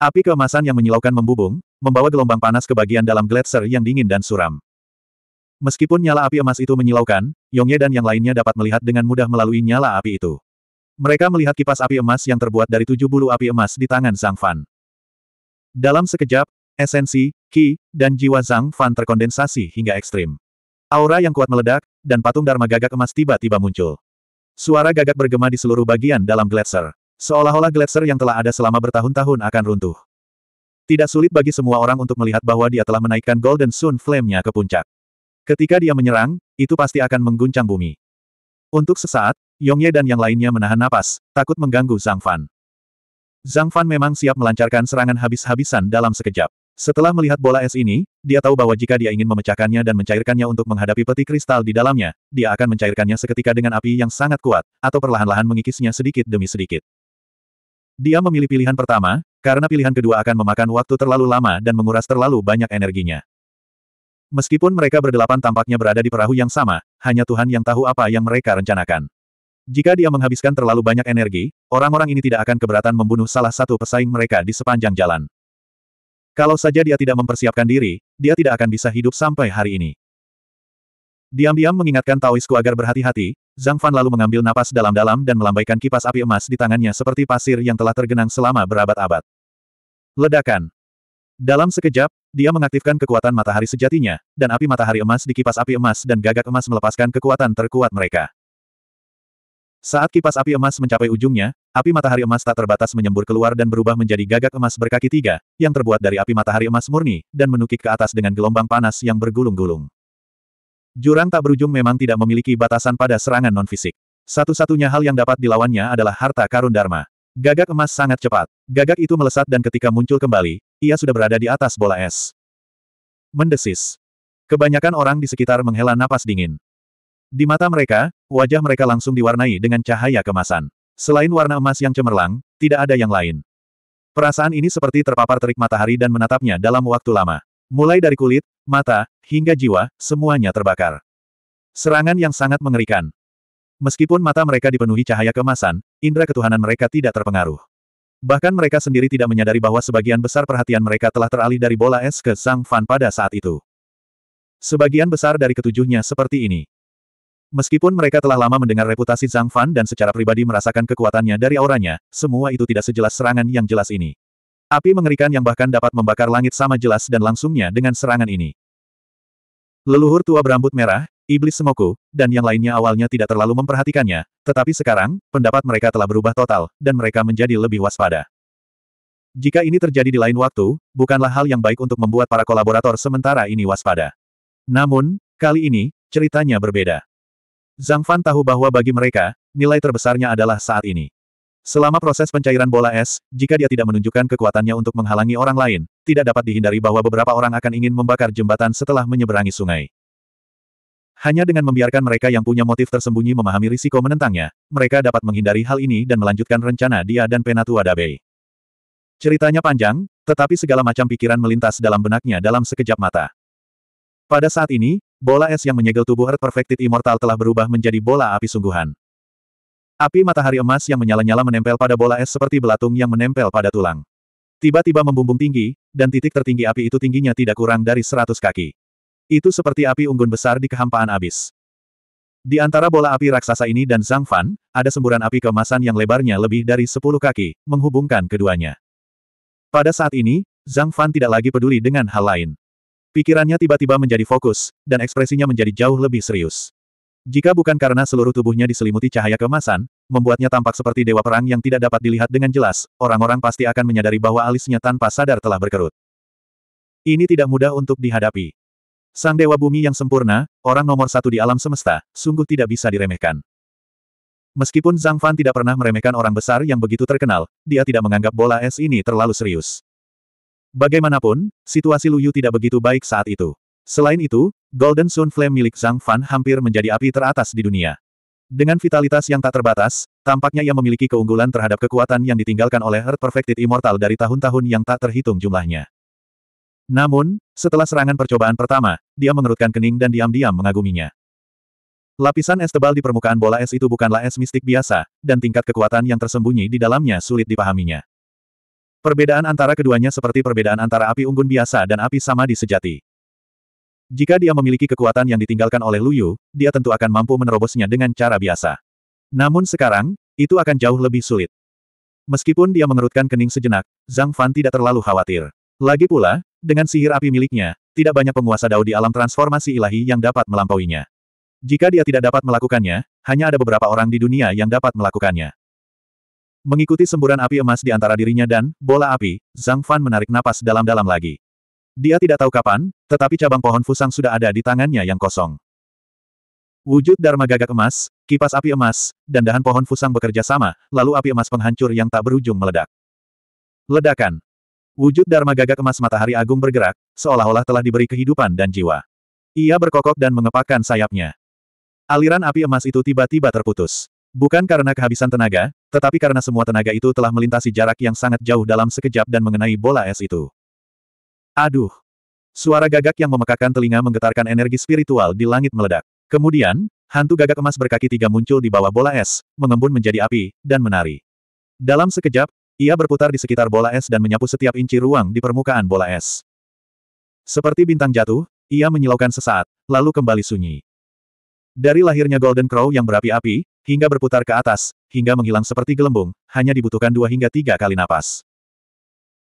Api keemasan yang menyilaukan membubung, membawa gelombang panas ke bagian dalam gletser yang dingin dan suram. Meskipun nyala api emas itu menyilaukan, Yongye dan yang lainnya dapat melihat dengan mudah melalui nyala api itu. Mereka melihat kipas api emas yang terbuat dari tujuh bulu api emas di tangan Zhang Fan. Dalam sekejap, esensi, ki, dan jiwa Zhang Fan terkondensasi hingga ekstrim. Aura yang kuat meledak, dan patung Dharma gagak emas tiba-tiba muncul. Suara gagak bergema di seluruh bagian dalam gletser. Seolah-olah gletser yang telah ada selama bertahun-tahun akan runtuh. Tidak sulit bagi semua orang untuk melihat bahwa dia telah menaikkan Golden Sun Flame-nya ke puncak. Ketika dia menyerang, itu pasti akan mengguncang bumi. Untuk sesaat, Yongye dan yang lainnya menahan napas, takut mengganggu Zhang Fan. Zhang Fan memang siap melancarkan serangan habis-habisan dalam sekejap. Setelah melihat bola es ini, dia tahu bahwa jika dia ingin memecahkannya dan mencairkannya untuk menghadapi peti kristal di dalamnya, dia akan mencairkannya seketika dengan api yang sangat kuat, atau perlahan-lahan mengikisnya sedikit demi sedikit. Dia memilih pilihan pertama, karena pilihan kedua akan memakan waktu terlalu lama dan menguras terlalu banyak energinya. Meskipun mereka berdelapan tampaknya berada di perahu yang sama, hanya Tuhan yang tahu apa yang mereka rencanakan. Jika dia menghabiskan terlalu banyak energi, orang-orang ini tidak akan keberatan membunuh salah satu pesaing mereka di sepanjang jalan. Kalau saja dia tidak mempersiapkan diri, dia tidak akan bisa hidup sampai hari ini. Diam-diam mengingatkan Taoisku agar berhati-hati, Zhang Fan lalu mengambil napas dalam-dalam dan melambaikan kipas api emas di tangannya seperti pasir yang telah tergenang selama berabad-abad. Ledakan. Dalam sekejap, dia mengaktifkan kekuatan matahari sejatinya, dan api matahari emas di kipas api emas dan gagak emas melepaskan kekuatan terkuat mereka. Saat kipas api emas mencapai ujungnya, api matahari emas tak terbatas menyembur keluar dan berubah menjadi gagak emas berkaki tiga, yang terbuat dari api matahari emas murni, dan menukik ke atas dengan gelombang panas yang bergulung-gulung. Jurang tak berujung memang tidak memiliki batasan pada serangan non-fisik. Satu-satunya hal yang dapat dilawannya adalah harta karun Dharma. Gagak emas sangat cepat. Gagak itu melesat dan ketika muncul kembali, ia sudah berada di atas bola es. Mendesis. Kebanyakan orang di sekitar menghela napas dingin. Di mata mereka, wajah mereka langsung diwarnai dengan cahaya kemasan. Selain warna emas yang cemerlang, tidak ada yang lain. Perasaan ini seperti terpapar terik matahari dan menatapnya dalam waktu lama. Mulai dari kulit, mata, hingga jiwa, semuanya terbakar. Serangan yang sangat mengerikan. Meskipun mata mereka dipenuhi cahaya kemasan, indera ketuhanan mereka tidak terpengaruh. Bahkan mereka sendiri tidak menyadari bahwa sebagian besar perhatian mereka telah teralih dari bola es ke Sang Fan pada saat itu. Sebagian besar dari ketujuhnya seperti ini. Meskipun mereka telah lama mendengar reputasi Zhang Fan dan secara pribadi merasakan kekuatannya dari auranya, semua itu tidak sejelas serangan yang jelas ini. Api mengerikan yang bahkan dapat membakar langit sama jelas dan langsungnya dengan serangan ini. Leluhur tua berambut merah, iblis semoku, dan yang lainnya awalnya tidak terlalu memperhatikannya, tetapi sekarang, pendapat mereka telah berubah total, dan mereka menjadi lebih waspada. Jika ini terjadi di lain waktu, bukanlah hal yang baik untuk membuat para kolaborator sementara ini waspada. Namun, kali ini, ceritanya berbeda. Zhang Fan tahu bahwa bagi mereka, nilai terbesarnya adalah saat ini. Selama proses pencairan bola es, jika dia tidak menunjukkan kekuatannya untuk menghalangi orang lain, tidak dapat dihindari bahwa beberapa orang akan ingin membakar jembatan setelah menyeberangi sungai. Hanya dengan membiarkan mereka yang punya motif tersembunyi memahami risiko menentangnya, mereka dapat menghindari hal ini dan melanjutkan rencana dia dan Penatua Dabei. Ceritanya panjang, tetapi segala macam pikiran melintas dalam benaknya dalam sekejap mata. Pada saat ini, bola es yang menyegel tubuh Earth Perfected Immortal telah berubah menjadi bola api sungguhan. Api matahari emas yang menyala-nyala menempel pada bola es seperti belatung yang menempel pada tulang. Tiba-tiba membumbung tinggi, dan titik tertinggi api itu tingginya tidak kurang dari seratus kaki. Itu seperti api unggun besar di kehampaan abis. Di antara bola api raksasa ini dan Zhang Fan, ada semburan api keemasan yang lebarnya lebih dari sepuluh kaki, menghubungkan keduanya. Pada saat ini, Zhang Fan tidak lagi peduli dengan hal lain. Pikirannya tiba-tiba menjadi fokus, dan ekspresinya menjadi jauh lebih serius. Jika bukan karena seluruh tubuhnya diselimuti cahaya kemasan, membuatnya tampak seperti dewa perang yang tidak dapat dilihat dengan jelas, orang-orang pasti akan menyadari bahwa alisnya tanpa sadar telah berkerut. Ini tidak mudah untuk dihadapi. Sang Dewa Bumi yang sempurna, orang nomor satu di alam semesta, sungguh tidak bisa diremehkan. Meskipun Zhang Fan tidak pernah meremehkan orang besar yang begitu terkenal, dia tidak menganggap bola es ini terlalu serius. Bagaimanapun, situasi Lu Yu tidak begitu baik saat itu. Selain itu, Golden Sun Flame milik Zhang Fan hampir menjadi api teratas di dunia. Dengan vitalitas yang tak terbatas, tampaknya ia memiliki keunggulan terhadap kekuatan yang ditinggalkan oleh Earth Perfected Immortal dari tahun-tahun yang tak terhitung jumlahnya. Namun, setelah serangan percobaan pertama, dia mengerutkan kening dan diam-diam mengaguminya. Lapisan es tebal di permukaan bola es itu bukanlah es mistik biasa, dan tingkat kekuatan yang tersembunyi di dalamnya sulit dipahaminya. Perbedaan antara keduanya seperti perbedaan antara api unggun biasa dan api samadhi sejati. Jika dia memiliki kekuatan yang ditinggalkan oleh Lu Yu, dia tentu akan mampu menerobosnya dengan cara biasa. Namun sekarang, itu akan jauh lebih sulit. Meskipun dia mengerutkan kening sejenak, Zhang Fan tidak terlalu khawatir. Lagi pula, dengan sihir api miliknya, tidak banyak penguasa Dao di alam transformasi ilahi yang dapat melampauinya. Jika dia tidak dapat melakukannya, hanya ada beberapa orang di dunia yang dapat melakukannya. Mengikuti semburan api emas di antara dirinya dan bola api, Zhang Fan menarik napas dalam-dalam lagi. Dia tidak tahu kapan, tetapi cabang pohon fusang sudah ada di tangannya yang kosong. Wujud Dharma gagak emas, kipas api emas, dan dahan pohon fusang bekerja sama, lalu api emas penghancur yang tak berujung meledak. Ledakan. Wujud Dharma gagak emas matahari agung bergerak, seolah-olah telah diberi kehidupan dan jiwa. Ia berkokok dan mengepakkan sayapnya. Aliran api emas itu tiba-tiba terputus. Bukan karena kehabisan tenaga, tetapi karena semua tenaga itu telah melintasi jarak yang sangat jauh dalam sekejap dan mengenai bola es itu. Aduh! Suara gagak yang memekakan telinga menggetarkan energi spiritual di langit meledak. Kemudian, hantu gagak emas berkaki tiga muncul di bawah bola es, mengembun menjadi api, dan menari. Dalam sekejap, ia berputar di sekitar bola es dan menyapu setiap inci ruang di permukaan bola es. Seperti bintang jatuh, ia menyilaukan sesaat, lalu kembali sunyi. Dari lahirnya Golden Crow yang berapi-api, hingga berputar ke atas, hingga menghilang seperti gelembung, hanya dibutuhkan dua hingga tiga kali napas.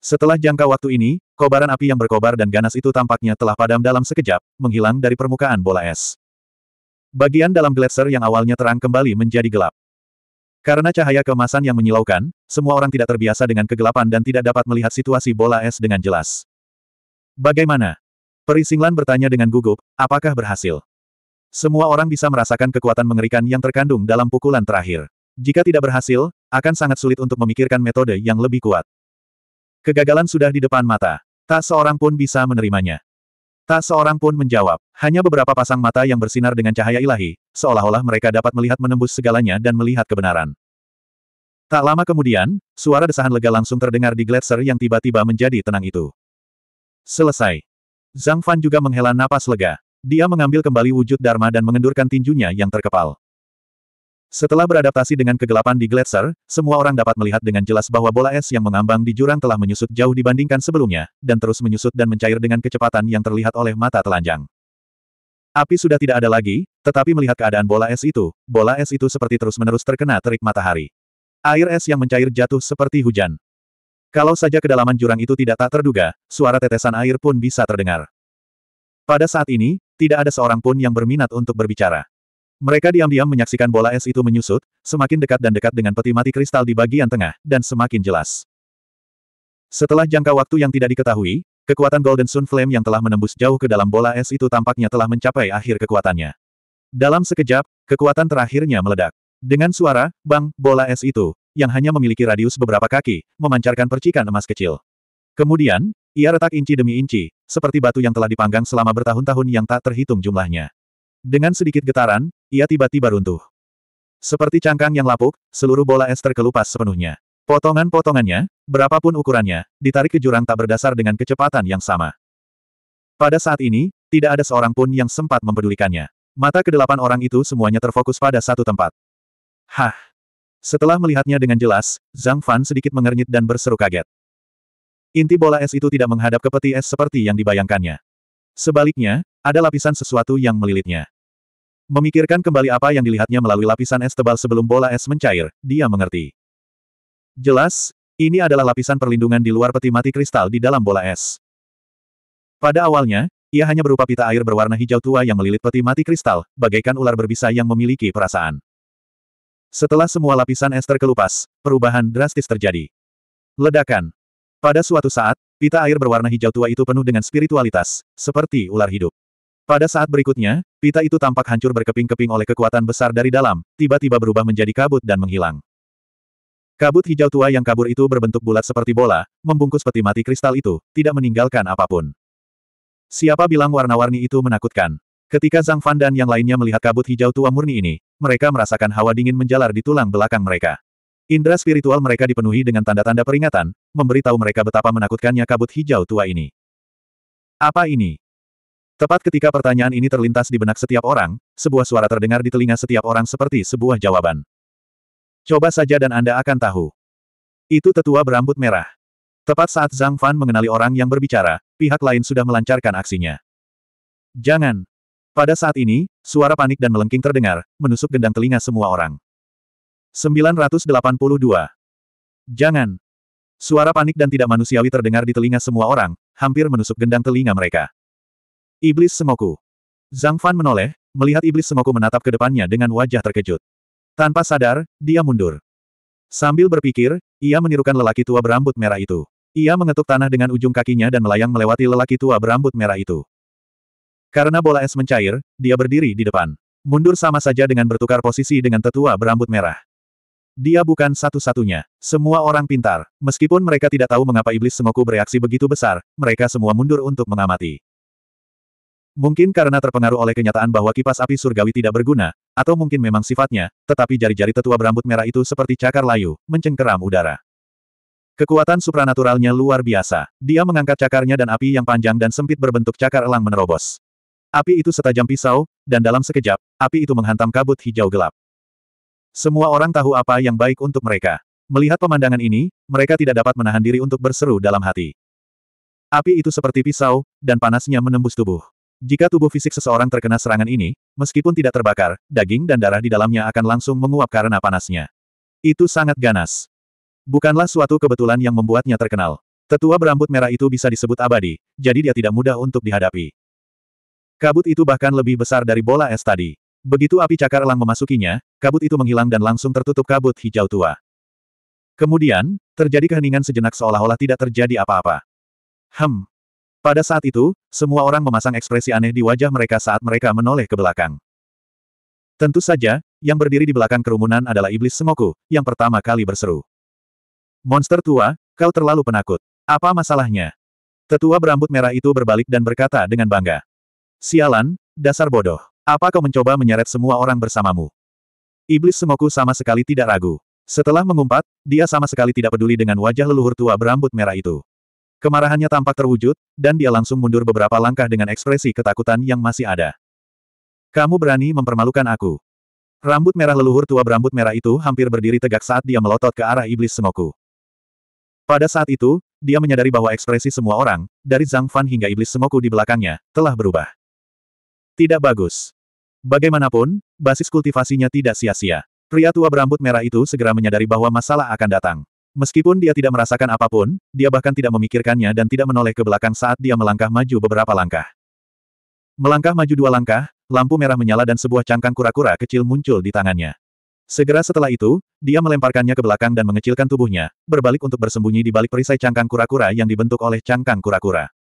Setelah jangka waktu ini, kobaran api yang berkobar dan ganas itu tampaknya telah padam dalam sekejap, menghilang dari permukaan bola es. Bagian dalam gletser yang awalnya terang kembali menjadi gelap. Karena cahaya keemasan yang menyilaukan, semua orang tidak terbiasa dengan kegelapan dan tidak dapat melihat situasi bola es dengan jelas. Bagaimana? Perisinglan bertanya dengan gugup, apakah berhasil? Semua orang bisa merasakan kekuatan mengerikan yang terkandung dalam pukulan terakhir. Jika tidak berhasil, akan sangat sulit untuk memikirkan metode yang lebih kuat. Kegagalan sudah di depan mata. Tak seorang pun bisa menerimanya. Tak seorang pun menjawab. Hanya beberapa pasang mata yang bersinar dengan cahaya ilahi, seolah-olah mereka dapat melihat menembus segalanya dan melihat kebenaran. Tak lama kemudian, suara desahan lega langsung terdengar di gletser yang tiba-tiba menjadi tenang itu. Selesai. Zhang Fan juga menghela napas lega. Dia mengambil kembali wujud Dharma dan mengendurkan tinjunya yang terkepal. Setelah beradaptasi dengan kegelapan di Gletser, semua orang dapat melihat dengan jelas bahwa bola es yang mengambang di jurang telah menyusut jauh dibandingkan sebelumnya, dan terus menyusut dan mencair dengan kecepatan yang terlihat oleh mata telanjang. Api sudah tidak ada lagi, tetapi melihat keadaan bola es itu, bola es itu seperti terus-menerus terkena terik matahari. Air es yang mencair jatuh seperti hujan. Kalau saja kedalaman jurang itu tidak tak terduga, suara tetesan air pun bisa terdengar. Pada saat ini, tidak ada seorang pun yang berminat untuk berbicara. Mereka diam-diam menyaksikan bola es itu menyusut, semakin dekat dan dekat dengan peti mati kristal di bagian tengah, dan semakin jelas. Setelah jangka waktu yang tidak diketahui, kekuatan Golden Sun Flame yang telah menembus jauh ke dalam bola es itu tampaknya telah mencapai akhir kekuatannya. Dalam sekejap, kekuatan terakhirnya meledak. Dengan suara, bang, bola es itu, yang hanya memiliki radius beberapa kaki, memancarkan percikan emas kecil. Kemudian, ia retak inci demi inci, seperti batu yang telah dipanggang selama bertahun-tahun yang tak terhitung jumlahnya. Dengan sedikit getaran, ia tiba-tiba runtuh. Seperti cangkang yang lapuk, seluruh bola es terkelupas sepenuhnya. Potongan-potongannya, berapapun ukurannya, ditarik ke jurang tak berdasar dengan kecepatan yang sama. Pada saat ini, tidak ada seorang pun yang sempat mempedulikannya. Mata kedelapan orang itu semuanya terfokus pada satu tempat. Hah! Setelah melihatnya dengan jelas, Zhang Fan sedikit mengernyit dan berseru kaget. Inti bola es itu tidak menghadap ke peti es seperti yang dibayangkannya. Sebaliknya, ada lapisan sesuatu yang melilitnya. Memikirkan kembali apa yang dilihatnya melalui lapisan es tebal sebelum bola es mencair, dia mengerti. Jelas, ini adalah lapisan perlindungan di luar peti mati kristal di dalam bola es. Pada awalnya, ia hanya berupa pita air berwarna hijau tua yang melilit peti mati kristal, bagaikan ular berbisa yang memiliki perasaan. Setelah semua lapisan es terkelupas, perubahan drastis terjadi. Ledakan. Pada suatu saat, pita air berwarna hijau tua itu penuh dengan spiritualitas, seperti ular hidup. Pada saat berikutnya, pita itu tampak hancur berkeping-keping oleh kekuatan besar dari dalam, tiba-tiba berubah menjadi kabut dan menghilang. Kabut hijau tua yang kabur itu berbentuk bulat seperti bola, membungkus peti mati kristal itu, tidak meninggalkan apa pun. Siapa bilang warna-warni itu menakutkan? Ketika Zhang Fan dan yang lainnya melihat kabut hijau tua murni ini, mereka merasakan hawa dingin menjalar di tulang belakang mereka. Indra spiritual mereka dipenuhi dengan tanda-tanda peringatan, memberitahu mereka betapa menakutkannya kabut hijau tua ini. Apa ini? Tepat ketika pertanyaan ini terlintas di benak setiap orang, sebuah suara terdengar di telinga setiap orang seperti sebuah jawaban. Coba saja dan Anda akan tahu. Itu tetua berambut merah. Tepat saat Zhang Fan mengenali orang yang berbicara, pihak lain sudah melancarkan aksinya. Jangan! Pada saat ini, suara panik dan melengking terdengar, menusuk gendang telinga semua orang. 982. Jangan! Suara panik dan tidak manusiawi terdengar di telinga semua orang, hampir menusuk gendang telinga mereka. Iblis Semoku. Zhang Fan menoleh, melihat iblis Semoku menatap ke depannya dengan wajah terkejut. Tanpa sadar, dia mundur. Sambil berpikir, ia menirukan lelaki tua berambut merah itu. Ia mengetuk tanah dengan ujung kakinya dan melayang melewati lelaki tua berambut merah itu. Karena bola es mencair, dia berdiri di depan. Mundur sama saja dengan bertukar posisi dengan tetua berambut merah. Dia bukan satu-satunya. Semua orang pintar. Meskipun mereka tidak tahu mengapa iblis semoku bereaksi begitu besar, mereka semua mundur untuk mengamati. Mungkin karena terpengaruh oleh kenyataan bahwa kipas api surgawi tidak berguna, atau mungkin memang sifatnya, tetapi jari-jari tetua berambut merah itu seperti cakar layu, mencengkeram udara. Kekuatan supranaturalnya luar biasa. Dia mengangkat cakarnya dan api yang panjang dan sempit berbentuk cakar elang menerobos. Api itu setajam pisau, dan dalam sekejap, api itu menghantam kabut hijau gelap. Semua orang tahu apa yang baik untuk mereka. Melihat pemandangan ini, mereka tidak dapat menahan diri untuk berseru dalam hati. Api itu seperti pisau, dan panasnya menembus tubuh. Jika tubuh fisik seseorang terkena serangan ini, meskipun tidak terbakar, daging dan darah di dalamnya akan langsung menguap karena panasnya. Itu sangat ganas. Bukanlah suatu kebetulan yang membuatnya terkenal. Tetua berambut merah itu bisa disebut abadi, jadi dia tidak mudah untuk dihadapi. Kabut itu bahkan lebih besar dari bola es tadi. Begitu api cakar elang memasukinya, kabut itu menghilang dan langsung tertutup kabut hijau tua. Kemudian, terjadi keheningan sejenak seolah-olah tidak terjadi apa-apa. Hem. Pada saat itu, semua orang memasang ekspresi aneh di wajah mereka saat mereka menoleh ke belakang. Tentu saja, yang berdiri di belakang kerumunan adalah iblis Semoku, yang pertama kali berseru. Monster tua, kau terlalu penakut. Apa masalahnya? Tetua berambut merah itu berbalik dan berkata dengan bangga. Sialan, dasar bodoh. Apa kau mencoba menyeret semua orang bersamamu? Iblis Semoku sama sekali tidak ragu. Setelah mengumpat, dia sama sekali tidak peduli dengan wajah leluhur tua berambut merah itu. Kemarahannya tampak terwujud, dan dia langsung mundur beberapa langkah dengan ekspresi ketakutan yang masih ada. Kamu berani mempermalukan aku. Rambut merah leluhur tua berambut merah itu hampir berdiri tegak saat dia melotot ke arah iblis Semoku. Pada saat itu, dia menyadari bahwa ekspresi semua orang, dari Zhang Fan hingga iblis semoku di belakangnya, telah berubah. Tidak bagus. Bagaimanapun, basis kultivasinya tidak sia-sia. Pria tua berambut merah itu segera menyadari bahwa masalah akan datang. Meskipun dia tidak merasakan apa pun, dia bahkan tidak memikirkannya dan tidak menoleh ke belakang saat dia melangkah maju beberapa langkah. Melangkah maju dua langkah, lampu merah menyala dan sebuah cangkang kura-kura kecil muncul di tangannya. Segera setelah itu, dia melemparkannya ke belakang dan mengecilkan tubuhnya, berbalik untuk bersembunyi di balik perisai cangkang kura-kura yang dibentuk oleh cangkang kura-kura.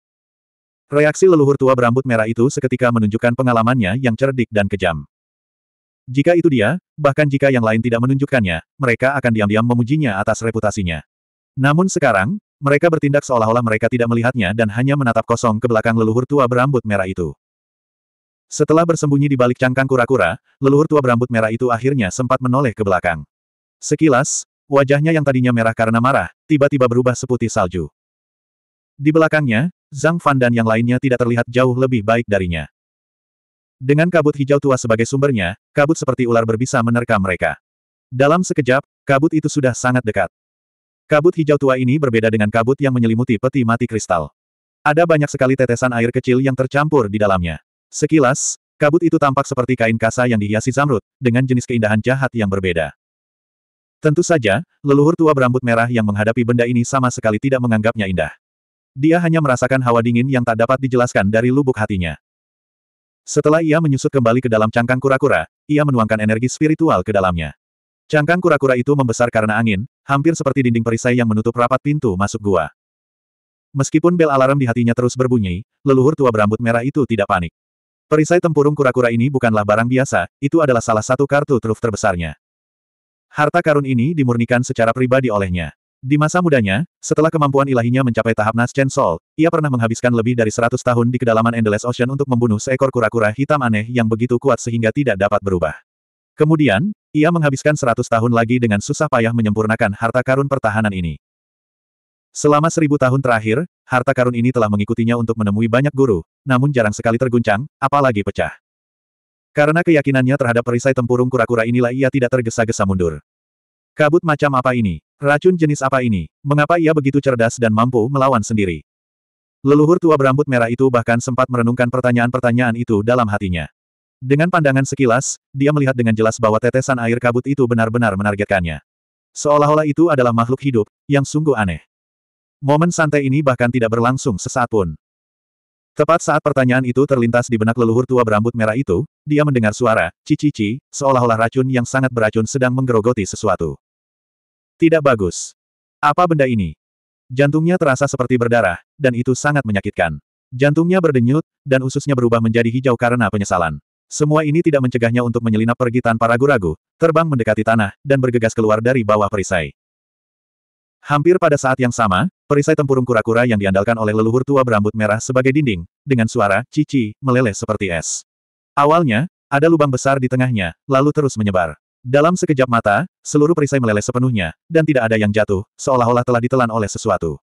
Reaksi leluhur tua berambut merah itu seketika menunjukkan pengalamannya yang cerdik dan kejam. Jika itu dia, bahkan jika yang lain tidak menunjukkannya, mereka akan diam-diam memujinya atas reputasinya. Namun sekarang, mereka bertindak seolah-olah mereka tidak melihatnya dan hanya menatap kosong ke belakang leluhur tua berambut merah itu. Setelah bersembunyi di balik cangkang kura-kura, leluhur tua berambut merah itu akhirnya sempat menoleh ke belakang. Sekilas, wajahnya yang tadinya merah karena marah, tiba-tiba berubah seputih salju. Di belakangnya, Zhang Fan dan yang lainnya tidak terlihat jauh lebih baik darinya. Dengan kabut hijau tua sebagai sumbernya, kabut seperti ular berbisa menerkam mereka. Dalam sekejap, kabut itu sudah sangat dekat. Kabut hijau tua ini berbeda dengan kabut yang menyelimuti peti mati kristal. Ada banyak sekali tetesan air kecil yang tercampur di dalamnya. Sekilas, kabut itu tampak seperti kain kasa yang dihiasi zamrud, dengan jenis keindahan jahat yang berbeda. Tentu saja, leluhur tua berambut merah yang menghadapi benda ini sama sekali tidak menganggapnya indah. Dia hanya merasakan hawa dingin yang tak dapat dijelaskan dari lubuk hatinya. Setelah ia menyusut kembali ke dalam cangkang kura-kura, ia menuangkan energi spiritual ke dalamnya. Cangkang kura-kura itu membesar karena angin, hampir seperti dinding perisai yang menutup rapat pintu masuk gua. Meskipun bel alarm di hatinya terus berbunyi, leluhur tua berambut merah itu tidak panik. Perisai tempurung kura-kura ini bukanlah barang biasa, itu adalah salah satu kartu truf terbesarnya. Harta karun ini dimurnikan secara pribadi olehnya. Di masa mudanya, setelah kemampuan ilahinya mencapai tahap Naschen Soul, ia pernah menghabiskan lebih dari 100 tahun di kedalaman Endless Ocean untuk membunuh seekor kura-kura hitam aneh yang begitu kuat sehingga tidak dapat berubah. Kemudian, ia menghabiskan 100 tahun lagi dengan susah payah menyempurnakan harta karun pertahanan ini. Selama seribu tahun terakhir, harta karun ini telah mengikutinya untuk menemui banyak guru, namun jarang sekali terguncang, apalagi pecah. Karena keyakinannya terhadap perisai tempurung kura-kura inilah ia tidak tergesa-gesa mundur. Kabut macam apa ini? Racun jenis apa ini? Mengapa ia begitu cerdas dan mampu melawan sendiri? Leluhur tua berambut merah itu bahkan sempat merenungkan pertanyaan-pertanyaan itu dalam hatinya. Dengan pandangan sekilas, dia melihat dengan jelas bahwa tetesan air kabut itu benar-benar menargetkannya. Seolah-olah itu adalah makhluk hidup, yang sungguh aneh. Momen santai ini bahkan tidak berlangsung sesaat pun. Tepat saat pertanyaan itu terlintas di benak leluhur tua berambut merah itu, dia mendengar suara, cici-cici, seolah-olah racun yang sangat beracun sedang menggerogoti sesuatu. Tidak bagus. Apa benda ini? Jantungnya terasa seperti berdarah, dan itu sangat menyakitkan. Jantungnya berdenyut, dan ususnya berubah menjadi hijau karena penyesalan. Semua ini tidak mencegahnya untuk menyelinap pergi tanpa ragu-ragu, terbang mendekati tanah, dan bergegas keluar dari bawah perisai. Hampir pada saat yang sama, perisai tempurung kura-kura yang diandalkan oleh leluhur tua berambut merah sebagai dinding, dengan suara cici meleleh seperti es. Awalnya, ada lubang besar di tengahnya, lalu terus menyebar. Dalam sekejap mata, seluruh perisai meleleh sepenuhnya, dan tidak ada yang jatuh, seolah-olah telah ditelan oleh sesuatu.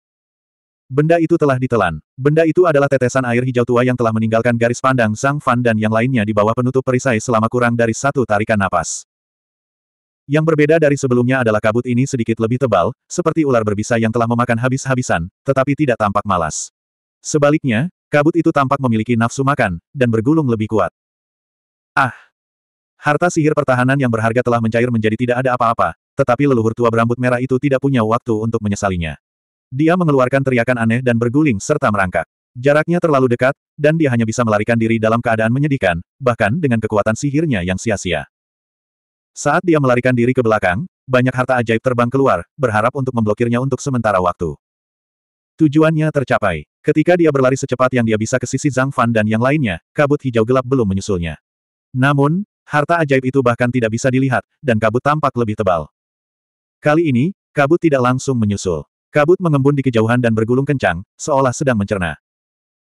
Benda itu telah ditelan. Benda itu adalah tetesan air hijau tua yang telah meninggalkan garis pandang Zhang Fan dan yang lainnya di bawah penutup perisai selama kurang dari satu tarikan napas. Yang berbeda dari sebelumnya adalah kabut ini sedikit lebih tebal, seperti ular berbisa yang telah memakan habis-habisan, tetapi tidak tampak malas. Sebaliknya, kabut itu tampak memiliki nafsu makan, dan bergulung lebih kuat. Ah! Harta sihir pertahanan yang berharga telah mencair menjadi tidak ada apa-apa, tetapi leluhur tua berambut merah itu tidak punya waktu untuk menyesalinya. Dia mengeluarkan teriakan aneh dan berguling serta merangkak. Jaraknya terlalu dekat, dan dia hanya bisa melarikan diri dalam keadaan menyedihkan, bahkan dengan kekuatan sihirnya yang sia-sia. Saat dia melarikan diri ke belakang, banyak harta ajaib terbang keluar, berharap untuk memblokirnya untuk sementara waktu. Tujuannya tercapai. Ketika dia berlari secepat yang dia bisa ke sisi Zhang Fan dan yang lainnya, kabut hijau gelap belum menyusulnya. Namun, harta ajaib itu bahkan tidak bisa dilihat, dan kabut tampak lebih tebal. Kali ini, kabut tidak langsung menyusul. Kabut mengembun di kejauhan dan bergulung kencang, seolah sedang mencerna.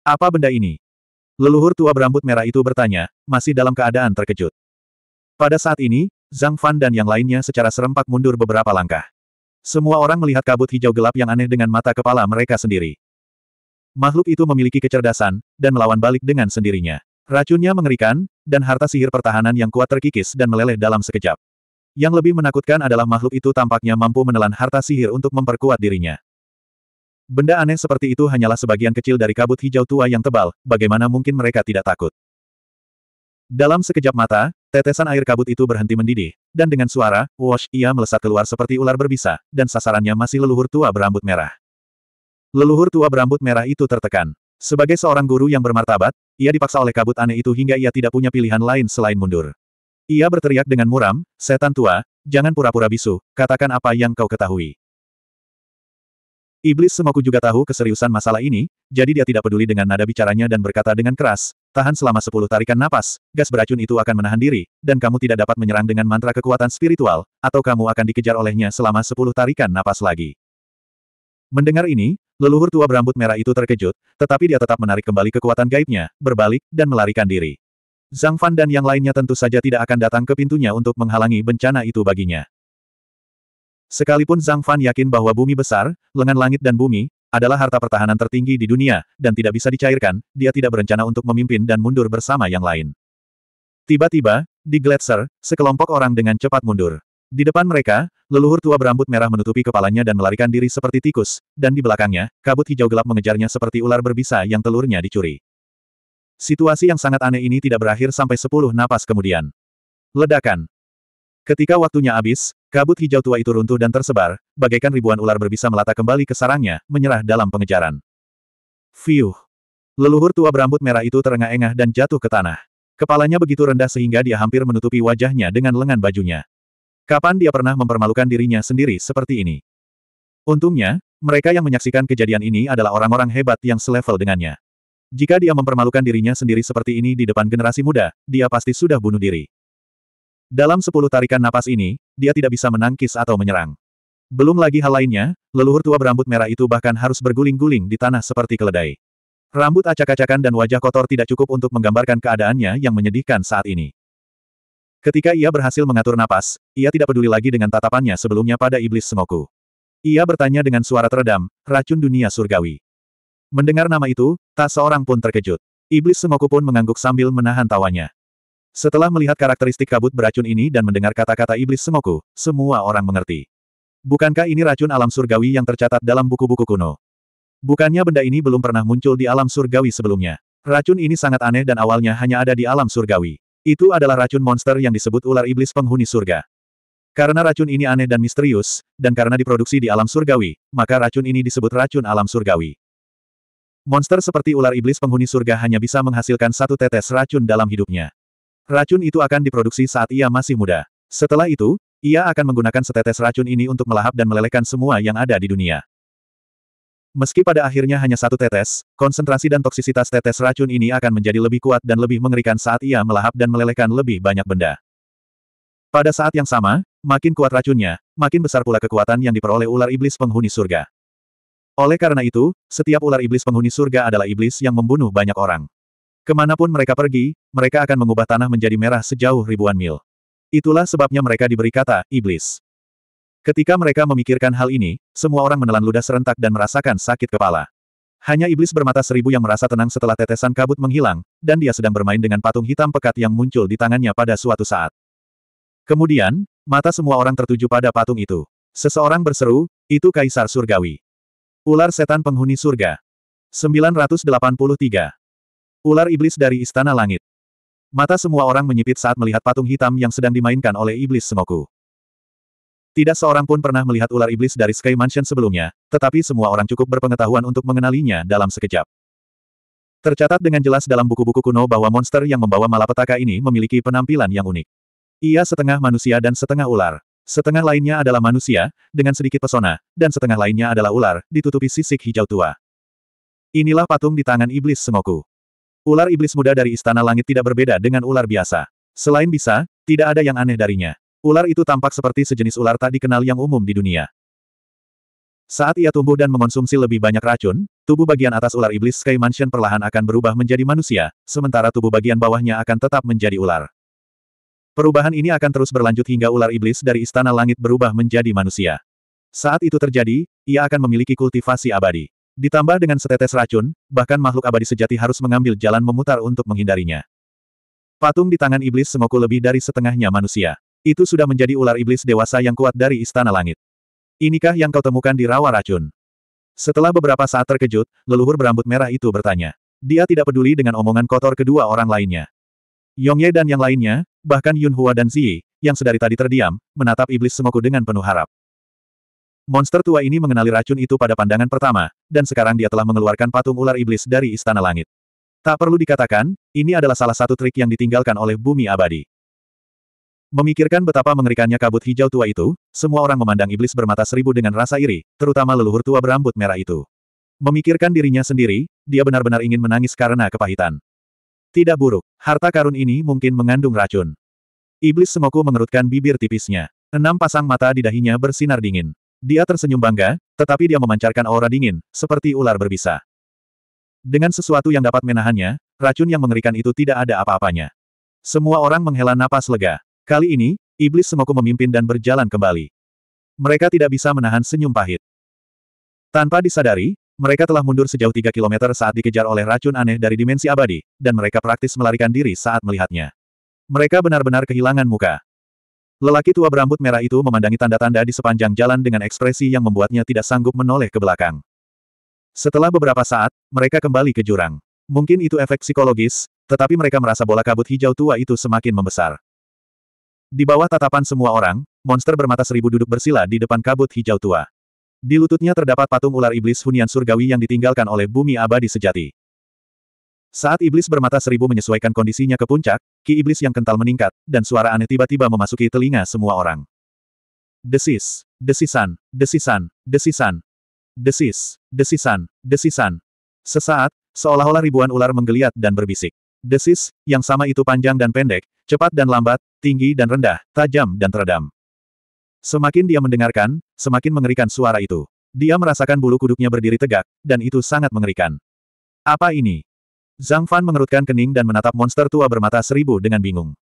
Apa benda ini? Leluhur tua berambut merah itu bertanya, masih dalam keadaan terkejut. Pada saat ini, Zhang Fan dan yang lainnya secara serempak mundur beberapa langkah. Semua orang melihat kabut hijau gelap yang aneh dengan mata kepala mereka sendiri. Makhluk itu memiliki kecerdasan, dan melawan balik dengan sendirinya. Racunnya mengerikan, dan harta sihir pertahanan yang kuat terkikis dan meleleh dalam sekejap. Yang lebih menakutkan adalah makhluk itu tampaknya mampu menelan harta sihir untuk memperkuat dirinya. Benda aneh seperti itu hanyalah sebagian kecil dari kabut hijau tua yang tebal, bagaimana mungkin mereka tidak takut. Dalam sekejap mata, tetesan air kabut itu berhenti mendidih, dan dengan suara, wash, ia melesat keluar seperti ular berbisa, dan sasarannya masih leluhur tua berambut merah. Leluhur tua berambut merah itu tertekan. Sebagai seorang guru yang bermartabat, ia dipaksa oleh kabut aneh itu hingga ia tidak punya pilihan lain selain mundur. Ia berteriak dengan muram, setan tua, jangan pura-pura bisu, katakan apa yang kau ketahui. Iblis Semoku juga tahu keseriusan masalah ini, jadi dia tidak peduli dengan nada bicaranya dan berkata dengan keras, tahan selama sepuluh tarikan napas, gas beracun itu akan menahan diri, dan kamu tidak dapat menyerang dengan mantra kekuatan spiritual, atau kamu akan dikejar olehnya selama sepuluh tarikan napas lagi. Mendengar ini, leluhur tua berambut merah itu terkejut, tetapi dia tetap menarik kembali kekuatan gaibnya, berbalik, dan melarikan diri. Zhang Fan dan yang lainnya tentu saja tidak akan datang ke pintunya untuk menghalangi bencana itu baginya. Sekalipun Zhang Fan yakin bahwa bumi besar, lengan langit dan bumi, adalah harta pertahanan tertinggi di dunia, dan tidak bisa dicairkan, dia tidak berencana untuk memimpin dan mundur bersama yang lain. Tiba-tiba, di Gletser, sekelompok orang dengan cepat mundur. Di depan mereka, leluhur tua berambut merah menutupi kepalanya dan melarikan diri seperti tikus, dan di belakangnya, kabut hijau gelap mengejarnya seperti ular berbisa yang telurnya dicuri. Situasi yang sangat aneh ini tidak berakhir sampai sepuluh napas kemudian. Ledakan. Ketika waktunya habis, kabut hijau tua itu runtuh dan tersebar, bagaikan ribuan ular berbisa melata kembali ke sarangnya, menyerah dalam pengejaran. Fiuh! Leluhur tua berambut merah itu terengah-engah dan jatuh ke tanah. Kepalanya begitu rendah sehingga dia hampir menutupi wajahnya dengan lengan bajunya. Kapan dia pernah mempermalukan dirinya sendiri seperti ini? Untungnya, mereka yang menyaksikan kejadian ini adalah orang-orang hebat yang selevel dengannya. Jika dia mempermalukan dirinya sendiri seperti ini di depan generasi muda, dia pasti sudah bunuh diri. Dalam sepuluh tarikan napas ini, dia tidak bisa menangkis atau menyerang. Belum lagi hal lainnya, leluhur tua berambut merah itu bahkan harus berguling-guling di tanah seperti keledai. Rambut acak-acakan dan wajah kotor tidak cukup untuk menggambarkan keadaannya yang menyedihkan saat ini. Ketika ia berhasil mengatur napas, ia tidak peduli lagi dengan tatapannya sebelumnya pada iblis Sengoku. Ia bertanya dengan suara teredam, racun dunia surgawi. Mendengar nama itu, tak seorang pun terkejut. Iblis Sengoku pun mengangguk sambil menahan tawanya. Setelah melihat karakteristik kabut beracun ini dan mendengar kata-kata iblis Sengoku, semua orang mengerti. Bukankah ini racun alam surgawi yang tercatat dalam buku-buku kuno? Bukannya benda ini belum pernah muncul di alam surgawi sebelumnya. Racun ini sangat aneh dan awalnya hanya ada di alam surgawi. Itu adalah racun monster yang disebut ular iblis penghuni surga. Karena racun ini aneh dan misterius, dan karena diproduksi di alam surgawi, maka racun ini disebut racun alam surgawi. Monster seperti ular iblis penghuni surga hanya bisa menghasilkan satu tetes racun dalam hidupnya. Racun itu akan diproduksi saat ia masih muda. Setelah itu, ia akan menggunakan setetes racun ini untuk melahap dan melelehkan semua yang ada di dunia. Meski pada akhirnya hanya satu tetes, konsentrasi dan toksisitas tetes racun ini akan menjadi lebih kuat dan lebih mengerikan saat ia melahap dan melelehkan lebih banyak benda. Pada saat yang sama, makin kuat racunnya, makin besar pula kekuatan yang diperoleh ular iblis penghuni surga. Oleh karena itu, setiap ular iblis penghuni surga adalah iblis yang membunuh banyak orang. Ke mana pun mereka pergi, mereka akan mengubah tanah menjadi merah sejauh ribuan mil. Itulah sebabnya mereka diberi kata, iblis. Ketika mereka memikirkan hal ini, semua orang menelan ludah serentak dan merasakan sakit kepala. Hanya iblis bermata seribu yang merasa tenang setelah tetesan kabut menghilang, dan dia sedang bermain dengan patung hitam pekat yang muncul di tangannya pada suatu saat. Kemudian, mata semua orang tertuju pada patung itu. Seseorang berseru, itu Kaisar Surgawi. Ular Setan Penghuni Surga. 983. Ular Iblis dari Istana Langit. Mata semua orang menyipit saat melihat patung hitam yang sedang dimainkan oleh Iblis Semoku. Tidak seorang pun pernah melihat ular iblis dari Sky Mansion sebelumnya, tetapi semua orang cukup berpengetahuan untuk mengenalinya dalam sekejap. Tercatat dengan jelas dalam buku-buku kuno bahwa monster yang membawa malapetaka ini memiliki penampilan yang unik. Ia setengah manusia dan setengah ular. Setengah lainnya adalah manusia, dengan sedikit pesona, dan setengah lainnya adalah ular, ditutupi sisik hijau tua. Inilah patung di tangan iblis Sengoku. Ular iblis muda dari Istana Langit tidak berbeda dengan ular biasa. Selain bisa, tidak ada yang aneh darinya. Ular itu tampak seperti sejenis ular tak dikenal yang umum di dunia. Saat ia tumbuh dan mengonsumsi lebih banyak racun, tubuh bagian atas ular iblis Sky Mansion perlahan akan berubah menjadi manusia, sementara tubuh bagian bawahnya akan tetap menjadi ular. Perubahan ini akan terus berlanjut hingga ular iblis dari istana langit berubah menjadi manusia. Saat itu terjadi, ia akan memiliki kultivasi abadi. Ditambah dengan setetes racun, bahkan makhluk abadi sejati harus mengambil jalan memutar untuk menghindarinya. Patung di tangan iblis semoku lebih dari setengahnya manusia. Itu sudah menjadi ular iblis dewasa yang kuat dari istana langit. Inikah yang kau temukan di rawa racun? Setelah beberapa saat terkejut, leluhur berambut merah itu bertanya. Dia tidak peduli dengan omongan kotor kedua orang lainnya. Yongye dan yang lainnya, bahkan Yun Hua dan Ziyi, yang sedari tadi terdiam, menatap iblis semoku dengan penuh harap. Monster tua ini mengenali racun itu pada pandangan pertama, dan sekarang dia telah mengeluarkan patung ular iblis dari istana langit. Tak perlu dikatakan, ini adalah salah satu trik yang ditinggalkan oleh bumi abadi. Memikirkan betapa mengerikannya kabut hijau tua itu, semua orang memandang iblis bermata seribu dengan rasa iri, terutama leluhur tua berambut merah itu. Memikirkan dirinya sendiri, dia benar-benar ingin menangis karena kepahitan. Tidak buruk. Harta karun ini mungkin mengandung racun. Iblis semoku mengerutkan bibir tipisnya. Enam pasang mata di dahinya bersinar dingin. Dia tersenyum bangga, tetapi dia memancarkan aura dingin, seperti ular berbisa. Dengan sesuatu yang dapat menahannya, racun yang mengerikan itu tidak ada apa-apanya. Semua orang menghela napas lega. Kali ini, iblis semoku memimpin dan berjalan kembali. Mereka tidak bisa menahan senyum pahit. Tanpa disadari, mereka telah mundur sejauh 3 km saat dikejar oleh racun aneh dari dimensi abadi, dan mereka praktis melarikan diri saat melihatnya. Mereka benar-benar kehilangan muka. Lelaki tua berambut merah itu memandangi tanda-tanda di sepanjang jalan dengan ekspresi yang membuatnya tidak sanggup menoleh ke belakang. Setelah beberapa saat, mereka kembali ke jurang. Mungkin itu efek psikologis, tetapi mereka merasa bola kabut hijau tua itu semakin membesar. Di bawah tatapan semua orang, monster bermata seribu duduk bersila di depan kabut hijau tua. Di lututnya terdapat patung ular iblis hunian surgawi yang ditinggalkan oleh bumi abadi sejati. Saat iblis bermata seribu menyesuaikan kondisinya ke puncak, ki iblis yang kental meningkat, dan suara aneh tiba-tiba memasuki telinga semua orang. Desis, desisan, desisan, desisan, desis, desisan, desisan. Sesaat, seolah-olah ribuan ular menggeliat dan berbisik. Desis, yang sama itu panjang dan pendek, cepat dan lambat, tinggi dan rendah, tajam dan teredam. Semakin dia mendengarkan, semakin mengerikan suara itu. Dia merasakan bulu kuduknya berdiri tegak, dan itu sangat mengerikan. Apa ini? Zhang Fan mengerutkan kening dan menatap monster tua bermata seribu dengan bingung.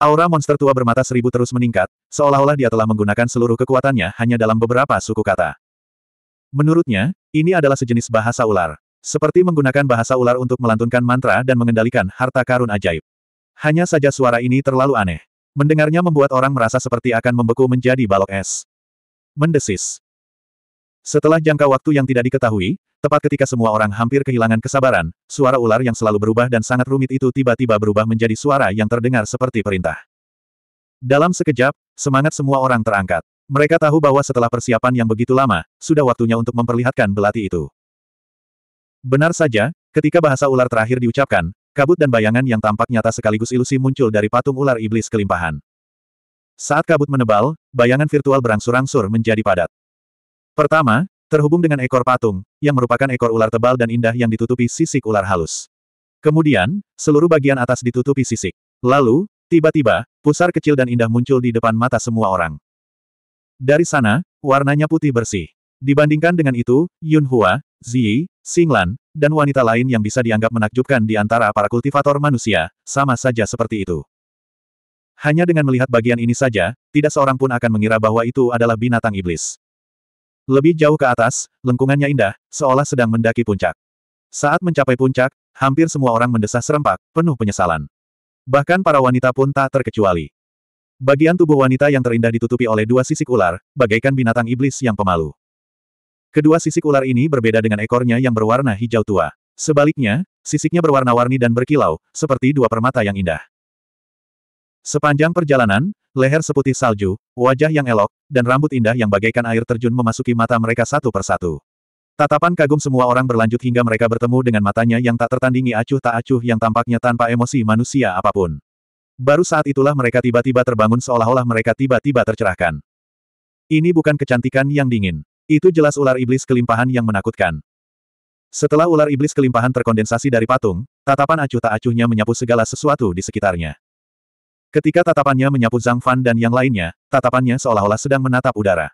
Aura monster tua bermata seribu terus meningkat, seolah-olah dia telah menggunakan seluruh kekuatannya hanya dalam beberapa suku kata. Menurutnya, ini adalah sejenis bahasa ular. Seperti menggunakan bahasa ular untuk melantunkan mantra dan mengendalikan harta karun ajaib. Hanya saja suara ini terlalu aneh. Mendengarnya membuat orang merasa seperti akan membeku menjadi balok es. Mendesis. Setelah jangka waktu yang tidak diketahui, tepat ketika semua orang hampir kehilangan kesabaran, suara ular yang selalu berubah dan sangat rumit itu tiba-tiba berubah menjadi suara yang terdengar seperti perintah. Dalam sekejap, semangat semua orang terangkat. Mereka tahu bahwa setelah persiapan yang begitu lama, sudah waktunya untuk memperlihatkan belati itu. Benar saja, ketika bahasa ular terakhir diucapkan, Kabut dan bayangan yang tampak nyata sekaligus ilusi muncul dari patung ular iblis kelimpahan. Saat kabut menebal, bayangan virtual berangsur-angsur menjadi padat. Pertama, terhubung dengan ekor patung, yang merupakan ekor ular tebal dan indah yang ditutupi sisik ular halus. Kemudian, seluruh bagian atas ditutupi sisik. Lalu, tiba-tiba, pusar kecil dan indah muncul di depan mata semua orang. Dari sana, warnanya putih bersih. Dibandingkan dengan itu, Yun Hua, Ziyi, Xinglan, dan wanita lain yang bisa dianggap menakjubkan di antara para kultivator manusia, sama saja seperti itu. Hanya dengan melihat bagian ini saja, tidak seorang pun akan mengira bahwa itu adalah binatang iblis. Lebih jauh ke atas, lengkungannya indah, seolah sedang mendaki puncak. Saat mencapai puncak, hampir semua orang mendesah serempak, penuh penyesalan. Bahkan para wanita pun tak terkecuali. Bagian tubuh wanita yang terindah ditutupi oleh dua sisik ular, bagaikan binatang iblis yang pemalu. Kedua sisik ular ini berbeda dengan ekornya yang berwarna hijau tua. Sebaliknya, sisiknya berwarna-warni dan berkilau, seperti dua permata yang indah. Sepanjang perjalanan, leher seputih salju, wajah yang elok, dan rambut indah yang bagaikan air terjun memasuki mata mereka satu persatu. Tatapan kagum semua orang berlanjut hingga mereka bertemu dengan matanya yang tak tertandingi acuh tak acuh yang tampaknya tanpa emosi manusia apa pun. Baru saat itulah mereka tiba-tiba terbangun seolah-olah mereka tiba-tiba tercerahkan. Ini bukan kecantikan yang dingin. Itu jelas ular iblis kelimpahan yang menakutkan. Setelah ular iblis kelimpahan terkondensasi dari patung, tatapan acuh tak acuhnya menyapu segala sesuatu di sekitarnya. Ketika tatapannya menyapu Zhang Fan dan yang lainnya, tatapannya seolah-olah sedang menatap udara.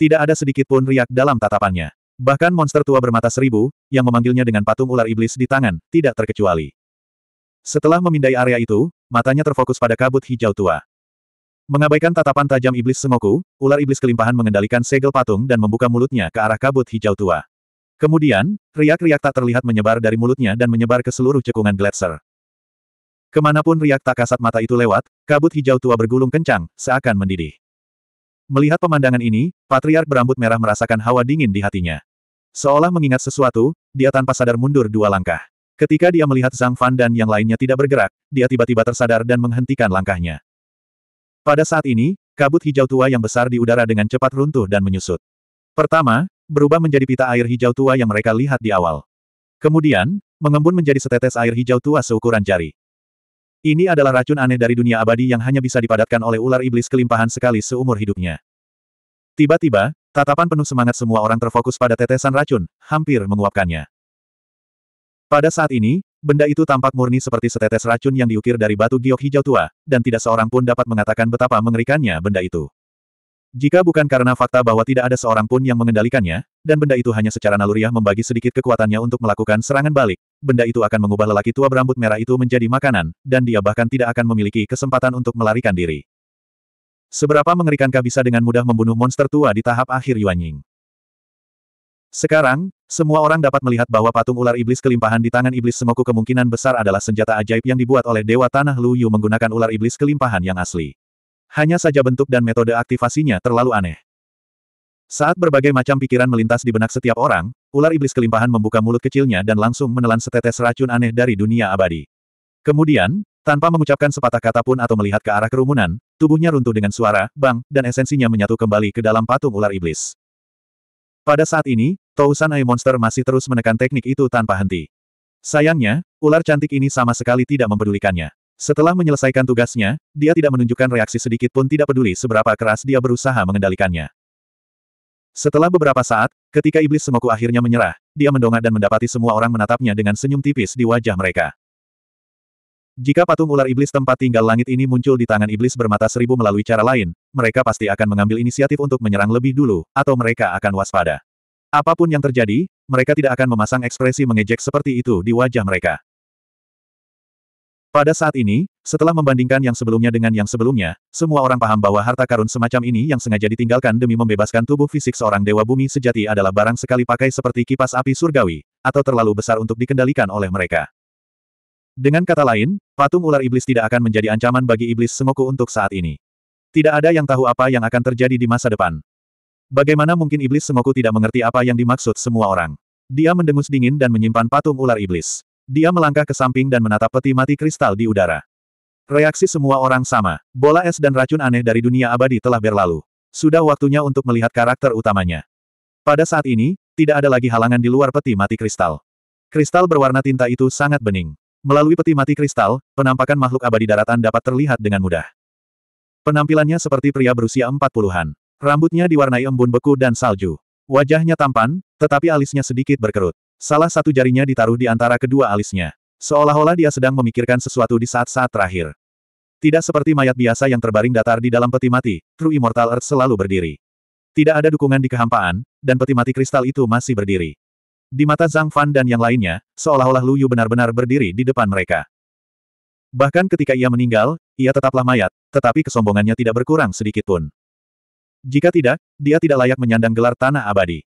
Tidak ada sedikit pun riak dalam tatapannya. Bahkan monster tua bermata seribu, yang memanggilnya dengan patung ular iblis di tangan, tidak terkecuali. Setelah memindai area itu, matanya terfokus pada kabut hijau tua. Mengabaikan tatapan tajam iblis Sengoku, ular iblis kelimpahan mengendalikan segel patung dan membuka mulutnya ke arah kabut hijau tua. Kemudian, riak-riak tak terlihat menyebar dari mulutnya dan menyebar ke seluruh cekungan Gletser. Ke mana pun riak tak kasat mata itu lewat, kabut hijau tua bergulung kencang, seakan mendidih. Melihat pemandangan ini, Patriark berambut merah merasakan hawa dingin di hatinya. Seolah mengingat sesuatu, dia tanpa sadar mundur dua langkah. Ketika dia melihat Zhang Fan dan yang lainnya tidak bergerak, dia tiba-tiba tersadar dan menghentikan langkahnya. Pada saat ini, kabut hijau tua yang besar di udara dengan cepat runtuh dan menyusut. Pertama, berubah menjadi pita air hijau tua yang mereka lihat di awal. Kemudian, mengembun menjadi setetes air hijau tua seukuran jari. Ini adalah racun aneh dari dunia abadi yang hanya bisa dipadatkan oleh ular iblis kelimpahan sekali seumur hidupnya. Tiba-tiba, tatapan penuh semangat semua orang terfokus pada tetesan racun, hampir menguapkannya. Pada saat ini, Benda itu tampak murni seperti setetes racun yang diukir dari batu giok hijau tua, dan tidak seorang pun dapat mengatakan betapa mengerikannya benda itu. Jika bukan karena fakta bahwa tidak ada seorang pun yang mengendalikannya, dan benda itu hanya secara naluriah membagi sedikit kekuatannya untuk melakukan serangan balik, benda itu akan mengubah lelaki tua berambut merah itu menjadi makanan, dan dia bahkan tidak akan memiliki kesempatan untuk melarikan diri. Seberapa mengerikankah bisa dengan mudah membunuh monster tua di tahap akhir Yuanying? Sekarang, semua orang dapat melihat bahwa patung ular iblis kelimpahan di tangan iblis semoku kemungkinan besar adalah senjata ajaib yang dibuat oleh Dewa Tanah Lu Yu menggunakan ular iblis kelimpahan yang asli. Hanya saja bentuk dan metode aktivasinya terlalu aneh. Saat berbagai macam pikiran melintas di benak setiap orang, ular iblis kelimpahan membuka mulut kecilnya dan langsung menelan setetes racun aneh dari dunia abadi. Kemudian, tanpa mengucapkan sepatah kata pun atau melihat ke arah kerumunan, tubuhnya runtuh dengan suara, bang, dan esensinya menyatu kembali ke dalam patung ular iblis. Pada saat ini, Tousan Ai Monster masih terus menekan teknik itu tanpa henti. Sayangnya, ular cantik ini sama sekali tidak mempedulikannya. Setelah menyelesaikan tugasnya, dia tidak menunjukkan reaksi sedikit pun tidak peduli seberapa keras dia berusaha mengendalikannya. Setelah beberapa saat, ketika iblis semoku akhirnya menyerah, dia mendongak dan mendapati semua orang menatapnya dengan senyum tipis di wajah mereka. Jika patung ular iblis tempat tinggal langit ini muncul di tangan iblis bermata seribu melalui cara lain, mereka pasti akan mengambil inisiatif untuk menyerang lebih dulu, atau mereka akan waspada. Apa pun yang terjadi, mereka tidak akan memasang ekspresi mengejek seperti itu di wajah mereka. Pada saat ini, setelah membandingkan yang sebelumnya dengan yang sebelumnya, semua orang paham bahwa harta karun semacam ini yang sengaja ditinggalkan demi membebaskan tubuh fisik seorang dewa bumi sejati adalah barang sekali pakai seperti kipas api surgawi, atau terlalu besar untuk dikendalikan oleh mereka. Dengan kata lain, patung ular iblis tidak akan menjadi ancaman bagi iblis Sengoku untuk saat ini. Tidak ada yang tahu apa yang akan terjadi di masa depan. Bagaimana mungkin iblis Sengoku tidak mengerti apa yang dimaksud semua orang? Dia mendengus dingin dan menyimpan patung ular iblis. Dia melangkah ke samping dan menatap peti mati kristal di udara. Reaksi semua orang sama. Bola es dan racun aneh dari dunia abadi telah berlalu. Sudah waktunya untuk melihat karakter utamanya. Pada saat ini, tidak ada lagi halangan di luar peti mati kristal. Kristal berwarna tinta itu sangat bening. Melalui peti mati kristal, penampakan makhluk abadi daratan dapat terlihat dengan mudah. Penampilannya seperti pria berusia empat puluhan. Rambutnya diwarnai embun beku dan salju. Wajahnya tampan, tetapi alisnya sedikit berkerut. Salah satu jarinya ditaruh di antara kedua alisnya. Seolah-olah dia sedang memikirkan sesuatu di saat-saat terakhir. Tidak seperti mayat biasa yang terbaring datar di dalam peti mati, True Immortal Earth selalu berdiri. Tidak ada dukungan di kehampaan, dan peti mati kristal itu masih berdiri. Di mata Zhang Fan dan yang lainnya, seolah-olah Lu Yu benar-benar berdiri di depan mereka. Bahkan ketika ia meninggal, ia tetaplah mayat, tetapi kesombongannya tidak berkurang sedikit pun. Jika tidak, dia tidak layak menyandang gelar tanah abadi.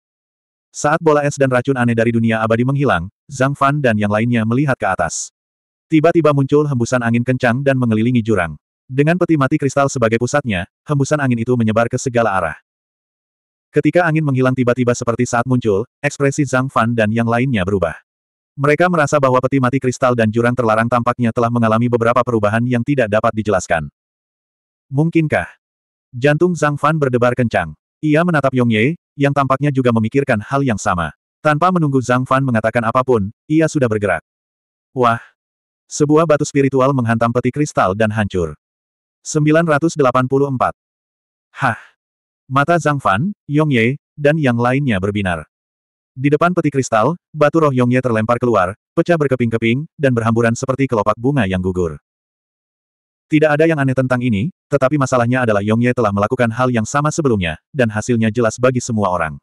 Saat bola es dan racun aneh dari dunia abadi menghilang, Zhang Fan dan yang lainnya melihat ke atas. Tiba-tiba muncul hembusan angin kencang dan mengelilingi jurang. Dengan peti mati kristal sebagai pusatnya, hembusan angin itu menyebar ke segala arah. Ketika angin menghilang tiba-tiba seperti saat muncul, ekspresi Zhang Fan dan yang lainnya berubah. Mereka merasa bahwa peti mati kristal dan jurang terlarang tampaknya telah mengalami beberapa perubahan yang tidak dapat dijelaskan. Mungkinkah Jantung Zhang Fan berdebar kencang. Ia menatap Yong Ye, yang tampaknya juga memikirkan hal yang sama. Tanpa menunggu Zhang Fan mengatakan apa pun, ia sudah bergerak. Wah! Sebuah batu spiritual menghantam peti kristal dan hancur. 984. Hah! Mata Zhang Fan, Yong Ye, dan yang lainnya berbinar. Di depan peti kristal, batu roh Yong Ye terlempar keluar, pecah berkeping-keping, dan berhamburan seperti kelopak bunga yang gugur. Tidak ada yang aneh tentang ini, tetapi masalahnya adalah Yong Ye telah melakukan hal yang sama sebelumnya, dan hasilnya jelas bagi semua orang.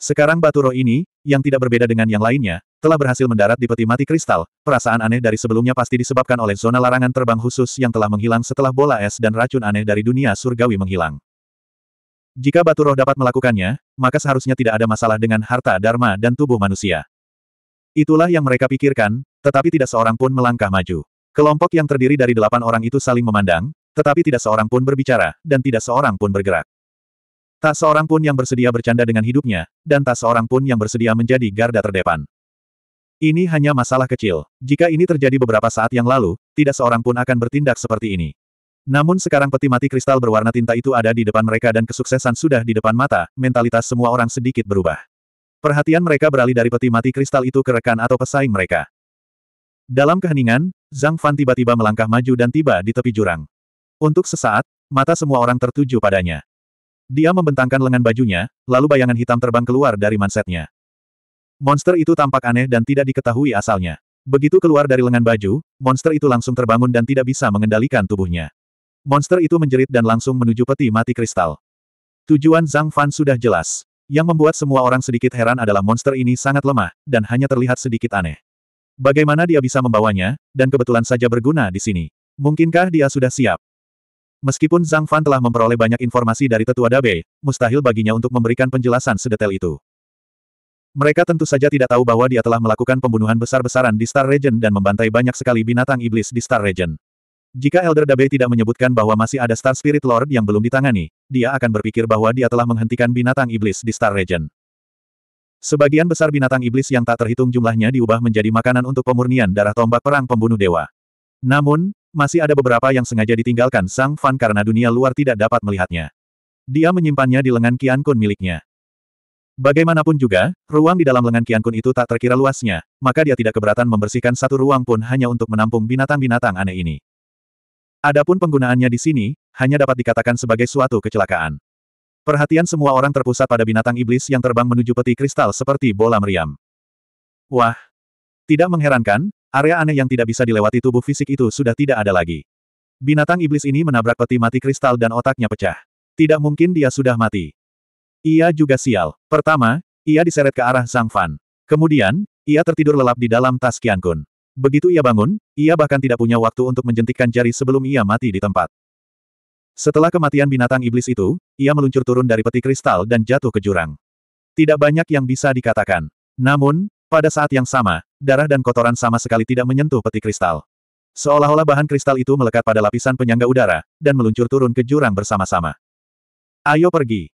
Sekarang batu roh ini, yang tidak berbeda dengan yang lainnya, telah berhasil mendarat di peti mati kristal, perasaan aneh dari sebelumnya pasti disebabkan oleh zona larangan terbang khusus yang telah menghilang setelah bola es dan racun aneh dari dunia surgawi menghilang. Jika batu roh dapat melakukannya, maka seharusnya tidak ada masalah dengan harta dharma dan tubuh manusia. Itulah yang mereka pikirkan, tetapi tidak seorang pun melangkah maju. Kelompok yang terdiri dari delapan orang itu saling memandang, tetapi tidak seorang pun berbicara, dan tidak seorang pun bergerak. Tak seorang pun yang bersedia bercanda dengan hidupnya, dan tak seorang pun yang bersedia menjadi garda terdepan. Ini hanya masalah kecil. Jika ini terjadi beberapa saat yang lalu, tidak seorang pun akan bertindak seperti ini. Namun sekarang peti mati kristal berwarna tinta itu ada di depan mereka dan kesuksesan sudah di depan mata, mentalitas semua orang sedikit berubah. Perhatian mereka beralih dari peti mati kristal itu ke rekan atau pesaing mereka. Dalam keheningan, Zhang Fan tiba-tiba melangkah maju dan tiba di tepi jurang. Untuk sesaat, mata semua orang tertuju padanya. Dia membentangkan lengan bajunya, lalu bayangan hitam terbang keluar dari mansetnya. Monster itu tampak aneh dan tidak diketahui asalnya. Begitu keluar dari lengan baju, monster itu langsung terbangun dan tidak bisa mengendalikan tubuhnya. Monster itu menjerit dan langsung menuju peti mati kristal. Tujuan Zhang Fan sudah jelas. Yang membuat semua orang sedikit heran adalah monster ini sangat lemah, dan hanya terlihat sedikit aneh. Bagaimana dia bisa membawanya, dan kebetulan saja berguna di sini. Mungkinkah dia sudah siap? Meskipun Zhang Fan telah memperoleh banyak informasi dari tetua Dabe, mustahil baginya untuk memberikan penjelasan sedetail itu. Mereka tentu saja tidak tahu bahwa dia telah melakukan pembunuhan besar-besaran di Star Region dan membantai banyak sekali binatang iblis di Star Region. Jika Elder Dabe tidak menyebutkan bahwa masih ada Star Spirit Lord yang belum ditangani, dia akan berpikir bahwa dia telah menghentikan binatang iblis di Star Region. Sebagian besar binatang iblis yang tak terhitung jumlahnya diubah menjadi makanan untuk pemurnian darah tombak perang pembunuh dewa. Namun, masih ada beberapa yang sengaja ditinggalkan Sang Fan karena dunia luar tidak dapat melihatnya. Dia menyimpannya di lengan Qian Kun miliknya. Bagaimanapun juga, ruang di dalam lengan Qian Kun itu tak terkira luasnya, maka dia tidak keberatan membersihkan satu ruang pun hanya untuk menampung binatang-binatang aneh ini. Adapun penggunaannya di sini, hanya dapat dikatakan sebagai suatu kecelakaan. Perhatian semua orang terpusat pada binatang iblis yang terbang menuju peti kristal seperti bola meriam. Wah! Tidak mengherankan, area aneh yang tidak bisa dilewati tubuh fisik itu sudah tidak ada lagi. Binatang iblis ini menabrak peti mati kristal dan otaknya pecah. Tidak mungkin dia sudah mati. Ia juga sial. Pertama, ia diseret ke arah Zhang Fan. Kemudian, ia tertidur lelap di dalam tas Qian Kun. Begitu ia bangun, ia bahkan tidak punya waktu untuk menjentikkan jari sebelum ia mati di tempat. Setelah kematian binatang iblis itu, ia meluncur turun dari peti kristal dan jatuh ke jurang. Tidak banyak yang bisa dikatakan. Namun, pada saat yang sama, darah dan kotoran sama sekali tidak menyentuh peti kristal. Seolah-olah bahan kristal itu melekat pada lapisan penyangga udara, dan meluncur turun ke jurang bersama-sama. Ayo pergi.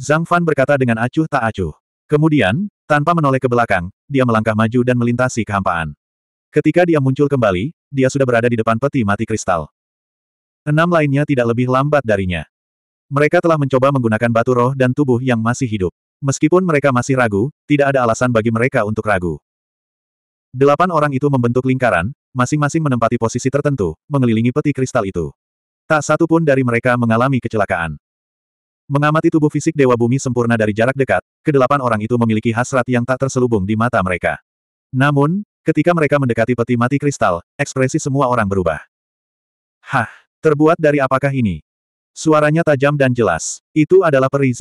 Zhang Fan berkata dengan acuh tak acuh. Kemudian, tanpa menoleh ke belakang, dia melangkah maju dan melintasi kehampaan. Ketika dia muncul kembali, dia sudah berada di depan peti mati kristal. Enam lainnya tidak lebih lambat darinya. Mereka telah mencoba menggunakan batu roh dan tubuh yang masih hidup. Meskipun mereka masih ragu, tidak ada alasan bagi mereka untuk ragu. Delapan orang itu membentuk lingkaran, masing-masing menempati posisi tertentu, mengelilingi peti kristal itu. Tak satu pun dari mereka mengalami kecelakaan. Mengamati tubuh fisik Dewa Bumi sempurna dari jarak dekat, kedelapan orang itu memiliki hasrat yang tak terselubung di mata mereka. Namun, ketika mereka mendekati peti mati kristal, ekspresi semua orang berubah. Hah, terbuat dari apakah ini? Suaranya tajam dan jelas. Itu adalah peri.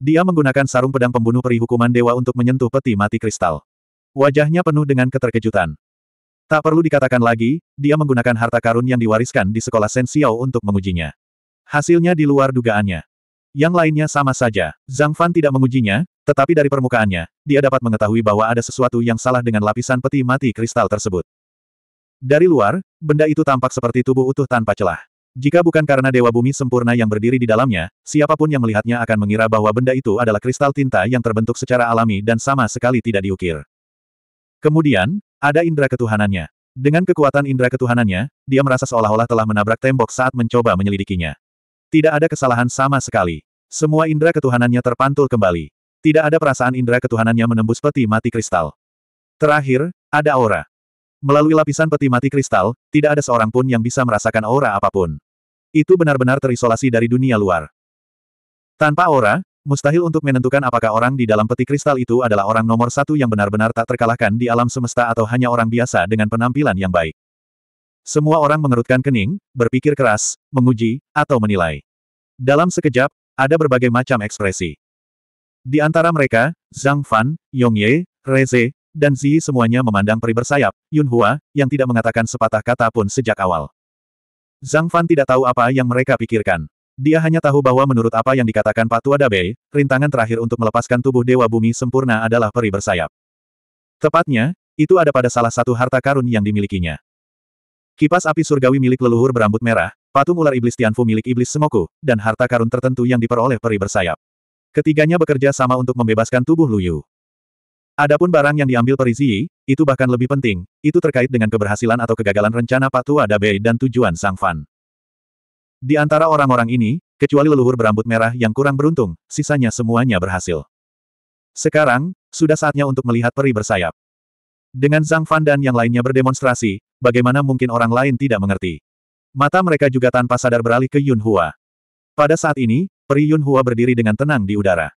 Dia menggunakan sarung pedang pembunuh peri hukuman dewa untuk menyentuh peti mati kristal. Wajahnya penuh dengan keterkejutan. Tak perlu dikatakan lagi, dia menggunakan harta karun yang diwariskan di sekolah Sen Xiao untuk mengujinya. Hasilnya di luar dugaannya. Yang lainnya sama saja. Zhang Fan tidak mengujinya, tetapi dari permukaannya, dia dapat mengetahui bahwa ada sesuatu yang salah dengan lapisan peti mati kristal tersebut. Dari luar, benda itu tampak seperti tubuh utuh tanpa celah. Jika bukan karena Dewa Bumi sempurna yang berdiri di dalamnya, siapa pun yang melihatnya akan mengira bahwa benda itu adalah kristal tinta yang terbentuk secara alami dan sama sekali tidak diukir. Kemudian, ada indera ketuhanannya. Dengan kekuatan indera ketuhanannya, dia merasa seolah-olah telah menabrak tembok saat mencoba menyelidikinya. Tidak ada kesalahan sama sekali. Semua indera ketuhanannya terpantul kembali. Tidak ada perasaan indera ketuhanannya menembus peti mati kristal. Terakhir, ada aura. Melalui lapisan peti mati kristal, tidak ada seorang pun yang bisa merasakan aura apa pun. Itu benar-benar terisolasi dari dunia luar. Tanpa aura, mustahil untuk menentukan apakah orang di dalam peti kristal itu adalah orang nomor satu yang benar-benar tak terkalahkan di alam semesta atau hanya orang biasa dengan penampilan yang baik. Semua orang mengerutkan kening, berpikir keras, menguji, atau menilai. Dalam sekejap, ada berbagai macam ekspresi. Di antara mereka, Zhang Fan, Yong Ye, Reze, dan Zi semuanya memandang peri bersayap, Yun Hua, yang tidak mengatakan sepatah kata pun sejak awal. Zhang Fan tidak tahu apa yang mereka pikirkan. Dia hanya tahu bahwa menurut apa yang dikatakan Pak Tua Dabei, rintangan terakhir untuk melepaskan tubuh Dewa Bumi sempurna adalah peri bersayap. Tepatnya, itu ada pada salah satu harta karun yang dimilikinya. Kipas api surgawi milik leluhur berambut merah, patung ular iblis Tianfu milik iblis Semoku, dan harta karun tertentu yang diperoleh peri bersayap. Ketiganya bekerja sama untuk membebaskan tubuh Luyu. Adapun barang yang diambil peri Ziyi, itu bahkan lebih penting, itu terkait dengan keberhasilan atau kegagalan rencana Pak Tua Dabei dan tujuan Sang Fan. Di antara orang-orang ini, kecuali leluhur berambut merah yang kurang beruntung, sisanya semuanya berhasil. Sekarang, sudah saatnya untuk melihat peri bersayap. Dengan Zhang Fan dan yang lainnya berdemonstrasi, bagaimana mungkin orang lain tidak mengerti. Mata mereka juga tanpa sadar beralih ke Yun Hua. Pada saat ini, peri Yun Hua berdiri dengan tenang di udara.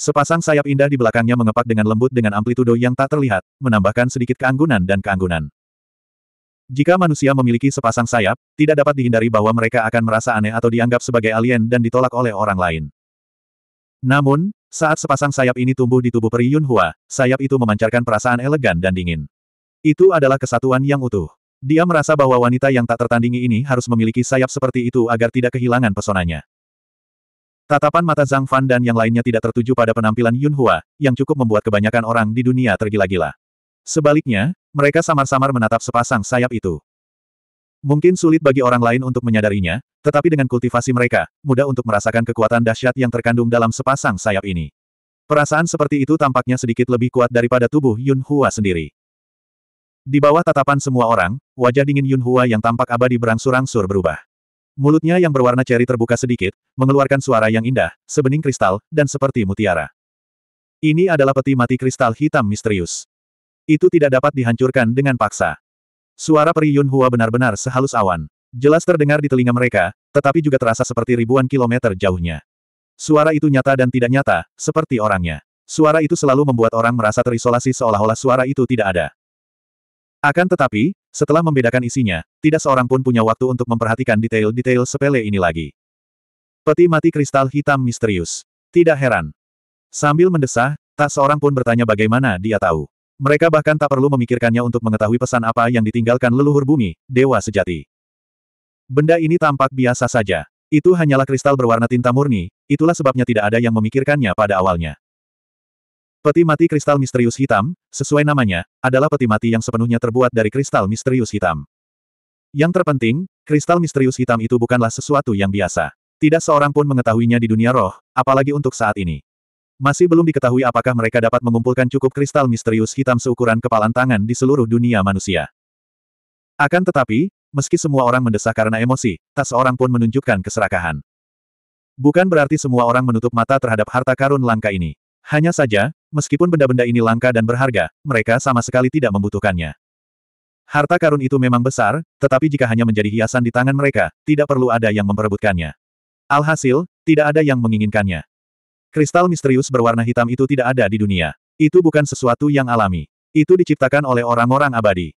Sepasang sayap indah di belakangnya mengepak dengan lembut dengan amplitudo yang tak terlihat, menambahkan sedikit keanggunan dan keanggunan. Jika manusia memiliki sepasang sayap, tidak dapat dihindari bahwa mereka akan merasa aneh atau dianggap sebagai alien dan ditolak oleh orang lain. Namun, saat sepasang sayap ini tumbuh di tubuh peri Yun Hua, sayap itu memancarkan perasaan elegan dan dingin. Itu adalah kesatuan yang utuh. Dia merasa bahwa wanita yang tak tertandingi ini harus memiliki sayap seperti itu agar tidak kehilangan pesonanya. Tatapan mata Zhang Fan dan yang lainnya tidak tertuju pada penampilan Yun Hua, yang cukup membuat kebanyakan orang di dunia tergila-gila. Sebaliknya, mereka samar-samar menatap sepasang sayap itu. Mungkin sulit bagi orang lain untuk menyadarinya, tetapi dengan kultivasi mereka, mudah untuk merasakan kekuatan dahsyat yang terkandung dalam sepasang sayap ini. Perasaan seperti itu tampaknya sedikit lebih kuat daripada tubuh Yun Hua sendiri. Di bawah tatapan semua orang, wajah dingin Yun Hua yang tampak abadi berangsur-angsur berubah. Mulutnya yang berwarna ceri terbuka sedikit, mengeluarkan suara yang indah, sebening kristal, dan seperti mutiara. Ini adalah peti mati kristal hitam misterius. Itu tidak dapat dihancurkan dengan paksa. Suara peri Yun Hua benar-benar sehalus awan. Jelas terdengar di telinga mereka, tetapi juga terasa seperti ribuan kilometer jauhnya. Suara itu nyata dan tidak nyata, seperti orangnya. Suara itu selalu membuat orang merasa terisolasi seolah-olah suara itu tidak ada. Akan tetapi, setelah membedakan isinya, tidak seorang pun punya waktu untuk memperhatikan detail-detail sepele ini lagi. Peti mati kristal hitam misterius. Tidak heran. Sambil mendesah, tak seorang pun bertanya bagaimana dia tahu. Mereka bahkan tak perlu memikirkannya untuk mengetahui pesan apa yang ditinggalkan leluhur bumi, dewa sejati. Benda ini tampak biasa saja. Itu hanyalah kristal berwarna tinta murni, itulah sebabnya tidak ada yang memikirkannya pada awalnya. Peti mati kristal misterius hitam, sesuai namanya, adalah peti mati yang sepenuhnya terbuat dari kristal misterius hitam. Yang terpenting, kristal misterius hitam itu bukanlah sesuatu yang biasa. Tidak seorang pun mengetahuinya di dunia roh, apalagi untuk saat ini. Masih belum diketahui apakah mereka dapat mengumpulkan cukup kristal misterius hitam seukuran kepalan tangan di seluruh dunia manusia. Akan tetapi, meski semua orang mendesak karena emosi, tak seorang pun menunjukkan keserakahan. Bukan berarti semua orang menutup mata terhadap harta karun langka ini. Hanya saja, meskipun benda-benda ini langka dan berharga, mereka sama sekali tidak membutuhkannya. Harta karun itu memang besar, tetapi jika hanya menjadi hiasan di tangan mereka, tidak perlu ada yang memperebutkannya. Alhasil, tidak ada yang menginginkannya. Kristal misterius berwarna hitam itu tidak ada di dunia. Itu bukan sesuatu yang alami. Itu diciptakan oleh orang-orang abadi.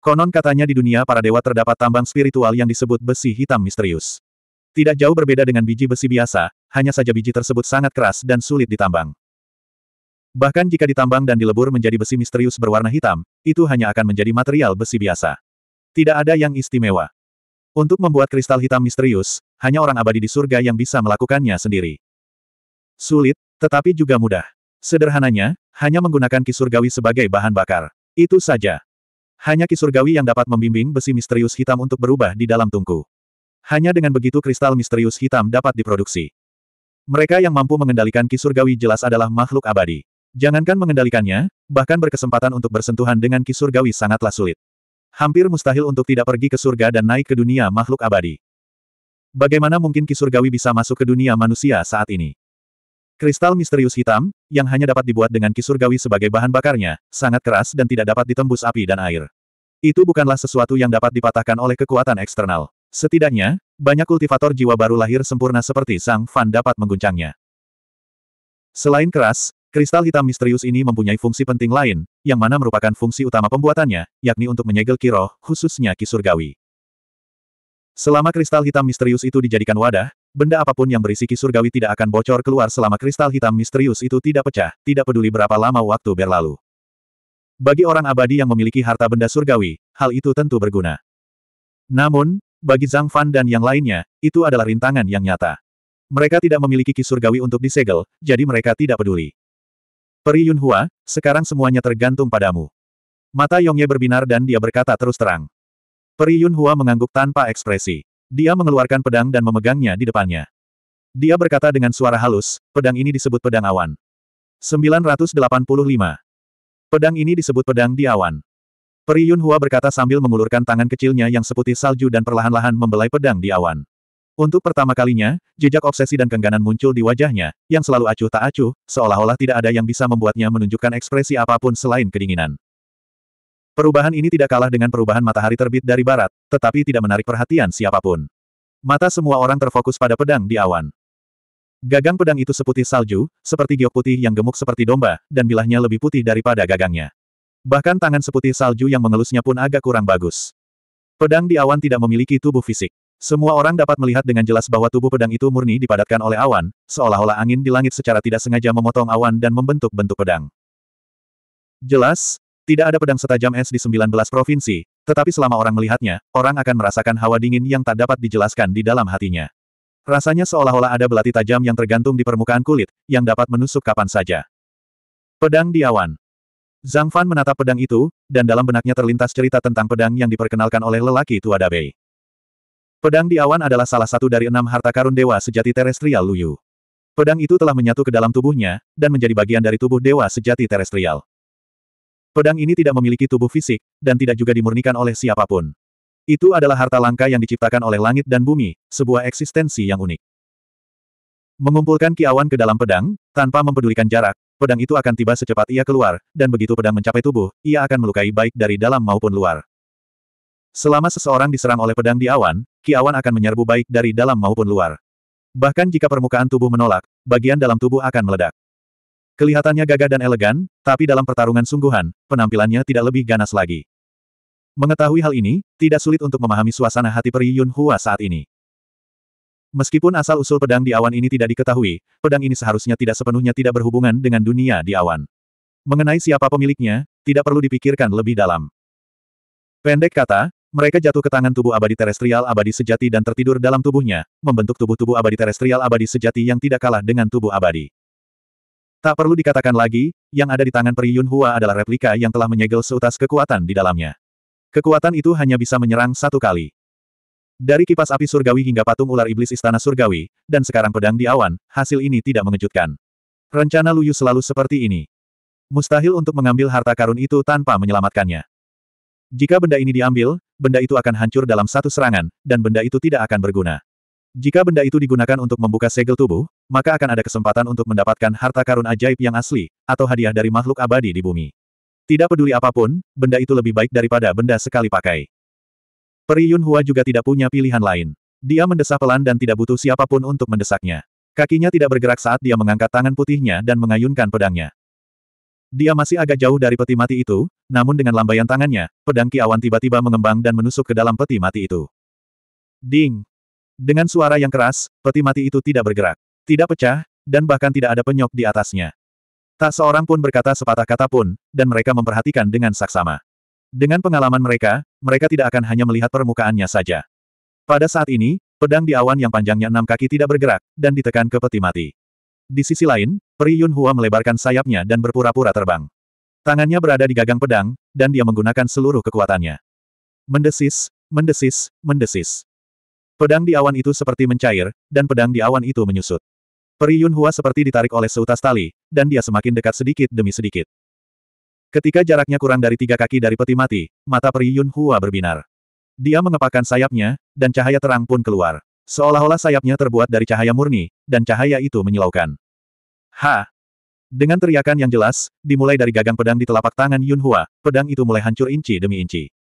Konon katanya di dunia para dewa terdapat tambang spiritual yang disebut besi hitam misterius. Tidak jauh berbeda dengan biji besi biasa, hanya saja biji tersebut sangat keras dan sulit ditambang. Bahkan jika ditambang dan dilebur menjadi besi misterius berwarna hitam, itu hanya akan menjadi material besi biasa. Tidak ada yang istimewa. Untuk membuat kristal hitam misterius, hanya orang abadi di surga yang bisa melakukannya sendiri. Sulit, tetapi juga mudah. Sederhananya, hanya menggunakan ki surgawi sebagai bahan bakar. Itu saja. Hanya ki surgawi yang dapat membimbing besi misterius hitam untuk berubah di dalam tungku. Hanya dengan begitu kristal misterius hitam dapat diproduksi. Mereka yang mampu mengendalikan ki surgawi jelas adalah makhluk abadi. Jangankan mengendalikannya, bahkan berkesempatan untuk bersentuhan dengan ki surgawi sangatlah sulit. Hampir mustahil untuk tidak pergi ke surga dan naik ke dunia makhluk abadi. Bagaimana mungkin ki surgawi bisa masuk ke dunia manusia saat ini? Kristal misterius hitam, yang hanya dapat dibuat dengan kisurgawi sebagai bahan bakarnya, sangat keras dan tidak dapat ditembus api dan air. Itu bukanlah sesuatu yang dapat dipatahkan oleh kekuatan eksternal. Setidaknya, banyak kultivator jiwa baru lahir sempurna seperti Sang Fan dapat mengguncangnya. Selain keras, kristal hitam misterius ini mempunyai fungsi penting lain, yang mana merupakan fungsi utama pembuatannya, yakni untuk menyegel kiroh, khususnya kisurgawi. Selama kristal hitam misterius itu dijadikan wadah, Benda apa pun yang berisi ki surgawi tidak akan bocor keluar selama kristal hitam misterius itu tidak pecah, tidak peduli berapa lama waktu berlalu. Bagi orang abadi yang memiliki harta benda surgawi, hal itu tentu berguna. Namun, bagi Zhang Fan dan yang lainnya, itu adalah rintangan yang nyata. Mereka tidak memiliki ki surgawi untuk disegel, jadi mereka tidak peduli. Peri Yunhua, sekarang semuanya tergantung padamu. Mata Yongye berbinar dan dia berkata terus terang. Peri Yunhua mengangguk tanpa ekspresi. Dia mengeluarkan pedang dan memegangnya di depannya. Dia berkata dengan suara halus, pedang ini disebut pedang awan. 985. Pedang ini disebut pedang di awan. Peri Yunhua berkata sambil mengulurkan tangan kecilnya yang seputih salju dan perlahan-lahan membelai pedang di awan. Untuk pertama kalinya, jejak obsesi dan kengganan muncul di wajahnya, yang selalu acuh tak acuh, seolah-olah tidak ada yang bisa membuatnya menunjukkan ekspresi apa pun selain kedinginan. Perubahan ini tidak kalah dengan perubahan matahari terbit dari barat, tetapi tidak menarik perhatian siapa pun. Mata semua orang terfokus pada pedang di awan. Gagang pedang itu seputih salju, seperti giok putih yang gemuk seperti domba, dan bilahnya lebih putih daripada gagangnya. Bahkan tangan seputih salju yang mengelusnya pun agak kurang bagus. Pedang di awan tidak memiliki tubuh fisik. Semua orang dapat melihat dengan jelas bahwa tubuh pedang itu murni dipadatkan oleh awan, seolah-olah angin di langit secara tidak sengaja memotong awan dan membentuk bentuk pedang. Jelas, tidak ada pedang setajam es di 19 provinsi, tetapi selama orang melihatnya, orang akan merasakan hawa dingin yang tak dapat dijelaskan di dalam hatinya. Rasanya seolah-olah ada belati tajam yang tergantung di permukaan kulit, yang dapat menusuk kapan saja. Pedang di awan. Zhang Fan menatap pedang itu, dan dalam benaknya terlintas cerita tentang pedang yang diperkenalkan oleh lelaki tua Dabei. Pedang di awan adalah salah satu dari enam harta karun dewa sejati terestrial Luyu. Pedang itu telah menyatu ke dalam tubuhnya, dan menjadi bagian dari tubuh dewa sejati terestrial. Pedang ini tidak memiliki tubuh fisik, dan tidak juga dimurnikan oleh siapa pun. Itu adalah harta langka yang diciptakan oleh langit dan bumi, sebuah eksistensi yang unik. Mengumpulkan kiawan ke dalam pedang, tanpa mempedulikan jarak, pedang itu akan tiba secepat ia keluar, dan begitu pedang mencapai tubuh, ia akan melukai baik dari dalam maupun luar. Selama seseorang diserang oleh pedang di awan, kiawan akan menyerbu baik dari dalam maupun luar. Bahkan jika permukaan tubuh menolak, bagian dalam tubuh akan meledak. Kelihatannya gagah dan elegan, tapi dalam pertarungan sungguhan, penampilannya tidak lebih ganas lagi. Mengetahui hal ini, tidak sulit untuk memahami suasana hati Peri Yun Hua saat ini. Meskipun asal-usul pedang di awan ini tidak diketahui, pedang ini seharusnya tidak sepenuhnya tidak berhubungan dengan dunia di awan. Mengenai siapa pemiliknya, tidak perlu dipikirkan lebih dalam. Pendek kata, mereka jatuh ke tangan tubuh abadi terestrial abadi sejati dan tertidur dalam tubuhnya, membentuk tubuh-tubuh abadi terestrial abadi sejati yang tidak kalah dengan tubuh abadi. Tak perlu dikatakan lagi, yang ada di tangan Peri Yun Hua adalah replika yang telah menyegel seutas kekuatan di dalamnya. Kekuatan itu hanya bisa menyerang satu kali. Dari kipas api surgawi hingga patung ular iblis istana surgawi, dan sekarang pedang di awan, hasil ini tidak mengejutkan. Rencana Luyu selalu seperti ini. Mustahil untuk mengambil harta karun itu tanpa menyelamatkannya. Jika benda ini diambil, benda itu akan hancur dalam satu serangan, dan benda itu tidak akan berguna. Jika benda itu digunakan untuk membuka segel tubuh, maka akan ada kesempatan untuk mendapatkan harta karun ajaib yang asli, atau hadiah dari makhluk abadi di bumi. Tidak peduli apa pun, benda itu lebih baik daripada benda sekali pakai. Peri Yun Hua juga tidak punya pilihan lain. Dia mendesah pelan dan tidak butuh siapa pun untuk mendesaknya. Kakinya tidak bergerak saat dia mengangkat tangan putihnya dan mengayunkan pedangnya. Dia masih agak jauh dari peti mati itu, namun dengan lambaian tangannya, pedang Ki Awan tiba-tiba mengembang dan menusuk ke dalam peti mati itu. Ding! Dengan suara yang keras, peti mati itu tidak bergerak, tidak pecah, dan bahkan tidak ada penyok di atasnya. Tak seorang pun berkata sepatah kata pun, dan mereka memperhatikan dengan saksama. Dengan pengalaman mereka, mereka tidak akan hanya melihat permukaannya saja. Pada saat ini, pedang di awan yang panjangnya enam kaki tidak bergerak, dan ditekan ke peti mati. Di sisi lain, Peri Yun Hua melebarkan sayapnya dan berpura-pura terbang. Tangannya berada di gagang pedang, dan dia menggunakan seluruh kekuatannya. Mendesis, mendesis, mendesis. Pedang di awan itu seperti mencair, dan pedang di awan itu menyusut. Peri Yun Hua seperti ditarik oleh seutas tali, dan dia semakin dekat sedikit demi sedikit. Ketika jaraknya kurang dari tiga kaki dari peti mati, mata Peri Yun Hua berbinar. Dia mengepakkan sayapnya, dan cahaya terang pun keluar. Seolah-olah sayapnya terbuat dari cahaya murni, dan cahaya itu menyilaukan. Ha! Dengan teriakan yang jelas, dimulai dari gagang pedang di telapak tangan Yun Hua, pedang itu mulai hancur inci demi inci.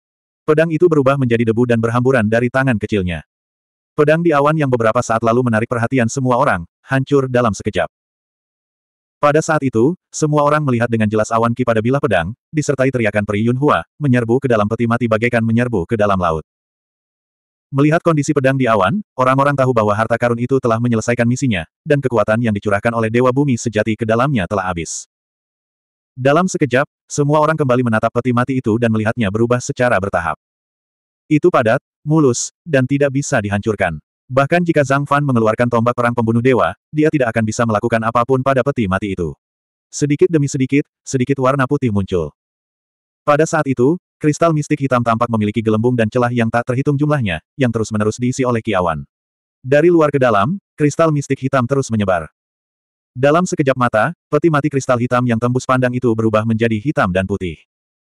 Pedang itu berubah menjadi debu dan berhamburan dari tangan kecilnya. Pedang di awan yang beberapa saat lalu menarik perhatian semua orang, hancur dalam sekejap. Pada saat itu, semua orang melihat dengan jelas awan ki pada bilah pedang, disertai teriakan Peri Yun Hua, menyerbu ke dalam peti mati bagaikan menyerbu ke dalam laut. Melihat kondisi pedang di awan, orang-orang tahu bahwa harta karun itu telah menyelesaikan misinya, dan kekuatan yang dicurahkan oleh Dewa Bumi sejati ke dalamnya telah habis. Dalam sekejap, semua orang kembali menatap peti mati itu dan melihatnya berubah secara bertahap. Itu padat, mulus, dan tidak bisa dihancurkan. Bahkan jika Zhang Fan mengeluarkan tombak perang pembunuh dewa, dia tidak akan bisa melakukan apa pun pada peti mati itu. Sedikit demi sedikit, sedikit warna putih muncul. Pada saat itu, kristal mistik hitam tampak memiliki gelembung dan celah yang tak terhitung jumlahnya, yang terus-menerus diisi oleh kiawan. Dari luar ke dalam, kristal mistik hitam terus menyebar. Dalam sekejap mata, peti mati kristal hitam yang tembus pandang itu berubah menjadi hitam dan putih.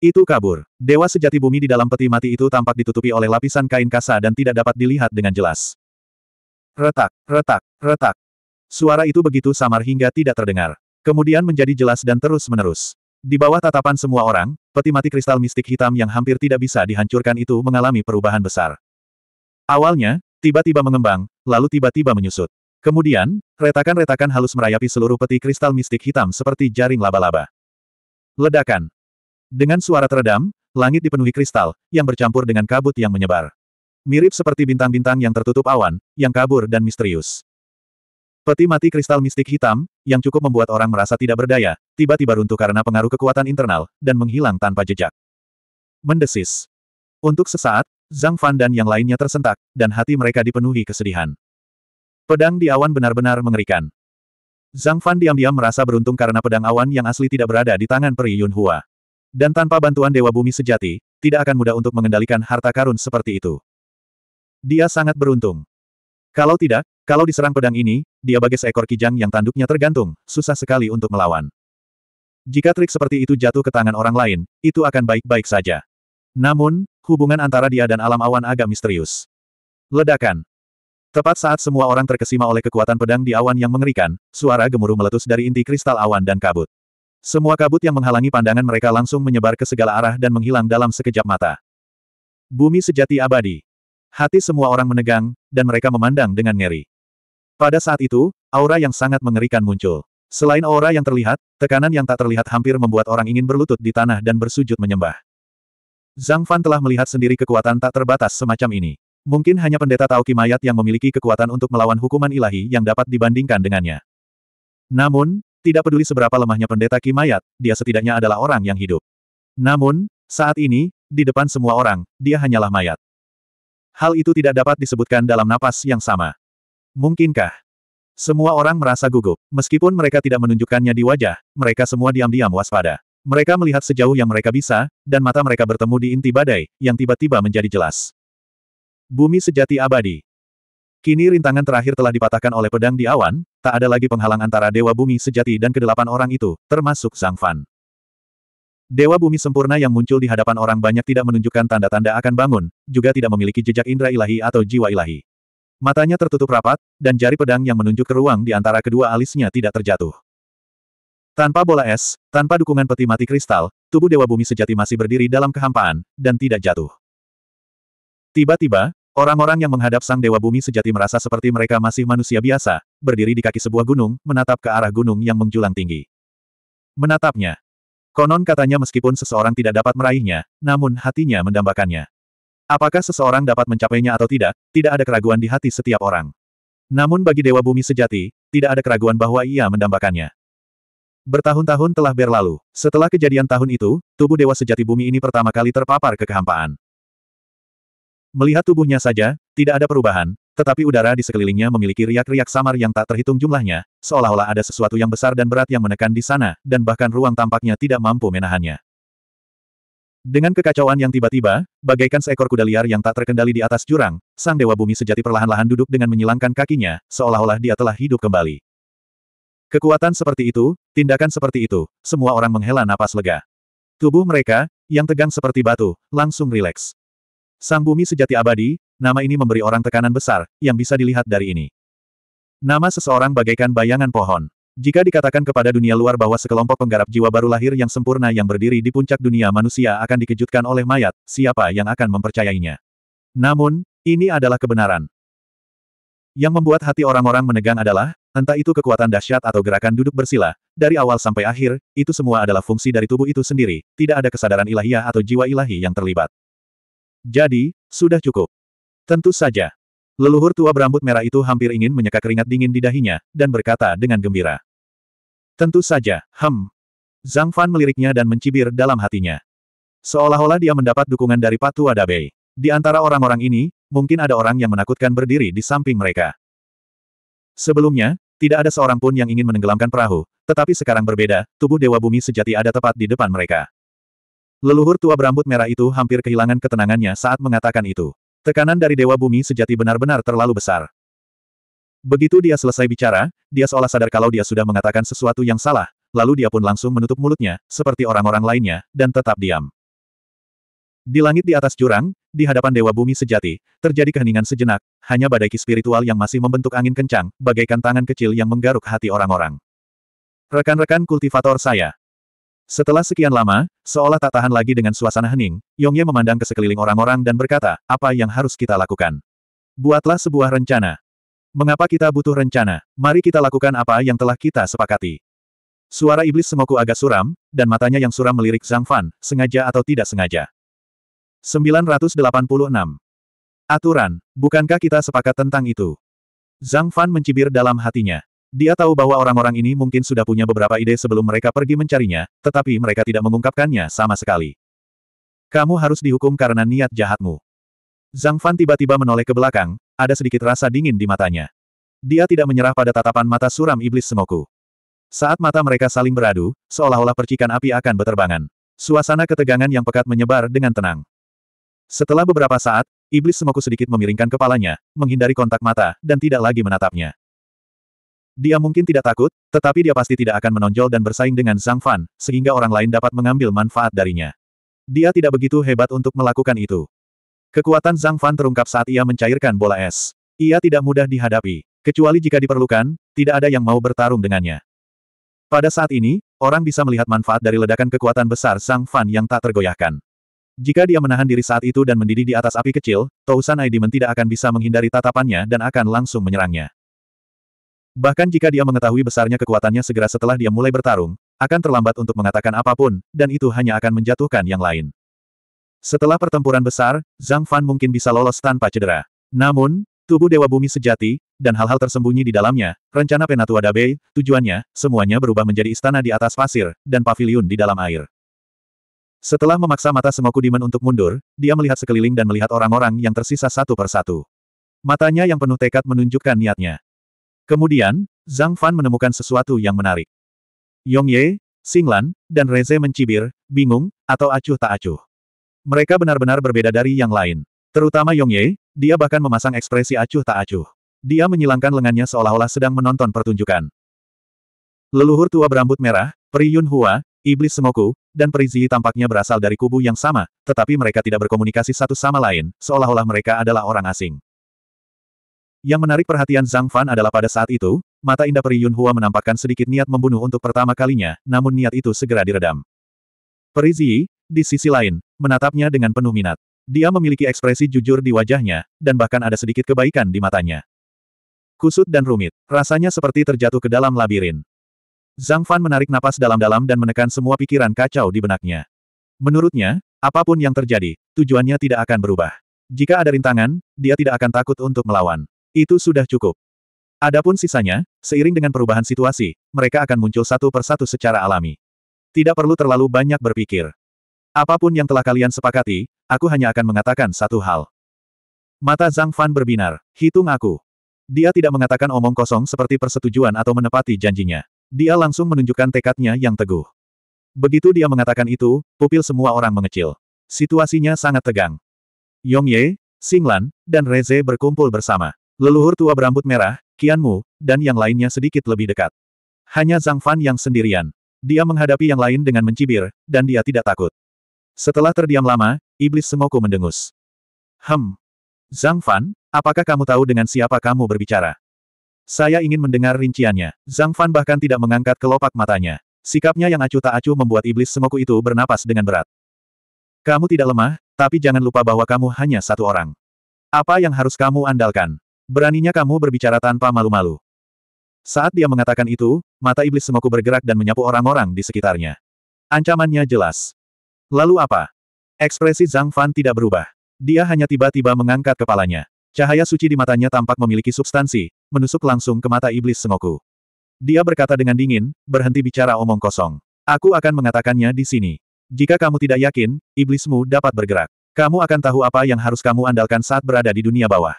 Itu kabur. Dewa sejati bumi di dalam peti mati itu tampak ditutupi oleh lapisan kain kasa dan tidak dapat dilihat dengan jelas. Retak, retak, retak. Suara itu begitu samar hingga tidak terdengar. Kemudian menjadi jelas dan terus-menerus. Di bawah tatapan semua orang, peti mati kristal mistik hitam yang hampir tidak bisa dihancurkan itu mengalami perubahan besar. Awalnya, tiba-tiba mengembang, lalu tiba-tiba menyusut. Kemudian, retakan-retakan halus merayapi seluruh peti kristal mistik hitam seperti jaring laba-laba. Ledakan. Dengan suara teredam, langit dipenuhi kristal, yang bercampur dengan kabut yang menyebar. Mirip seperti bintang-bintang yang tertutup awan, yang kabur dan misterius. Peti mati kristal mistik hitam, yang cukup membuat orang merasa tidak berdaya, tiba-tiba runtuh karena pengaruh kekuatan internal, dan menghilang tanpa jejak. Mendesis. Untuk sesaat, Zhang Fan dan yang lainnya tersentak, dan hati mereka dipenuhi kesedihan. Pedang di awan benar-benar mengerikan. Zhang Fan diam-diam merasa beruntung karena pedang awan yang asli tidak berada di tangan Peri Yun Hua. Dan tanpa bantuan Dewa Bumi Sejati, tidak akan mudah untuk mengendalikan harta karun seperti itu. Dia sangat beruntung. Kalau tidak, kalau diserang pedang ini, dia bagai seekor kijang yang tanduknya tergantung, susah sekali untuk melawan. Jika trik seperti itu jatuh ke tangan orang lain, itu akan baik-baik saja. Namun, hubungan antara dia dan alam awan agak misterius. Ledakan. Tepat saat semua orang terkesima oleh kekuatan pedang di awan yang mengerikan, suara gemuruh meletus dari inti kristal awan dan kabut. Semua kabut yang menghalangi pandangan mereka langsung menyebar ke segala arah dan menghilang dalam sekejap mata. Bumi sejati abadi. Hati semua orang menegang, dan mereka memandang dengan ngeri. Pada saat itu, aura yang sangat mengerikan muncul. Selain aura yang terlihat, tekanan yang tak terlihat hampir membuat orang ingin berlutut di tanah dan bersujud menyembah. Zhang Fan telah melihat sendiri kekuatan tak terbatas semacam ini. Mungkin hanya pendeta Tao Kimayat yang memiliki kekuatan untuk melawan hukuman ilahi yang dapat dibandingkan dengannya. Namun, tidak peduli seberapa lemahnya pendeta Kimayat, dia setidaknya adalah orang yang hidup. Namun, saat ini, di depan semua orang, dia hanyalah mayat. Hal itu tidak dapat disebutkan dalam napas yang sama. Mungkinkah? Semua orang merasa gugup. Meskipun mereka tidak menunjukkannya di wajah, mereka semua diam-diam waspada. Mereka melihat sejauh yang mereka bisa, dan mata mereka bertemu di inti badai, yang tiba-tiba menjadi jelas. Bumi sejati abadi. Kini rintangan terakhir telah dipatahkan oleh pedang di awan, tak ada lagi penghalang antara Dewa Bumi sejati dan kedelapan orang itu, termasuk Zhang Fan. Dewa bumi sempurna yang muncul di hadapan orang banyak tidak menunjukkan tanda-tanda akan bangun, juga tidak memiliki jejak indera ilahi atau jiwa ilahi. Matanya tertutup rapat, dan jari pedang yang menunjuk ke ruang di antara kedua alisnya tidak terjatuh. Tanpa bola es, tanpa dukungan peti mati kristal, tubuh Dewa Bumi sejati masih berdiri dalam kehampaan, dan tidak jatuh. Tiba-tiba, orang-orang yang menghadap Sang Dewa Bumi sejati merasa seperti mereka masih manusia biasa, berdiri di kaki sebuah gunung, menatap ke arah gunung yang menjulang tinggi. Menatapnya, Konon katanya meskipun seseorang tidak dapat meraihnya, namun hatinya mendambakannya. Apakah seseorang dapat mencapainya atau tidak, tidak ada keraguan di hati setiap orang. Namun bagi Dewa Bumi sejati, tidak ada keraguan bahwa ia mendambakannya. Bertahun-tahun telah berlalu. Setelah kejadian tahun itu, tubuh Dewa Sejati Bumi ini pertama kali terpapar ke kehampaan. Melihat tubuhnya saja, tidak ada perubahan, tetapi udara di sekelilingnya memiliki riak-riak samar yang tak terhitung jumlahnya, seolah-olah ada sesuatu yang besar dan berat yang menekan di sana, dan bahkan ruang tampaknya tidak mampu menahannya. Dengan kekacauan yang tiba-tiba, bagaikan seekor kuda liar yang tak terkendali di atas jurang, sang dewa bumi sejati perlahan-lahan duduk dengan menyilangkan kakinya, seolah-olah dia telah hidup kembali. Kekuatan seperti itu, tindakan seperti itu, semua orang menghela napas lega. Tubuh mereka, yang tegang seperti batu, langsung rileks. Sang bumi sejati abadi, nama ini memberi orang tekanan besar, yang bisa dilihat dari ini. Nama seseorang bagaikan bayangan pohon. Jika dikatakan kepada dunia luar bahwa sekelompok penggarap jiwa baru lahir yang sempurna yang berdiri di puncak dunia manusia akan dikejutkan oleh mayat, siapa yang akan mempercayainya? Namun, ini adalah kebenaran. Yang membuat hati orang-orang menegang adalah, entah itu kekuatan dahsyat atau gerakan duduk bersila, dari awal sampai akhir, itu semua adalah fungsi dari tubuh itu sendiri, tidak ada kesadaran ilahiyah atau jiwa ilahi yang terlibat. Jadi, sudah cukup. Tentu saja. Leluhur tua berambut merah itu hampir ingin menyeka keringat dingin di dahinya, dan berkata dengan gembira. Tentu saja, hem. Zhang Fan meliriknya dan mencibir dalam hatinya. Seolah-olah dia mendapat dukungan dari Patua Dabei. Di antara orang-orang ini, mungkin ada orang yang menakutkan berdiri di samping mereka. Sebelumnya, tidak ada seorang pun yang ingin menenggelamkan perahu, tetapi sekarang berbeda, tubuh Dewa Bumi sejati ada tepat di depan mereka. Leluhur tua berambut merah itu hampir kehilangan ketenangannya saat mengatakan itu. Tekanan dari Dewa Bumi sejati benar-benar terlalu besar. Begitu dia selesai bicara, dia seolah sadar kalau dia sudah mengatakan sesuatu yang salah, lalu dia pun langsung menutup mulutnya, seperti orang-orang lainnya, dan tetap diam. Di langit di atas jurang, di hadapan Dewa Bumi sejati, terjadi keheningan sejenak, hanya badai ki spiritual yang masih membentuk angin kencang, bagaikan tangan kecil yang menggaruk hati orang-orang. Rekan-rekan kultivator saya, setelah sekian lama, seolah tak tahan lagi dengan suasana hening, Yongye memandang ke sekeliling orang-orang dan berkata, apa yang harus kita lakukan? Buatlah sebuah rencana. Mengapa kita butuh rencana? Mari kita lakukan apa yang telah kita sepakati. Suara iblis semoku agak suram, dan matanya yang suram melirik Zhang Fan, sengaja atau tidak sengaja. 986. Aturan, bukankah kita sepakat tentang itu? Zhang Fan mencibir dalam hatinya. Dia tahu bahwa orang-orang ini mungkin sudah punya beberapa ide sebelum mereka pergi mencarinya, tetapi mereka tidak mengungkapkannya sama sekali. Kamu harus dihukum karena niat jahatmu. Zhang Fan tiba-tiba menoleh ke belakang, ada sedikit rasa dingin di matanya. Dia tidak menyerah pada tatapan mata suram iblis semoku. Saat mata mereka saling beradu, seolah-olah percikan api akan beterbangan. Suasana ketegangan yang pekat menyebar dengan tenang. Setelah beberapa saat, iblis semoku sedikit memiringkan kepalanya, menghindari kontak mata, dan tidak lagi menatapnya. Dia mungkin tidak takut, tetapi dia pasti tidak akan menonjol dan bersaing dengan Zhang Fan, sehingga orang lain dapat mengambil manfaat darinya. Dia tidak begitu hebat untuk melakukan itu. Kekuatan Zhang Fan terungkap saat ia mencairkan bola es. Ia tidak mudah dihadapi. Kecuali jika diperlukan, tidak ada yang mau bertarung dengannya. Pada saat ini, orang bisa melihat manfaat dari ledakan kekuatan besar Zhang Fan yang tak tergoyahkan. Jika dia menahan diri saat itu dan mendidih di atas api kecil, Tousan Aidimen tidak akan bisa menghindari tatapannya dan akan langsung menyerangnya. Bahkan jika dia mengetahui besarnya kekuatannya segera setelah dia mulai bertarung, akan terlambat untuk mengatakan apa pun, dan itu hanya akan menjatuhkan yang lain. Setelah pertempuran besar, Zhang Fan mungkin bisa lolos tanpa cedera. Namun, tubuh Dewa Bumi sejati, dan hal-hal tersembunyi di dalamnya, rencana Penatua Dabei, tujuannya, semuanya berubah menjadi istana di atas pasir, dan paviliun di dalam air. Setelah memaksa mata Sengoku Demon untuk mundur, dia melihat sekeliling dan melihat orang-orang yang tersisa satu persatu. Matanya yang penuh tekad menunjukkan niatnya. Kemudian, Zhang Fan menemukan sesuatu yang menarik. Yong Ye, Xinglan, dan Reze mencibir, bingung, atau acuh tak acuh. Mereka benar-benar berbeda dari yang lain. Terutama Yong Ye, dia bahkan memasang ekspresi acuh tak acuh. Dia menyilangkan lengannya seolah-olah sedang menonton pertunjukan. Leluhur tua berambut merah, Pri Yun Hua, Iblis Sengoku, dan Ziyi tampaknya berasal dari kubu yang sama, tetapi mereka tidak berkomunikasi satu sama lain, seolah-olah mereka adalah orang asing. Yang menarik perhatian Zhang Fan adalah pada saat itu, mata indah Peri Yun Hua menampakkan sedikit niat membunuh untuk pertama kalinya, namun niat itu segera diredam. Peri Ziyi, di sisi lain, menatapnya dengan penuh minat. Dia memiliki ekspresi jujur di wajahnya, dan bahkan ada sedikit kebaikan di matanya. Kusut dan rumit, rasanya seperti terjatuh ke dalam labirin. Zhang Fan menarik napas dalam-dalam dan menekan semua pikiran kacau di benaknya. Menurutnya, apa pun yang terjadi, tujuannya tidak akan berubah. Jika ada rintangan, dia tidak akan takut untuk melawan. Itu sudah cukup. Adapun sisanya, seiring dengan perubahan situasi, mereka akan muncul satu persatu secara alami. Tidak perlu terlalu banyak berpikir. Apa pun yang telah kalian sepakati, aku hanya akan mengatakan satu hal. Mata Zhang Fan berbinar. Hitung aku. Dia tidak mengatakan omong kosong seperti persetujuan atau menepati janjinya. Dia langsung menunjukkan tekadnya yang teguh. Begitu dia mengatakan itu, pupil semua orang mengecil. Situasinya sangat tegang. Yong Ye, Xinglan, dan Reze berkumpul bersama. Leluhur tua berambut merah, Qianmu, dan yang lainnya sedikit lebih dekat. Hanya Zhang Fan yang sendirian. Dia menghadapi yang lain dengan mencibir, dan dia tidak takut. Setelah terdiam lama, iblis Sengoku mendengus. Hem. Zhang Fan, apakah kamu tahu dengan siapa kamu berbicara? Saya ingin mendengar rinciannya. Zhang Fan bahkan tidak mengangkat kelopak matanya. Sikapnya yang acuh tak acuh membuat iblis Sengoku itu bernapas dengan berat. Kamu tidak lemah, tapi jangan lupa bahwa kamu hanya satu orang. Apa yang harus kamu andalkan? Beraninya kamu berbicara tanpa malu-malu. Saat dia mengatakan itu, mata iblis semoku bergerak dan menyapu orang-orang di sekitarnya. Ancamannya jelas. Lalu apa? Ekspresi Zhang Fan tidak berubah. Dia hanya tiba-tiba mengangkat kepalanya. Cahaya suci di matanya tampak memiliki substansi, menusuk langsung ke mata iblis Sengoku. Dia berkata dengan dingin, berhenti bicara omong kosong. Aku akan mengatakannya di sini. Jika kamu tidak yakin, iblismu dapat bergerak. Kamu akan tahu apa yang harus kamu andalkan saat berada di dunia bawah.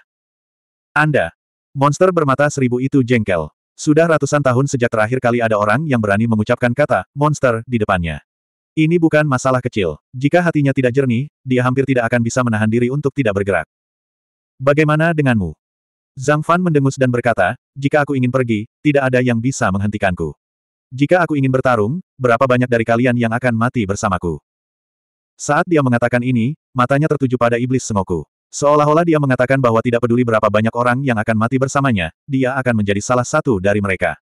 Anda. Monster bermata seribu itu jengkel. Sudah ratusan tahun sejak terakhir kali ada orang yang berani mengucapkan kata, monster, di depannya. Ini bukan masalah kecil. Jika hatinya tidak jernih, dia hampir tidak akan bisa menahan diri untuk tidak bergerak. Bagaimana denganmu? Zhang Fan mendengus dan berkata, jika aku ingin pergi, tidak ada yang bisa menghentikanku. Jika aku ingin bertarung, berapa banyak dari kalian yang akan mati bersamaku? Saat dia mengatakan ini, matanya tertuju pada iblis Sengoku. Seolah-olah dia mengatakan bahwa tidak peduli berapa banyak orang yang akan mati bersamanya, dia akan menjadi salah satu dari mereka.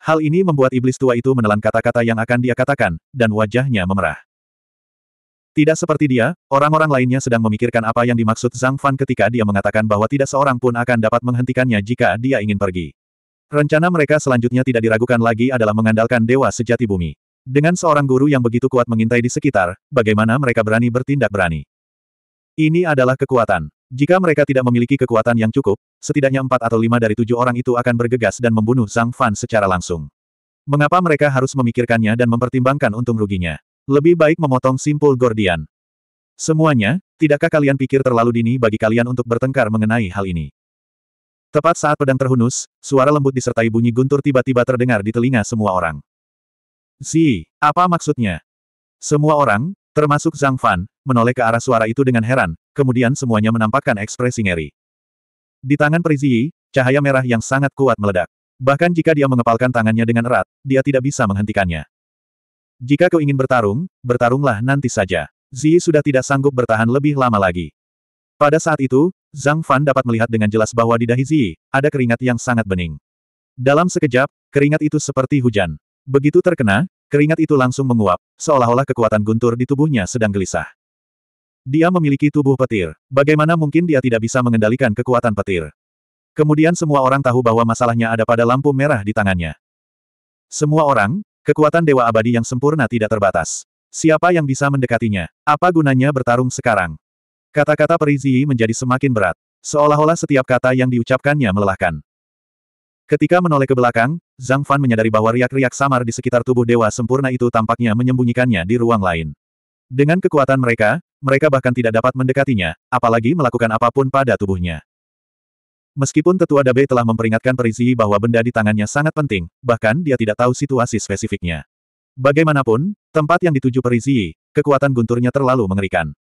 Hal ini membuat iblis tua itu menelan kata-kata yang akan dia katakan, dan wajahnya memerah. Tidak seperti dia, orang-orang lainnya sedang memikirkan apa yang dimaksud Zhang Fan ketika dia mengatakan bahwa tidak seorang pun akan dapat menghentikannya jika dia ingin pergi. Rencana mereka selanjutnya tidak diragukan lagi adalah mengandalkan dewa sejati bumi. Dengan seorang guru yang begitu kuat mengintai di sekitar, bagaimana mereka berani bertindak berani? Ini adalah kekuatan. Jika mereka tidak memiliki kekuatan yang cukup, setidaknya empat atau lima dari tujuh orang itu akan bergegas dan membunuh Zhang Fan secara langsung. Mengapa mereka harus memikirkannya dan mempertimbangkan untung ruginya? Lebih baik memotong simpul Gordian. Semuanya, tidakkah kalian pikir terlalu dini bagi kalian untuk bertengkar mengenai hal ini? Tepat saat pedang terhunus, suara lembut disertai bunyi guntur tiba-tiba terdengar di telinga semua orang. Zi, apa maksudnya? Semua orang, termasuk Zhang Fan, menoleh ke arah suara itu dengan heran, kemudian semuanya menampakkan ekspresi ngeri. Di tangan Priziyi, cahaya merah yang sangat kuat meledak. Bahkan jika dia mengepalkan tangannya dengan erat, dia tidak bisa menghentikannya. Jika kau ingin bertarung, bertarunglah nanti saja. Ziyi sudah tidak sanggup bertahan lebih lama lagi. Pada saat itu, Zhang Fan dapat melihat dengan jelas bahwa di dahi Ziyi, ada keringat yang sangat bening. Dalam sekejap, keringat itu seperti hujan. Begitu terkena, Keringat itu langsung menguap, seolah-olah kekuatan guntur di tubuhnya sedang gelisah. Dia memiliki tubuh petir. Bagaimana mungkin dia tidak bisa mengendalikan kekuatan petir? Kemudian semua orang tahu bahwa masalahnya ada pada lampu merah di tangannya. Semua orang, kekuatan dewa abadi yang sempurna tidak terbatas. Siapa yang bisa mendekatinya? Apa gunanya bertarung sekarang? Kata-kata Perizi menjadi semakin berat. Seolah-olah setiap kata yang diucapkannya melelahkan. Ketika menoleh ke belakang, Zhang Fan menyadari bahwa riak-riak samar di sekitar tubuh dewa sempurna itu tampaknya menyembunyikannya di ruang lain. Dengan kekuatan mereka, mereka bahkan tidak dapat mendekatinya, apalagi melakukan apa pun pada tubuhnya. Meskipun Tetua Dabe telah memperingatkan Perizi bahwa benda di tangannya sangat penting, bahkan dia tidak tahu situasi spesifiknya. Bagaimanapun, tempat yang dituju Perizi, kekuatan gunturnya terlalu mengerikan.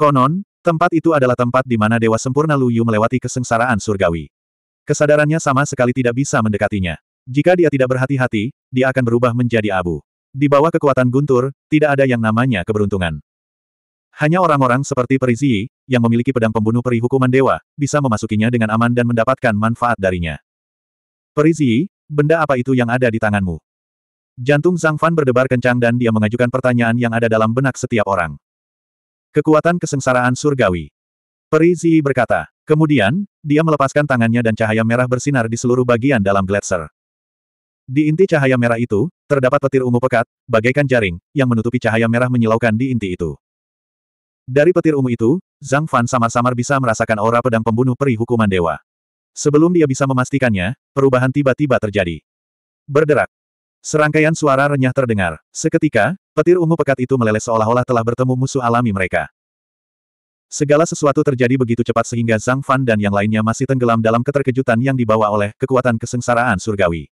Konon, tempat itu adalah tempat di mana Dewa Sempurna Lu Yu melewati kesengsaraan surgawi. Kesadarannya sama sekali tidak bisa mendekatinya. Jika dia tidak berhati-hati, dia akan berubah menjadi abu. Di bawah kekuatan guntur, tidak ada yang namanya keberuntungan. Hanya orang-orang seperti Perizi, yang memiliki pedang pembunuh peri hukuman dewa, bisa memasukinya dengan aman dan mendapatkan manfaat darinya. Perizi, benda apa itu yang ada di tanganmu? Jantung Zhang Fan berdebar kencang dan dia mengajukan pertanyaan yang ada dalam benak setiap orang. Kekuatan kesengsaraan surgawi. Perizi berkata. Kemudian, dia melepaskan tangannya dan cahaya merah bersinar di seluruh bagian dalam gletser. Di inti cahaya merah itu, terdapat petir ungu pekat, bagaikan jaring, yang menutupi cahaya merah menyilaukan di inti itu. Dari petir ungu itu, Zhang Fan samar-samar bisa merasakan aura pedang pembunuh peri hukuman dewa. Sebelum dia bisa memastikannya, perubahan tiba-tiba terjadi. Berderak. Serangkaian suara renyah terdengar. Seketika, petir ungu pekat itu meleleh seolah-olah telah bertemu musuh alami mereka. Segala sesuatu terjadi begitu cepat sehingga Zhang Fan dan yang lainnya masih tenggelam dalam keterkejutan yang dibawa oleh kekuatan kesengsaraan surgawi.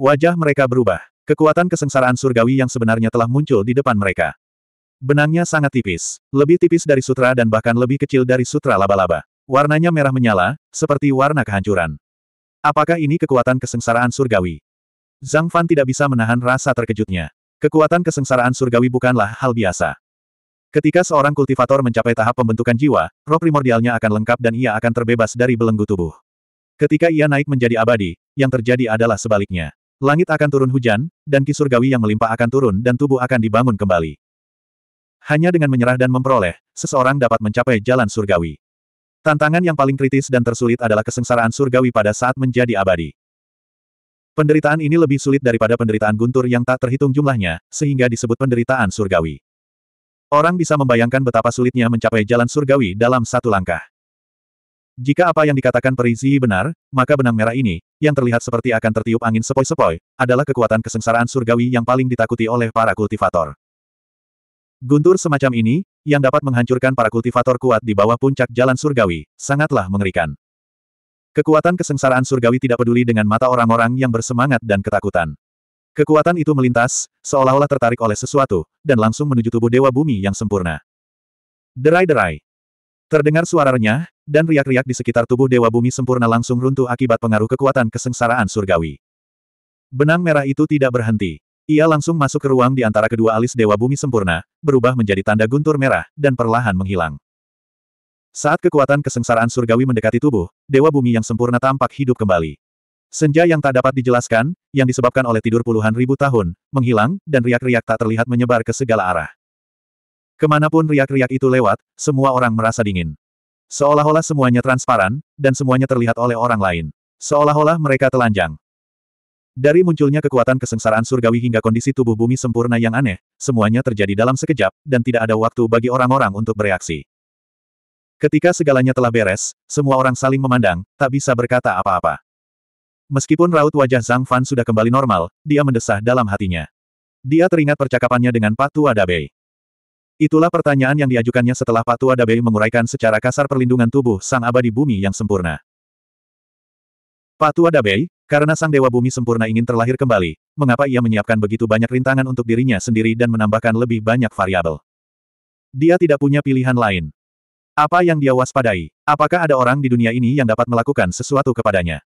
Wajah mereka berubah. Kekuatan kesengsaraan surgawi yang sebenarnya telah muncul di depan mereka. Benangnya sangat tipis, lebih tipis dari sutra dan bahkan lebih kecil dari sutra laba-laba. Warnanya merah menyala, seperti warna kehancuran. Apakah ini kekuatan kesengsaraan surgawi? Zhang Fan tidak bisa menahan rasa terkejutnya. Kekuatan kesengsaraan surgawi bukanlah hal biasa. Ketika seorang kultivator mencapai tahap pembentukan jiwa, roh primordialnya akan lengkap dan ia akan terbebas dari belenggu tubuh. Ketika ia naik menjadi abadi, yang terjadi adalah sebaliknya. Langit akan turun hujan, dan ki surgawi yang melimpah akan turun dan tubuh akan dibangun kembali. Hanya dengan menyerah dan memperoleh, seseorang dapat mencapai jalan surgawi. Tantangan yang paling kritis dan tersulit adalah kesengsaraan surgawi pada saat menjadi abadi. Penderitaan ini lebih sulit daripada penderitaan guntur yang tak terhitung jumlahnya, sehingga disebut penderitaan surgawi. Orang bisa membayangkan betapa sulitnya mencapai jalan surgawi dalam satu langkah. Jika apa yang dikatakan Perizi benar, maka benang merah ini, yang terlihat seperti akan tertiup angin sepoi-sepoi, adalah kekuatan kesengsaraan surgawi yang paling ditakuti oleh para kultivator. Guntur semacam ini, yang dapat menghancurkan para kultivator kuat di bawah puncak jalan surgawi, sangatlah mengerikan. Kekuatan kesengsaraan surgawi tidak peduli dengan mata orang-orang yang bersemangat dan ketakutan. Kekuatan itu melintas, seolah-olah tertarik oleh sesuatu, dan langsung menuju tubuh Dewa Bumi yang sempurna. Derai-derai. Terdengar suara renyah, dan riak-riak di sekitar tubuh Dewa Bumi sempurna langsung runtuh akibat pengaruh kekuatan kesengsaraan surgawi. Benang merah itu tidak berhenti. Ia langsung masuk ke ruang di antara kedua alis Dewa Bumi sempurna, berubah menjadi tanda guntur merah, dan perlahan menghilang. Saat kekuatan kesengsaraan surgawi mendekati tubuh, Dewa Bumi yang sempurna tampak hidup kembali. Senja yang tak dapat dijelaskan, yang disebabkan oleh tidur puluhan ribu tahun, menghilang, dan riak-riak tak terlihat menyebar ke segala arah. Ke mana pun riak-riak itu lewat, semua orang merasa dingin. Seolah-olah semuanya transparan, dan semuanya terlihat oleh orang lain. Seolah-olah mereka telanjang. Dari munculnya kekuatan kesengsaraan surgawi hingga kondisi tubuh bumi sempurna yang aneh, semuanya terjadi dalam sekejap, dan tidak ada waktu bagi orang-orang untuk bereaksi. Ketika segalanya telah beres, semua orang saling memandang, tak bisa berkata apa-apa. Meskipun raut wajah Zhang Fan sudah kembali normal, dia mendesah dalam hatinya. Dia teringat percakapannya dengan Pak Tua. Itulah pertanyaan yang diajukannya setelah Pak Tua menguraikan secara kasar perlindungan tubuh sang abadi bumi yang sempurna. Pak Tua karena Sang Dewa Bumi Sempurna ingin terlahir kembali, mengapa ia menyiapkan begitu banyak rintangan untuk dirinya sendiri dan menambahkan lebih banyak variabel? Dia tidak punya pilihan lain. Apa yang dia waspadai? Apakah ada orang di dunia ini yang dapat melakukan sesuatu kepadanya?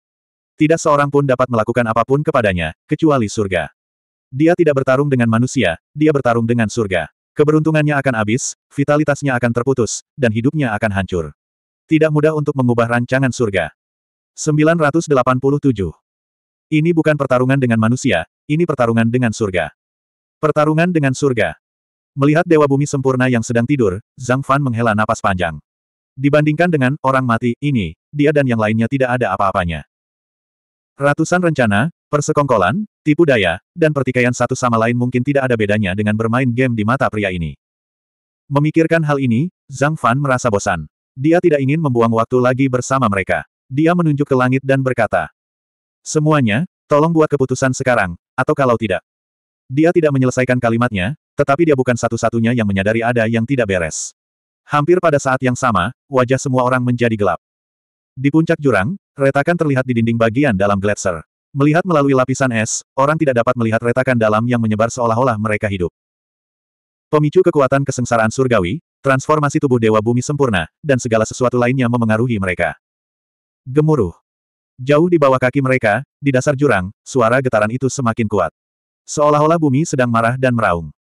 Tidak seorang pun dapat melakukan apa pun kepadanya, kecuali surga. Dia tidak bertarung dengan manusia, dia bertarung dengan surga. Keberuntungannya akan habis, vitalitasnya akan terputus, dan hidupnya akan hancur. Tidak mudah untuk mengubah rancangan surga. 987 ini bukan pertarungan dengan manusia, ini pertarungan dengan surga. Pertarungan dengan surga. Melihat Dewa Bumi sempurna yang sedang tidur, Zhang Fan menghela napas panjang. Dibandingkan dengan orang mati, ini, dia dan yang lainnya tidak ada apa-apanya. Ratusan rencana, persekongkolan, tipu daya, dan pertikaian satu sama lain mungkin tidak ada bedanya dengan bermain game di mata pria ini. Memikirkan hal ini, Zhang Fan merasa bosan. Dia tidak ingin membuang waktu lagi bersama mereka. Dia menunjuk ke langit dan berkata, Semuanya, tolong buat keputusan sekarang, atau kalau tidak. Dia tidak menyelesaikan kalimatnya, tetapi dia bukan satu-satunya yang menyadari ada yang tidak beres. Hampir pada saat yang sama, wajah semua orang menjadi gelap. Di puncak jurang, retakan terlihat di dinding bagian dalam gletser. Melihat melalui lapisan es, orang tidak dapat melihat retakan dalam yang menyebar seolah-olah mereka hidup. Pemicu kekuatan kesengsaraan surgawi, transformasi tubuh Dewa Bumi sempurna, dan segala sesuatu lainnya memengaruhi mereka. Gemuruh. Jauh di bawah kaki mereka, di dasar jurang, suara getaran itu semakin kuat. Seolah-olah bumi sedang marah dan meraung.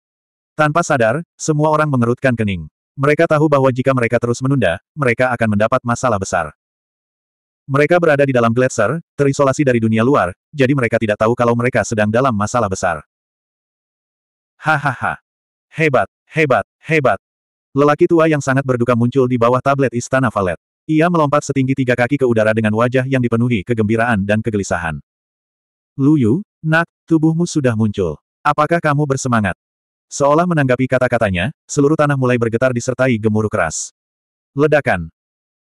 Tanpa sadar, semua orang mengerutkan kening. Mereka tahu bahwa jika mereka terus menunda, mereka akan mendapat masalah besar. Mereka berada di dalam gletser, terisolasi dari dunia luar, jadi mereka tidak tahu kalau mereka sedang dalam masalah besar. Hahaha. Hebat, hebat, hebat. Lelaki tua yang sangat berduka muncul di bawah tablet istana Valet. Ia melompat setinggi tiga kaki ke udara dengan wajah yang dipenuhi kegembiraan dan kegelisahan. Luyu, nak, tubuhmu sudah muncul. Apakah kamu bersemangat? Seolah menanggapi kata-katanya, seluruh tanah mulai bergetar disertai gemuruh keras. Ledakan.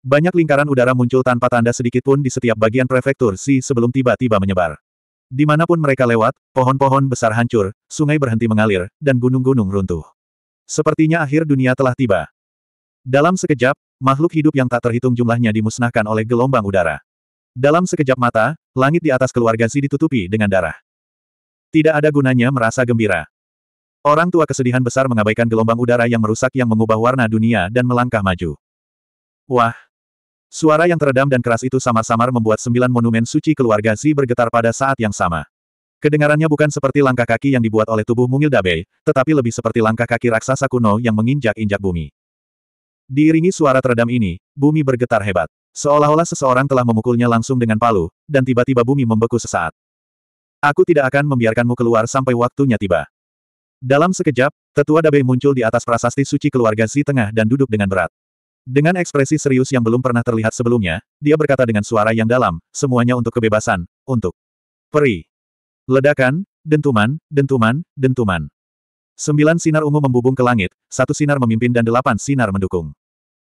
Banyak lingkaran udara muncul tanpa tanda sedikit pun di setiap bagian prefektur Si sebelum tiba-tiba menyebar. Di mana pun mereka lewat, pohon-pohon besar hancur, sungai berhenti mengalir, dan gunung-gunung runtuh. Sepertinya akhir dunia telah tiba. Dalam sekejap, makhluk hidup yang tak terhitung jumlahnya dimusnahkan oleh gelombang udara. Dalam sekejap mata, langit di atas keluarga Si ditutupi dengan darah. Tidak ada gunanya merasa gembira. Orang tua kesedihan besar mengabaikan gelombang udara yang merusak yang mengubah warna dunia dan melangkah maju. Wah, Suara yang teredam dan keras itu samar-samar membuat sembilan monumen suci keluarga Zi bergetar pada saat yang sama. Kedengarannya bukan seperti langkah kaki yang dibuat oleh tubuh mungil Dabe, tetapi lebih seperti langkah kaki raksasa kuno yang menginjak-injak bumi. Diiringi suara teredam ini, bumi bergetar hebat. Seolah-olah seseorang telah memukulnya langsung dengan palu, dan tiba-tiba bumi membeku sesaat. Aku tidak akan membiarkanmu keluar sampai waktunya tiba. Dalam sekejap, tetua Dabe muncul di atas prasasti suci keluarga Zi tengah dan duduk dengan berat. Dengan ekspresi serius yang belum pernah terlihat sebelumnya, dia berkata dengan suara yang dalam, semuanya untuk kebebasan, untuk peri. Ledakan, dentuman, dentuman, dentuman. Sembilan sinar ungu membubung ke langit, satu sinar memimpin dan delapan sinar mendukung.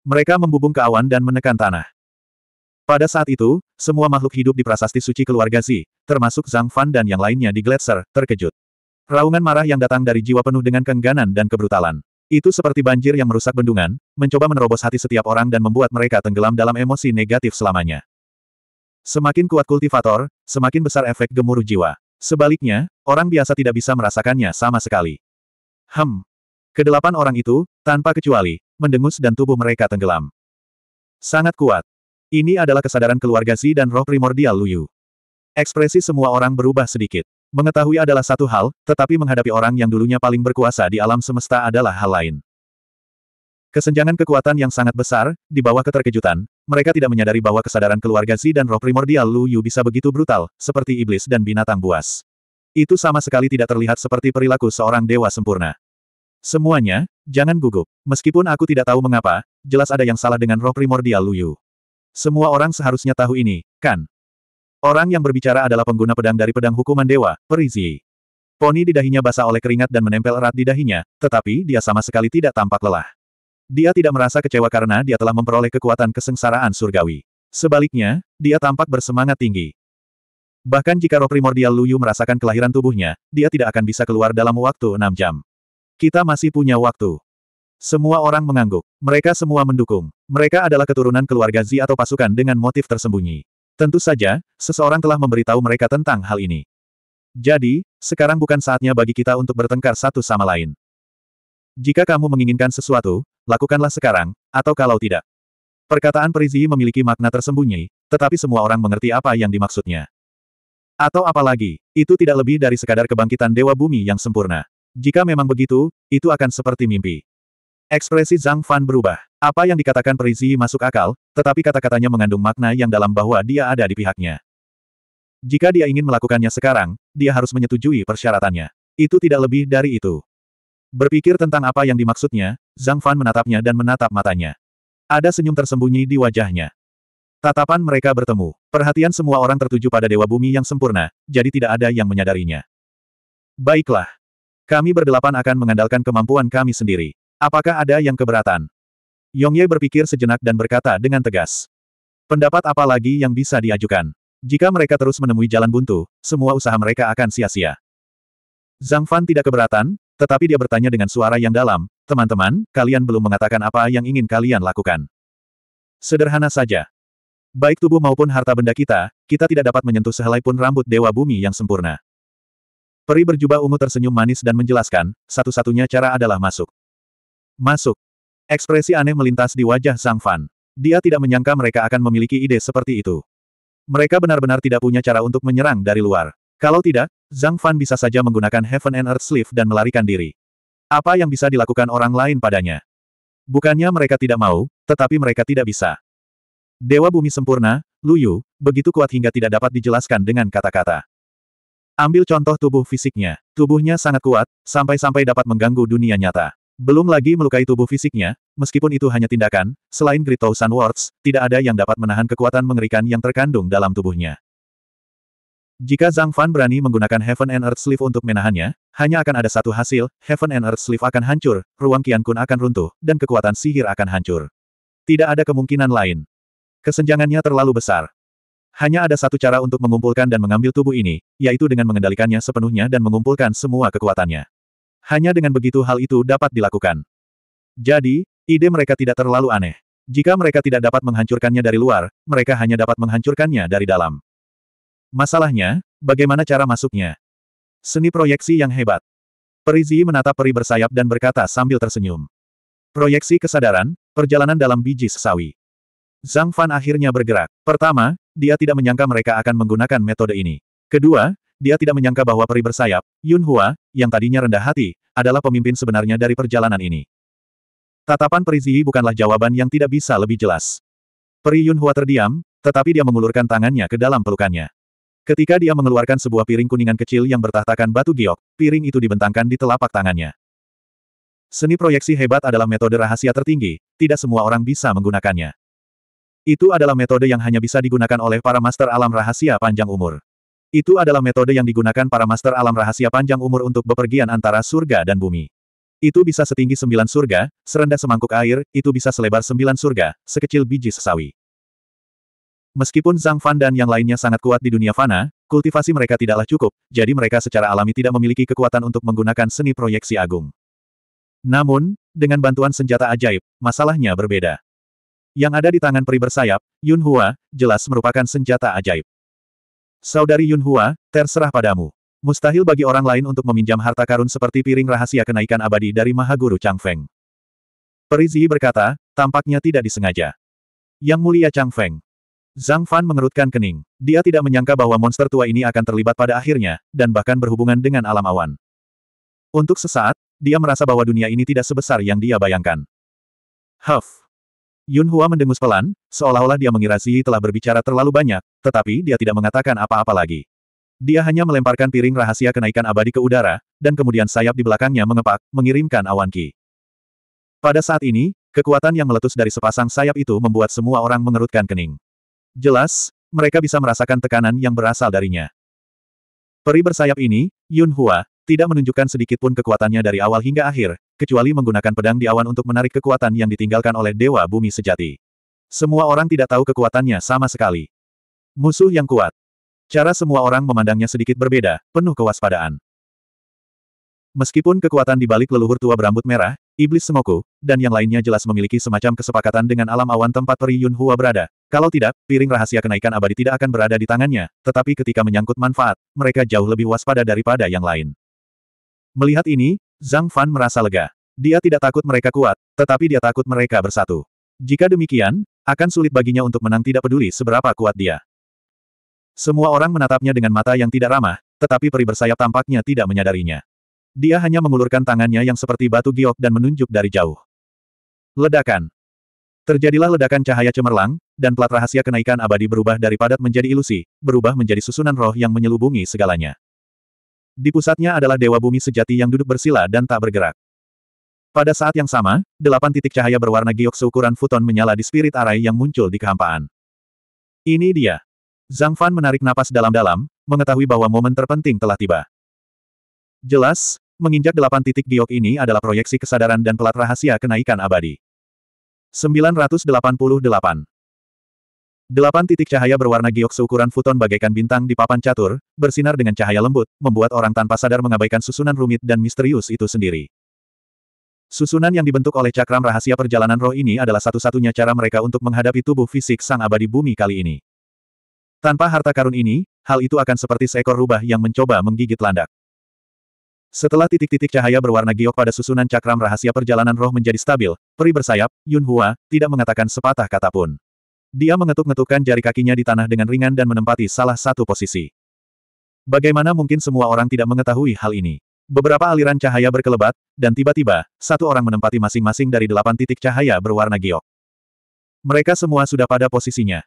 Mereka membubung ke awan dan menekan tanah. Pada saat itu, semua makhluk hidup di prasasti suci keluarga Zi, termasuk Zhang Fan dan yang lainnya di Gletser, terkejut. Raungan marah yang datang dari jiwa penuh dengan kengganan dan kebrutalan. Itu seperti banjir yang merusak bendungan, mencoba menerobos hati setiap orang dan membuat mereka tenggelam dalam emosi negatif selamanya. Semakin kuat kultivator, semakin besar efek gemuruh jiwa. Sebaliknya, orang biasa tidak bisa merasakannya sama sekali. Hem. Kedelapan orang itu, tanpa kecuali, mendengus dan tubuh mereka tenggelam. Sangat kuat. Ini adalah kesadaran keluarga Zi dan roh primordial Luyu. Ekspresi semua orang berubah sedikit. Mengetahui adalah satu hal, tetapi menghadapi orang yang dulunya paling berkuasa di alam semesta adalah hal lain. Kesenjangan kekuatan yang sangat besar, di bawah keterkejutan, mereka tidak menyadari bahwa kesadaran keluarga Zi dan roh primordial Lu Yu bisa begitu brutal, seperti iblis dan binatang buas. Itu sama sekali tidak terlihat seperti perilaku seorang dewa sempurna. Semuanya, jangan gugup. Meskipun aku tidak tahu mengapa, jelas ada yang salah dengan roh primordial Lu Yu. Semua orang seharusnya tahu ini, kan? Orang yang berbicara adalah pengguna pedang dari pedang hukuman dewa, Perizi. Poni di dahinya basah oleh keringat dan menempel erat di dahinya, tetapi dia sama sekali tidak tampak lelah. Dia tidak merasa kecewa karena dia telah memperoleh kekuatan kesengsaraan surgawi. Sebaliknya, dia tampak bersemangat tinggi. Bahkan jika roh primordial Luyu merasakan kelahiran tubuhnya, dia tidak akan bisa keluar dalam waktu enam jam. Kita masih punya waktu. Semua orang mengangguk. Mereka semua mendukung. Mereka adalah keturunan keluarga Zi atau pasukan dengan motif tersembunyi. Tentu saja, seseorang telah memberitahu mereka tentang hal ini. Jadi, sekarang bukan saatnya bagi kita untuk bertengkar satu sama lain. Jika kamu menginginkan sesuatu, lakukanlah sekarang, atau kalau tidak. Perkataan Perizi memiliki makna tersembunyi, tetapi semua orang mengerti apa yang dimaksudnya. Atau apalagi, itu tidak lebih dari sekadar kebangkitan Dewa Bumi yang sempurna. Jika memang begitu, itu akan seperti mimpi. Ekspresi Zhang Fan berubah. Apa yang dikatakan Perizi masuk akal, tetapi kata-katanya mengandung makna yang dalam bahwa dia ada di pihaknya. Jika dia ingin melakukannya sekarang, dia harus menyetujui persyaratannya. Itu tidak lebih dari itu. Berpikir tentang apa yang dimaksudnya, Zhang Fan menatapnya dan menatap matanya. Ada senyum tersembunyi di wajahnya. Tatapan mereka bertemu. Perhatian semua orang tertuju pada Dewa Bumi yang sempurna, jadi tidak ada yang menyadarinya. Baiklah. Kami berdelapan akan mengandalkan kemampuan kami sendiri. Apakah ada yang keberatan? Yongye berpikir sejenak dan berkata dengan tegas. Pendapat apa lagi yang bisa diajukan? Jika mereka terus menemui jalan buntu, semua usaha mereka akan sia-sia. Zhang Fan tidak keberatan, tetapi dia bertanya dengan suara yang dalam, teman-teman, kalian belum mengatakan apa yang ingin kalian lakukan. Sederhana saja. Baik tubuh maupun harta benda kita, kita tidak dapat menyentuh sehelai pun rambut Dewa Bumi yang sempurna. Peri berjubah ungu tersenyum manis dan menjelaskan, satu-satunya cara adalah masuk. Masuk. Ekspresi aneh melintas di wajah Zhang Fan. Dia tidak menyangka mereka akan memiliki ide seperti itu. Mereka benar-benar tidak punya cara untuk menyerang dari luar. Kalau tidak, Zhang Fan bisa saja menggunakan Heaven and Earth Sleeve dan melarikan diri. Apa yang bisa dilakukan orang lain padanya? Bukannya mereka tidak mau, tetapi mereka tidak bisa. Dewa Bumi Sempurna, Luyu, begitu kuat hingga tidak dapat dijelaskan dengan kata-kata. Ambil contoh tubuh fisiknya. Tubuhnya sangat kuat, sampai-sampai dapat mengganggu dunia nyata. Belum lagi melukai tubuh fisiknya, meskipun itu hanya tindakan, selain Great Thousand Words, tidak ada yang dapat menahan kekuatan mengerikan yang terkandung dalam tubuhnya. Jika Zhang Fan berani menggunakan Heaven and Earth Sleeve untuk menahannya, hanya akan ada satu hasil, Heaven and Earth Sleeve akan hancur, ruang Qian Kun akan runtuh, dan kekuatan sihir akan hancur. Tidak ada kemungkinan lain. Kesenjangannya terlalu besar. Hanya ada satu cara untuk mengumpulkan dan mengambil tubuh ini, yaitu dengan mengendalikannya sepenuhnya dan mengumpulkan semua kekuatannya. Hanya dengan begitu hal itu dapat dilakukan. Jadi, ide mereka tidak terlalu aneh. Jika mereka tidak dapat menghancurkannya dari luar, mereka hanya dapat menghancurkannya dari dalam. Masalahnya, bagaimana cara masuknya? Seni proyeksi yang hebat. Perizi menatap peri bersayap dan berkata sambil tersenyum. Proyeksi kesadaran, perjalanan dalam biji sesawi. Zhang Fan akhirnya bergerak. Pertama, dia tidak menyangka mereka akan menggunakan metode ini. Kedua, dia tidak menyangka bahwa peri bersayap, Yun Hua, yang tadinya rendah hati, adalah pemimpin sebenarnya dari perjalanan ini. Tatapan peri Ziyi bukanlah jawaban yang tidak bisa lebih jelas. Peri Yun Hua terdiam, tetapi dia mengulurkan tangannya ke dalam pelukannya. Ketika dia mengeluarkan sebuah piring kuningan kecil yang bertahtakan batu giok, piring itu dibentangkan di telapak tangannya. Seni proyeksi hebat adalah metode rahasia tertinggi, tidak semua orang bisa menggunakannya. Itu adalah metode yang hanya bisa digunakan oleh para master alam rahasia panjang umur. Itu adalah metode yang digunakan para master alam rahasia panjang umur untuk bepergian antara surga dan bumi. Itu bisa setinggi sembilan surga, serendah semangkuk air, itu bisa selebar sembilan surga, sekecil biji sesawi. Meskipun Zhang Fan dan yang lainnya sangat kuat di dunia fana, kultivasi mereka tidaklah cukup, jadi mereka secara alami tidak memiliki kekuatan untuk menggunakan seni proyeksi agung. Namun, dengan bantuan senjata ajaib, masalahnya berbeda. Yang ada di tangan peri bersayap, Yun Hua, jelas merupakan senjata ajaib. Saudari Yun Hua, terserah padamu. Mustahil bagi orang lain untuk meminjam harta karun seperti piring rahasia kenaikan abadi dari Mahaguru Chang Feng. Peri Zi berkata, tampaknya tidak disengaja. Yang mulia Chang Feng. Zhang Fan mengerutkan kening. Dia tidak menyangka bahwa monster tua ini akan terlibat pada akhirnya, dan bahkan berhubungan dengan alam awan. Untuk sesaat, dia merasa bahwa dunia ini tidak sebesar yang dia bayangkan. Huff. Yun Hua mendengus pelan, seolah-olah dia mengira Ziyi telah berbicara terlalu banyak, tetapi dia tidak mengatakan apa-apa lagi. Dia hanya melemparkan piring rahasia kenaikan abadi ke udara, dan kemudian sayap di belakangnya mengepak, mengirimkan awan ki. Pada saat ini, kekuatan yang meletus dari sepasang sayap itu membuat semua orang mengerutkan kening. Jelas, mereka bisa merasakan tekanan yang berasal darinya. Peri bersayap ini, Yun Hua, tidak menunjukkan sedikit pun kekuatannya dari awal hingga akhir, kecuali menggunakan pedang di awan untuk menarik kekuatan yang ditinggalkan oleh Dewa Bumi Sejati. Semua orang tidak tahu kekuatannya sama sekali. Musuh yang kuat. Cara semua orang memandangnya sedikit berbeda, penuh kewaspadaan. Meskipun kekuatan di balik leluhur tua berambut merah, iblis semoku, dan yang lainnya jelas memiliki semacam kesepakatan dengan alam awan tempat peri Yun Hua berada, kalau tidak, piring rahasia kenaikan abadi tidak akan berada di tangannya, tetapi ketika menyangkut manfaat, mereka jauh lebih waspada daripada yang lain. Melihat ini, Zhang Fan merasa lega. Dia tidak takut mereka kuat, tetapi dia takut mereka bersatu. Jika demikian, akan sulit baginya untuk menang tidak peduli seberapa kuat dia. Semua orang menatapnya dengan mata yang tidak ramah, tetapi peri bersayap tampaknya tidak menyadarinya. Dia hanya mengulurkan tangannya yang seperti batu giok dan menunjuk dari jauh. Ledakan. Terjadilah ledakan cahaya cemerlang, dan plat rahasia kenaikan abadi berubah dari padat menjadi ilusi, berubah menjadi susunan roh yang menyelubungi segalanya. Di pusatnya adalah Dewa Bumi sejati yang duduk bersila dan tak bergerak. Pada saat yang sama, delapan titik cahaya berwarna giok seukuran futon menyala di spirit arai yang muncul di kehampaan. Ini dia. Zhang Fan menarik napas dalam-dalam, mengetahui bahwa momen terpenting telah tiba. Jelas, menginjak delapan titik giok ini adalah proyeksi kesadaran dan pelat rahasia kenaikan abadi. 988 Delapan titik cahaya berwarna giok seukuran futon bagaikan bintang di papan catur, bersinar dengan cahaya lembut, membuat orang tanpa sadar mengabaikan susunan rumit dan misterius itu sendiri. Susunan yang dibentuk oleh cakram rahasia perjalanan roh ini adalah satu-satunya cara mereka untuk menghadapi tubuh fisik sang abadi bumi kali ini. Tanpa harta karun ini, hal itu akan seperti seekor rubah yang mencoba menggigit landak. Setelah titik-titik cahaya berwarna giok pada susunan cakram rahasia perjalanan roh menjadi stabil, peri bersayap, Yun Hua, tidak mengatakan sepatah kata pun. Dia mengetuk-ngetukkan jari kakinya di tanah dengan ringan dan menempati salah satu posisi. Bagaimana mungkin semua orang tidak mengetahui hal ini? Beberapa aliran cahaya berkelebat, dan tiba-tiba, satu orang menempati masing-masing dari delapan titik cahaya berwarna giok. Mereka semua sudah pada posisinya.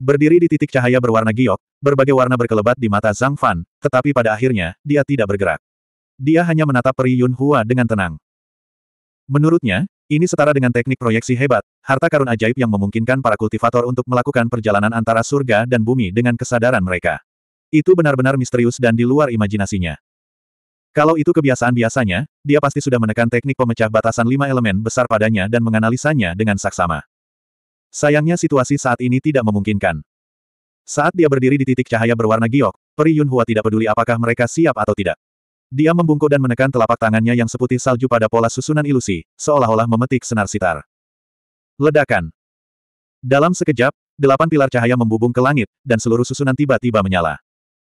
Berdiri di titik cahaya berwarna giok, berbagai warna berkelebat di mata Zhang Fan, tetapi pada akhirnya, dia tidak bergerak. Dia hanya menatap peri Yun Hua dengan tenang. Menurutnya, ini setara dengan teknik proyeksi hebat, harta karun ajaib yang memungkinkan para kultivator untuk melakukan perjalanan antara surga dan bumi dengan kesadaran mereka. Itu benar-benar misterius dan di luar imajinasinya. Kalau itu kebiasaan biasanya, dia pasti sudah menekan teknik pemecah batasan lima elemen besar padanya dan menganalisanya dengan saksama. Sayangnya situasi saat ini tidak memungkinkan. Saat dia berdiri di titik cahaya berwarna giok, Peri Yun Hua tidak peduli apakah mereka siap atau tidak. Dia membungkuk dan menekan telapak tangannya yang seputih salju pada pola susunan ilusi, seolah-olah memetik senar sitar. Ledakan. Dalam sekejap, delapan pilar cahaya membubung ke langit, dan seluruh susunan tiba-tiba menyala.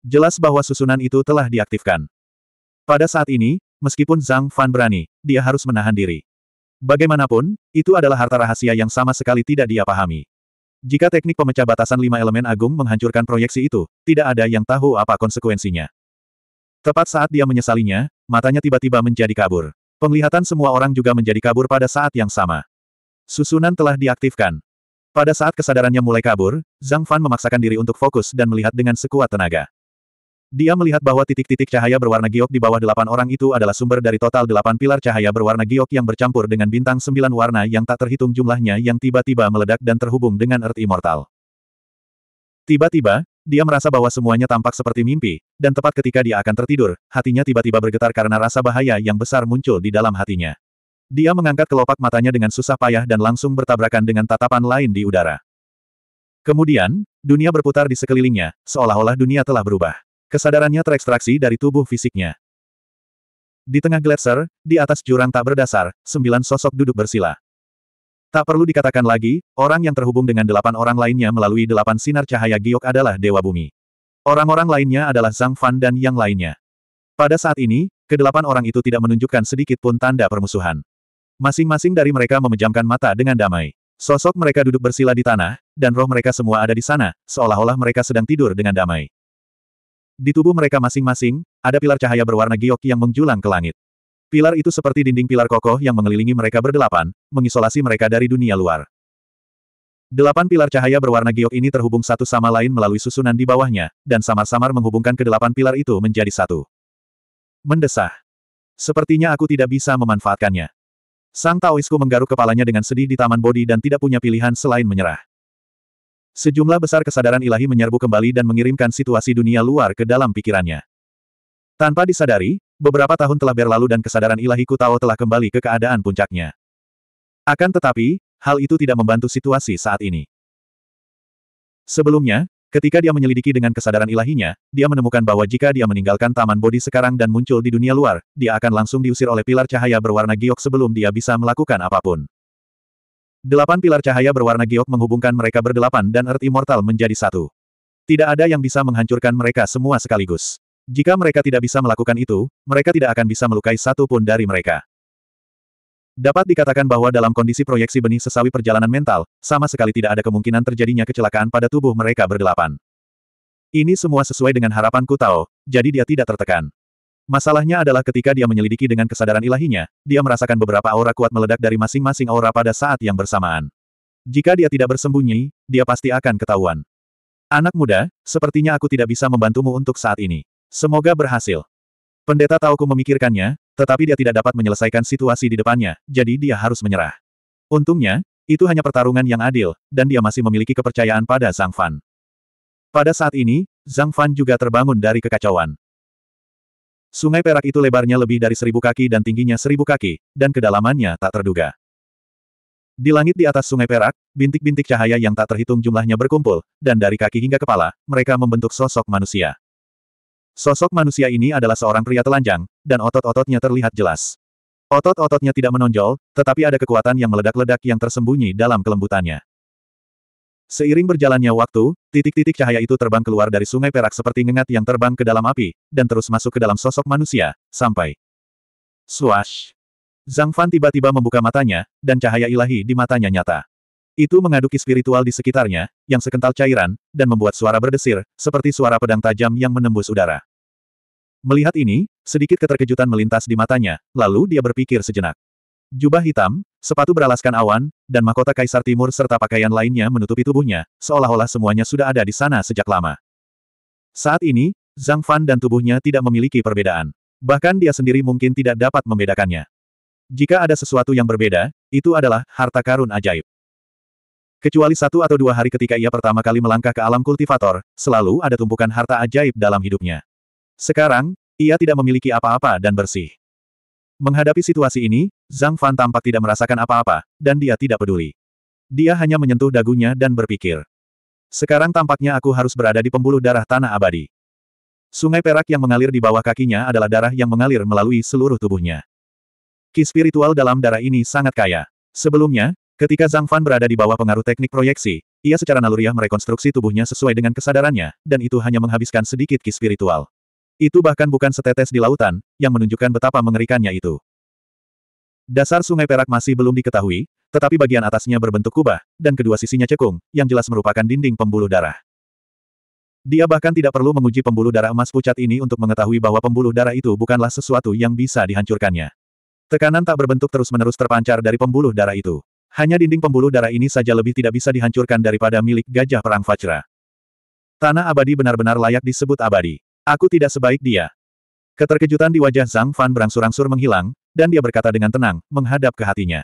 Jelas bahwa susunan itu telah diaktifkan. Pada saat ini, meskipun Zhang Fan berani, dia harus menahan diri. Bagaimanapun, itu adalah harta rahasia yang sama sekali tidak dia pahami. Jika teknik pemecah batasan lima elemen agung menghancurkan proyeksi itu, tidak ada yang tahu apa konsekuensinya. Tepat saat dia menyesalinya, matanya tiba-tiba menjadi kabur. Penglihatan semua orang juga menjadi kabur pada saat yang sama. Susunan telah diaktifkan. Pada saat kesadarannya mulai kabur, Zhang Fan memaksakan diri untuk fokus dan melihat dengan sekuat tenaga. Dia melihat bahwa titik-titik cahaya berwarna giok di bawah delapan orang itu adalah sumber dari total delapan pilar cahaya berwarna giok yang bercampur dengan bintang sembilan warna yang tak terhitung jumlahnya yang tiba-tiba meledak dan terhubung dengan Earth Immortal. Tiba-tiba, dia merasa bahwa semuanya tampak seperti mimpi, dan tepat ketika dia akan tertidur, hatinya tiba-tiba bergetar karena rasa bahaya yang besar muncul di dalam hatinya. Dia mengangkat kelopak matanya dengan susah payah dan langsung bertabrakan dengan tatapan lain di udara. Kemudian, dunia berputar di sekelilingnya, seolah-olah dunia telah berubah. Kesadarannya terekstraksi dari tubuh fisiknya. Di tengah gletser, di atas jurang tak berdasar, sembilan sosok duduk bersila. Tak perlu dikatakan lagi, orang yang terhubung dengan delapan orang lainnya melalui delapan sinar cahaya giok adalah Dewa Bumi. Orang-orang lainnya adalah Zhang Fan dan yang lainnya. Pada saat ini, kedelapan orang itu tidak menunjukkan sedikit pun tanda permusuhan. Masing-masing dari mereka memejamkan mata dengan damai. Sosok mereka duduk bersila di tanah, dan roh mereka semua ada di sana, seolah-olah mereka sedang tidur dengan damai. Di tubuh mereka masing-masing, ada pilar cahaya berwarna giok yang menjulang ke langit. Pilar itu seperti dinding pilar kokoh yang mengelilingi mereka berdelapan, mengisolasi mereka dari dunia luar. Delapan pilar cahaya berwarna giok ini terhubung satu sama lain melalui susunan di bawahnya, dan samar-samar menghubungkan kedelapan pilar itu menjadi satu. Mendesah. Sepertinya aku tidak bisa memanfaatkannya. Sang Taoisku menggaruk kepalanya dengan sedih di taman bodi dan tidak punya pilihan selain menyerah. Sejumlah besar kesadaran ilahi menyerbu kembali dan mengirimkan situasi dunia luar ke dalam pikirannya. Tanpa disadari, beberapa tahun telah berlalu dan kesadaran ilahi Kutao telah kembali ke keadaan puncaknya. Akan tetapi, hal itu tidak membantu situasi saat ini. Sebelumnya, ketika dia menyelidiki dengan kesadaran ilahinya, dia menemukan bahwa jika dia meninggalkan Taman Bodi sekarang dan muncul di dunia luar, dia akan langsung diusir oleh pilar cahaya berwarna giok sebelum dia bisa melakukan apa pun. Delapan pilar cahaya berwarna giok menghubungkan mereka berdelapan dan Earth Immortal menjadi satu. Tidak ada yang bisa menghancurkan mereka semua sekaligus. Jika mereka tidak bisa melakukan itu, mereka tidak akan bisa melukai satu pun dari mereka. Dapat dikatakan bahwa dalam kondisi proyeksi benih sesawi perjalanan mental, sama sekali tidak ada kemungkinan terjadinya kecelakaan pada tubuh mereka berdelapan. Ini semua sesuai dengan harapanku Tao, jadi dia tidak tertekan. Masalahnya adalah ketika dia menyelidiki dengan kesadaran ilahinya, dia merasakan beberapa aura kuat meledak dari masing-masing aura pada saat yang bersamaan. Jika dia tidak bersembunyi, dia pasti akan ketahuan. Anak muda, sepertinya aku tidak bisa membantumu untuk saat ini. Semoga berhasil. Pendeta Tauku memikirkannya, tetapi dia tidak dapat menyelesaikan situasi di depannya, jadi dia harus menyerah. Untungnya, itu hanya pertarungan yang adil, dan dia masih memiliki kepercayaan pada Zhang Fan. Pada saat ini, Zhang Fan juga terbangun dari kekacauan. Sungai perak itu lebarnya lebih dari seribu kaki dan tingginya seribu kaki, dan kedalamannya tak terduga. Di langit di atas sungai perak, bintik-bintik cahaya yang tak terhitung jumlahnya berkumpul, dan dari kaki hingga kepala, mereka membentuk sosok manusia. Sosok manusia ini adalah seorang pria telanjang, dan otot-ototnya terlihat jelas. Otot-ototnya tidak menonjol, tetapi ada kekuatan yang meledak-ledak yang tersembunyi dalam kelembutannya. Seiring berjalannya waktu, titik-titik cahaya itu terbang keluar dari sungai perak seperti ngengat yang terbang ke dalam api, dan terus masuk ke dalam sosok manusia, sampai. Swash! Zhang Fan tiba-tiba membuka matanya, dan cahaya ilahi di matanya nyata. Itu mengaduki spiritual di sekitarnya, yang sekental cairan, dan membuat suara berdesir, seperti suara pedang tajam yang menembus udara. Melihat ini, sedikit keterkejutan melintas di matanya, lalu dia berpikir sejenak. Jubah hitam, sepatu beralaskan awan, dan mahkota Kaisar Timur serta pakaian lainnya menutupi tubuhnya, seolah-olah semuanya sudah ada di sana sejak lama. Saat ini, Zhang Fan dan tubuhnya tidak memiliki perbedaan. Bahkan dia sendiri mungkin tidak dapat membedakannya. Jika ada sesuatu yang berbeda, itu adalah harta karun ajaib. Kecuali satu atau dua hari ketika ia pertama kali melangkah ke alam kultivator, selalu ada tumpukan harta ajaib dalam hidupnya. Sekarang, ia tidak memiliki apa-apa dan bersih. Menghadapi situasi ini, Zhang Fan tampak tidak merasakan apa-apa, dan dia tidak peduli. Dia hanya menyentuh dagunya dan berpikir. Sekarang tampaknya aku harus berada di pembuluh darah tanah abadi. Sungai perak yang mengalir di bawah kakinya adalah darah yang mengalir melalui seluruh tubuhnya. Ki spiritual dalam darah ini sangat kaya. Sebelumnya, ketika Zhang Fan berada di bawah pengaruh teknik proyeksi, ia secara naluriah merekonstruksi tubuhnya sesuai dengan kesadarannya, dan itu hanya menghabiskan sedikit ki spiritual. Itu bahkan bukan setetes di lautan, yang menunjukkan betapa mengerikannya itu. Dasar sungai perak masih belum diketahui, tetapi bagian atasnya berbentuk kubah, dan kedua sisinya cekung, yang jelas merupakan dinding pembuluh darah. Dia bahkan tidak perlu menguji pembuluh darah emas pucat ini untuk mengetahui bahwa pembuluh darah itu bukanlah sesuatu yang bisa dihancurkannya. Tekanan tak berbentuk terus-menerus terpancar dari pembuluh darah itu. Hanya dinding pembuluh darah ini saja lebih tidak bisa dihancurkan daripada milik gajah perang Fajra. Tanah abadi benar-benar layak disebut abadi. Aku tidak sebaik dia. Keterkejutan di wajah Zhang Fan berangsur-angsur menghilang, dan dia berkata dengan tenang, menghadap ke hatinya.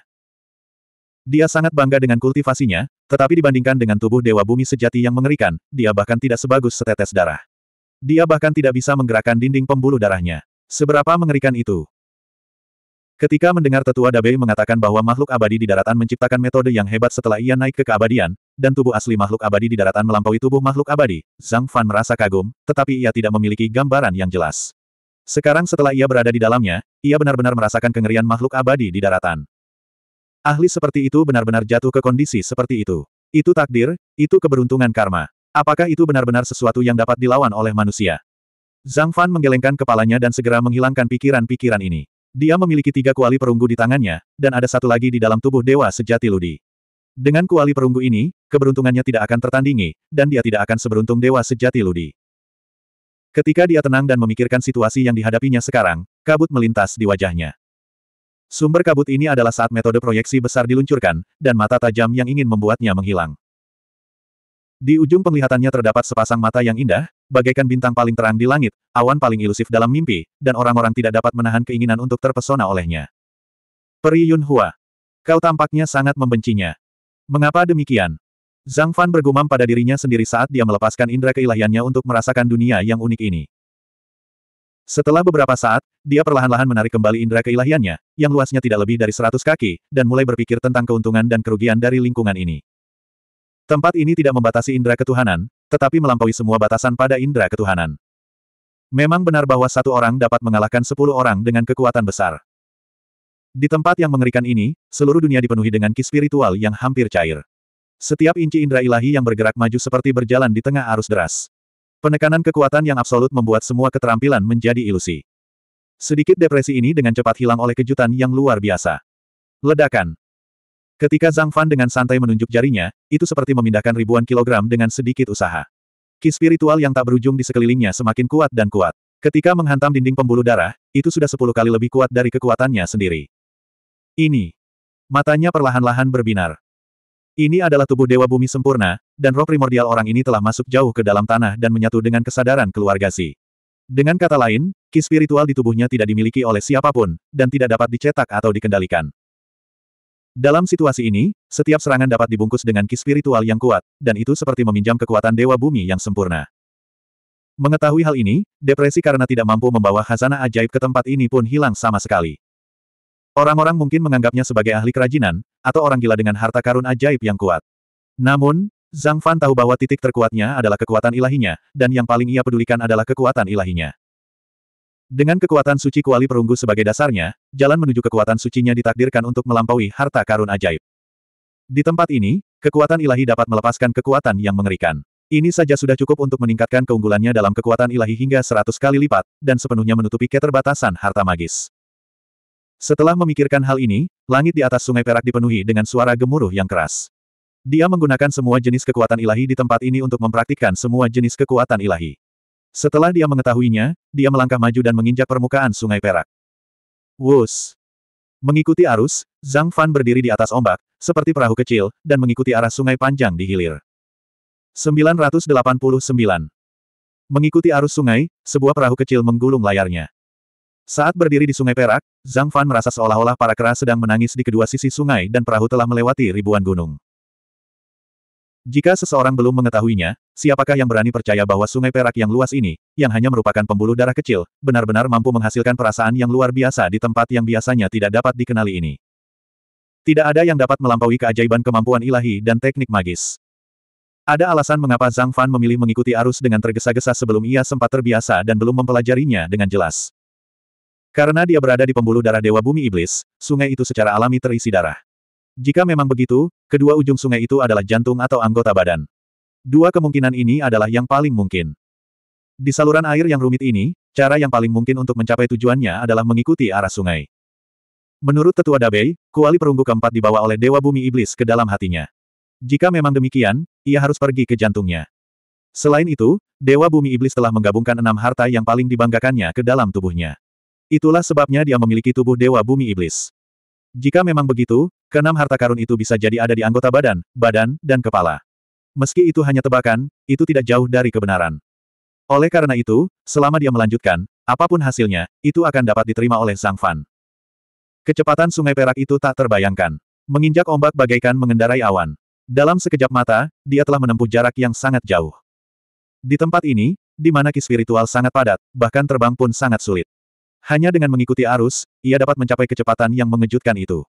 Dia sangat bangga dengan kultivasinya, tetapi dibandingkan dengan tubuh Dewa Bumi sejati yang mengerikan, dia bahkan tidak sebagus setetes darah. Dia bahkan tidak bisa menggerakkan dinding pembuluh darahnya. Seberapa mengerikan itu? Ketika mendengar tetua Dabei mengatakan bahwa makhluk abadi di daratan menciptakan metode yang hebat setelah ia naik ke keabadian, dan tubuh asli makhluk abadi di daratan melampaui tubuh makhluk abadi, Zhang Fan merasa kagum, tetapi ia tidak memiliki gambaran yang jelas. Sekarang setelah ia berada di dalamnya, ia benar-benar merasakan kengerian makhluk abadi di daratan. Ahli seperti itu benar-benar jatuh ke kondisi seperti itu. Itu takdir, itu keberuntungan karma. Apakah itu benar-benar sesuatu yang dapat dilawan oleh manusia? Zhang Fan menggelengkan kepalanya dan segera menghilangkan pikiran-pikiran ini. Dia memiliki tiga kuali perunggu di tangannya, dan ada satu lagi di dalam tubuh Dewa Sejati Ludi. Dengan kuali perunggu ini, keberuntungannya tidak akan tertandingi, dan dia tidak akan seberuntung Dewa Sejati Ludi. Ketika dia tenang dan memikirkan situasi yang dihadapinya sekarang, kabut melintas di wajahnya. Sumber kabut ini adalah saat metode proyeksi besar diluncurkan, dan mata tajam yang ingin membuatnya menghilang. Di ujung penglihatannya terdapat sepasang mata yang indah, bagaikan bintang paling terang di langit, awan paling ilusif dalam mimpi, dan orang-orang tidak dapat menahan keinginan untuk terpesona olehnya. Peri Yun Hua. Kau tampaknya sangat membencinya. Mengapa demikian? Zhang Fan bergumam pada dirinya sendiri saat dia melepaskan indera keilahiannya untuk merasakan dunia yang unik ini. Setelah beberapa saat, dia perlahan-lahan menarik kembali indera keilahiannya, yang luasnya tidak lebih dari seratus kaki, dan mulai berpikir tentang keuntungan dan kerugian dari lingkungan ini. Tempat ini tidak membatasi indera ketuhanan, tetapi melampaui semua batasan pada indera ketuhanan. Memang benar bahwa satu orang dapat mengalahkan sepuluh orang dengan kekuatan besar. Di tempat yang mengerikan ini, seluruh dunia dipenuhi dengan ki spiritual yang hampir cair. Setiap inci indera ilahi yang bergerak maju seperti berjalan di tengah arus deras. Penekanan kekuatan yang absolut membuat semua keterampilan menjadi ilusi. Sedikit depresi ini dengan cepat hilang oleh kejutan yang luar biasa. Ledakan. Ketika Zhang Fan dengan santai menunjuk jarinya, itu seperti memindahkan ribuan kilogram dengan sedikit usaha. Ki spiritual yang tak berujung di sekelilingnya semakin kuat dan kuat. Ketika menghantam dinding pembuluh darah, itu sudah sepuluh kali lebih kuat dari kekuatannya sendiri. Ini. Matanya perlahan-lahan berbinar. Ini adalah tubuh Dewa Bumi sempurna, dan roh primordial orang ini telah masuk jauh ke dalam tanah dan menyatu dengan kesadaran keluarga Si. Dengan kata lain, ki spiritual di tubuhnya tidak dimiliki oleh siapa pun, dan tidak dapat dicetak atau dikendalikan. Dalam situasi ini, setiap serangan dapat dibungkus dengan ki spiritual yang kuat, dan itu seperti meminjam kekuatan Dewa Bumi yang sempurna. Mengetahui hal ini, depresi karena tidak mampu membawa khazanah ajaib ke tempat ini pun hilang sama sekali. Orang-orang mungkin menganggapnya sebagai ahli kerajinan, atau orang gila dengan harta karun ajaib yang kuat. Namun, Zhang Fan tahu bahwa titik terkuatnya adalah kekuatan ilahinya, dan yang paling ia pedulikan adalah kekuatan ilahinya. Dengan kekuatan suci kuali perunggu sebagai dasarnya, jalan menuju kekuatan sucinya ditakdirkan untuk melampaui harta karun ajaib. Di tempat ini, kekuatan ilahi dapat melepaskan kekuatan yang mengerikan. Ini saja sudah cukup untuk meningkatkan keunggulannya dalam kekuatan ilahi hingga seratus kali lipat, dan sepenuhnya menutupi keterbatasan harta magis. Setelah memikirkan hal ini, langit di atas sungai perak dipenuhi dengan suara gemuruh yang keras. Dia menggunakan semua jenis kekuatan ilahi di tempat ini untuk mempraktikkan semua jenis kekuatan ilahi. Setelah dia mengetahuinya, dia melangkah maju dan menginjak permukaan sungai perak. Wus! Mengikuti arus, Zhang Fan berdiri di atas ombak, seperti perahu kecil, dan mengikuti arah sungai panjang di hilir. 989. Mengikuti arus sungai, sebuah perahu kecil menggulung layarnya. Saat berdiri di sungai perak, Zhang Fan merasa seolah-olah para kera sedang menangis di kedua sisi sungai dan perahu telah melewati ribuan gunung. Jika seseorang belum mengetahuinya, siapakah yang berani percaya bahwa sungai perak yang luas ini, yang hanya merupakan pembuluh darah kecil, benar-benar mampu menghasilkan perasaan yang luar biasa di tempat yang biasanya tidak dapat dikenali ini. Tidak ada yang dapat melampaui keajaiban kemampuan ilahi dan teknik magis. Ada alasan mengapa Zhang Fan memilih mengikuti arus dengan tergesa-gesa sebelum ia sempat terbiasa dan belum mempelajarinya dengan jelas. Karena dia berada di pembuluh darah Dewa Bumi Iblis, sungai itu secara alami terisi darah. Jika memang begitu, kedua ujung sungai itu adalah jantung atau anggota badan. Dua kemungkinan ini adalah yang paling mungkin. Di saluran air yang rumit ini, cara yang paling mungkin untuk mencapai tujuannya adalah mengikuti arah sungai. Menurut tetua Dabei, kuali perunggu keempat dibawa oleh Dewa Bumi Iblis ke dalam hatinya. Jika memang demikian, ia harus pergi ke jantungnya. Selain itu, Dewa Bumi Iblis telah menggabungkan enam harta yang paling dibanggakannya ke dalam tubuhnya. Itulah sebabnya dia memiliki tubuh Dewa Bumi Iblis. Jika memang begitu, keenam harta karun itu bisa jadi ada di anggota badan, badan, dan kepala. Meski itu hanya tebakan, itu tidak jauh dari kebenaran. Oleh karena itu, selama dia melanjutkan, apa pun hasilnya, itu akan dapat diterima oleh Zhang Fan. Kecepatan sungai perak itu tak terbayangkan. Menginjak ombak bagaikan mengendarai awan. Dalam sekejap mata, dia telah menempuh jarak yang sangat jauh. Di tempat ini, di mana ki spiritual sangat padat, bahkan terbang pun sangat sulit. Hanya dengan mengikuti arus, ia dapat mencapai kecepatan yang mengejutkan itu.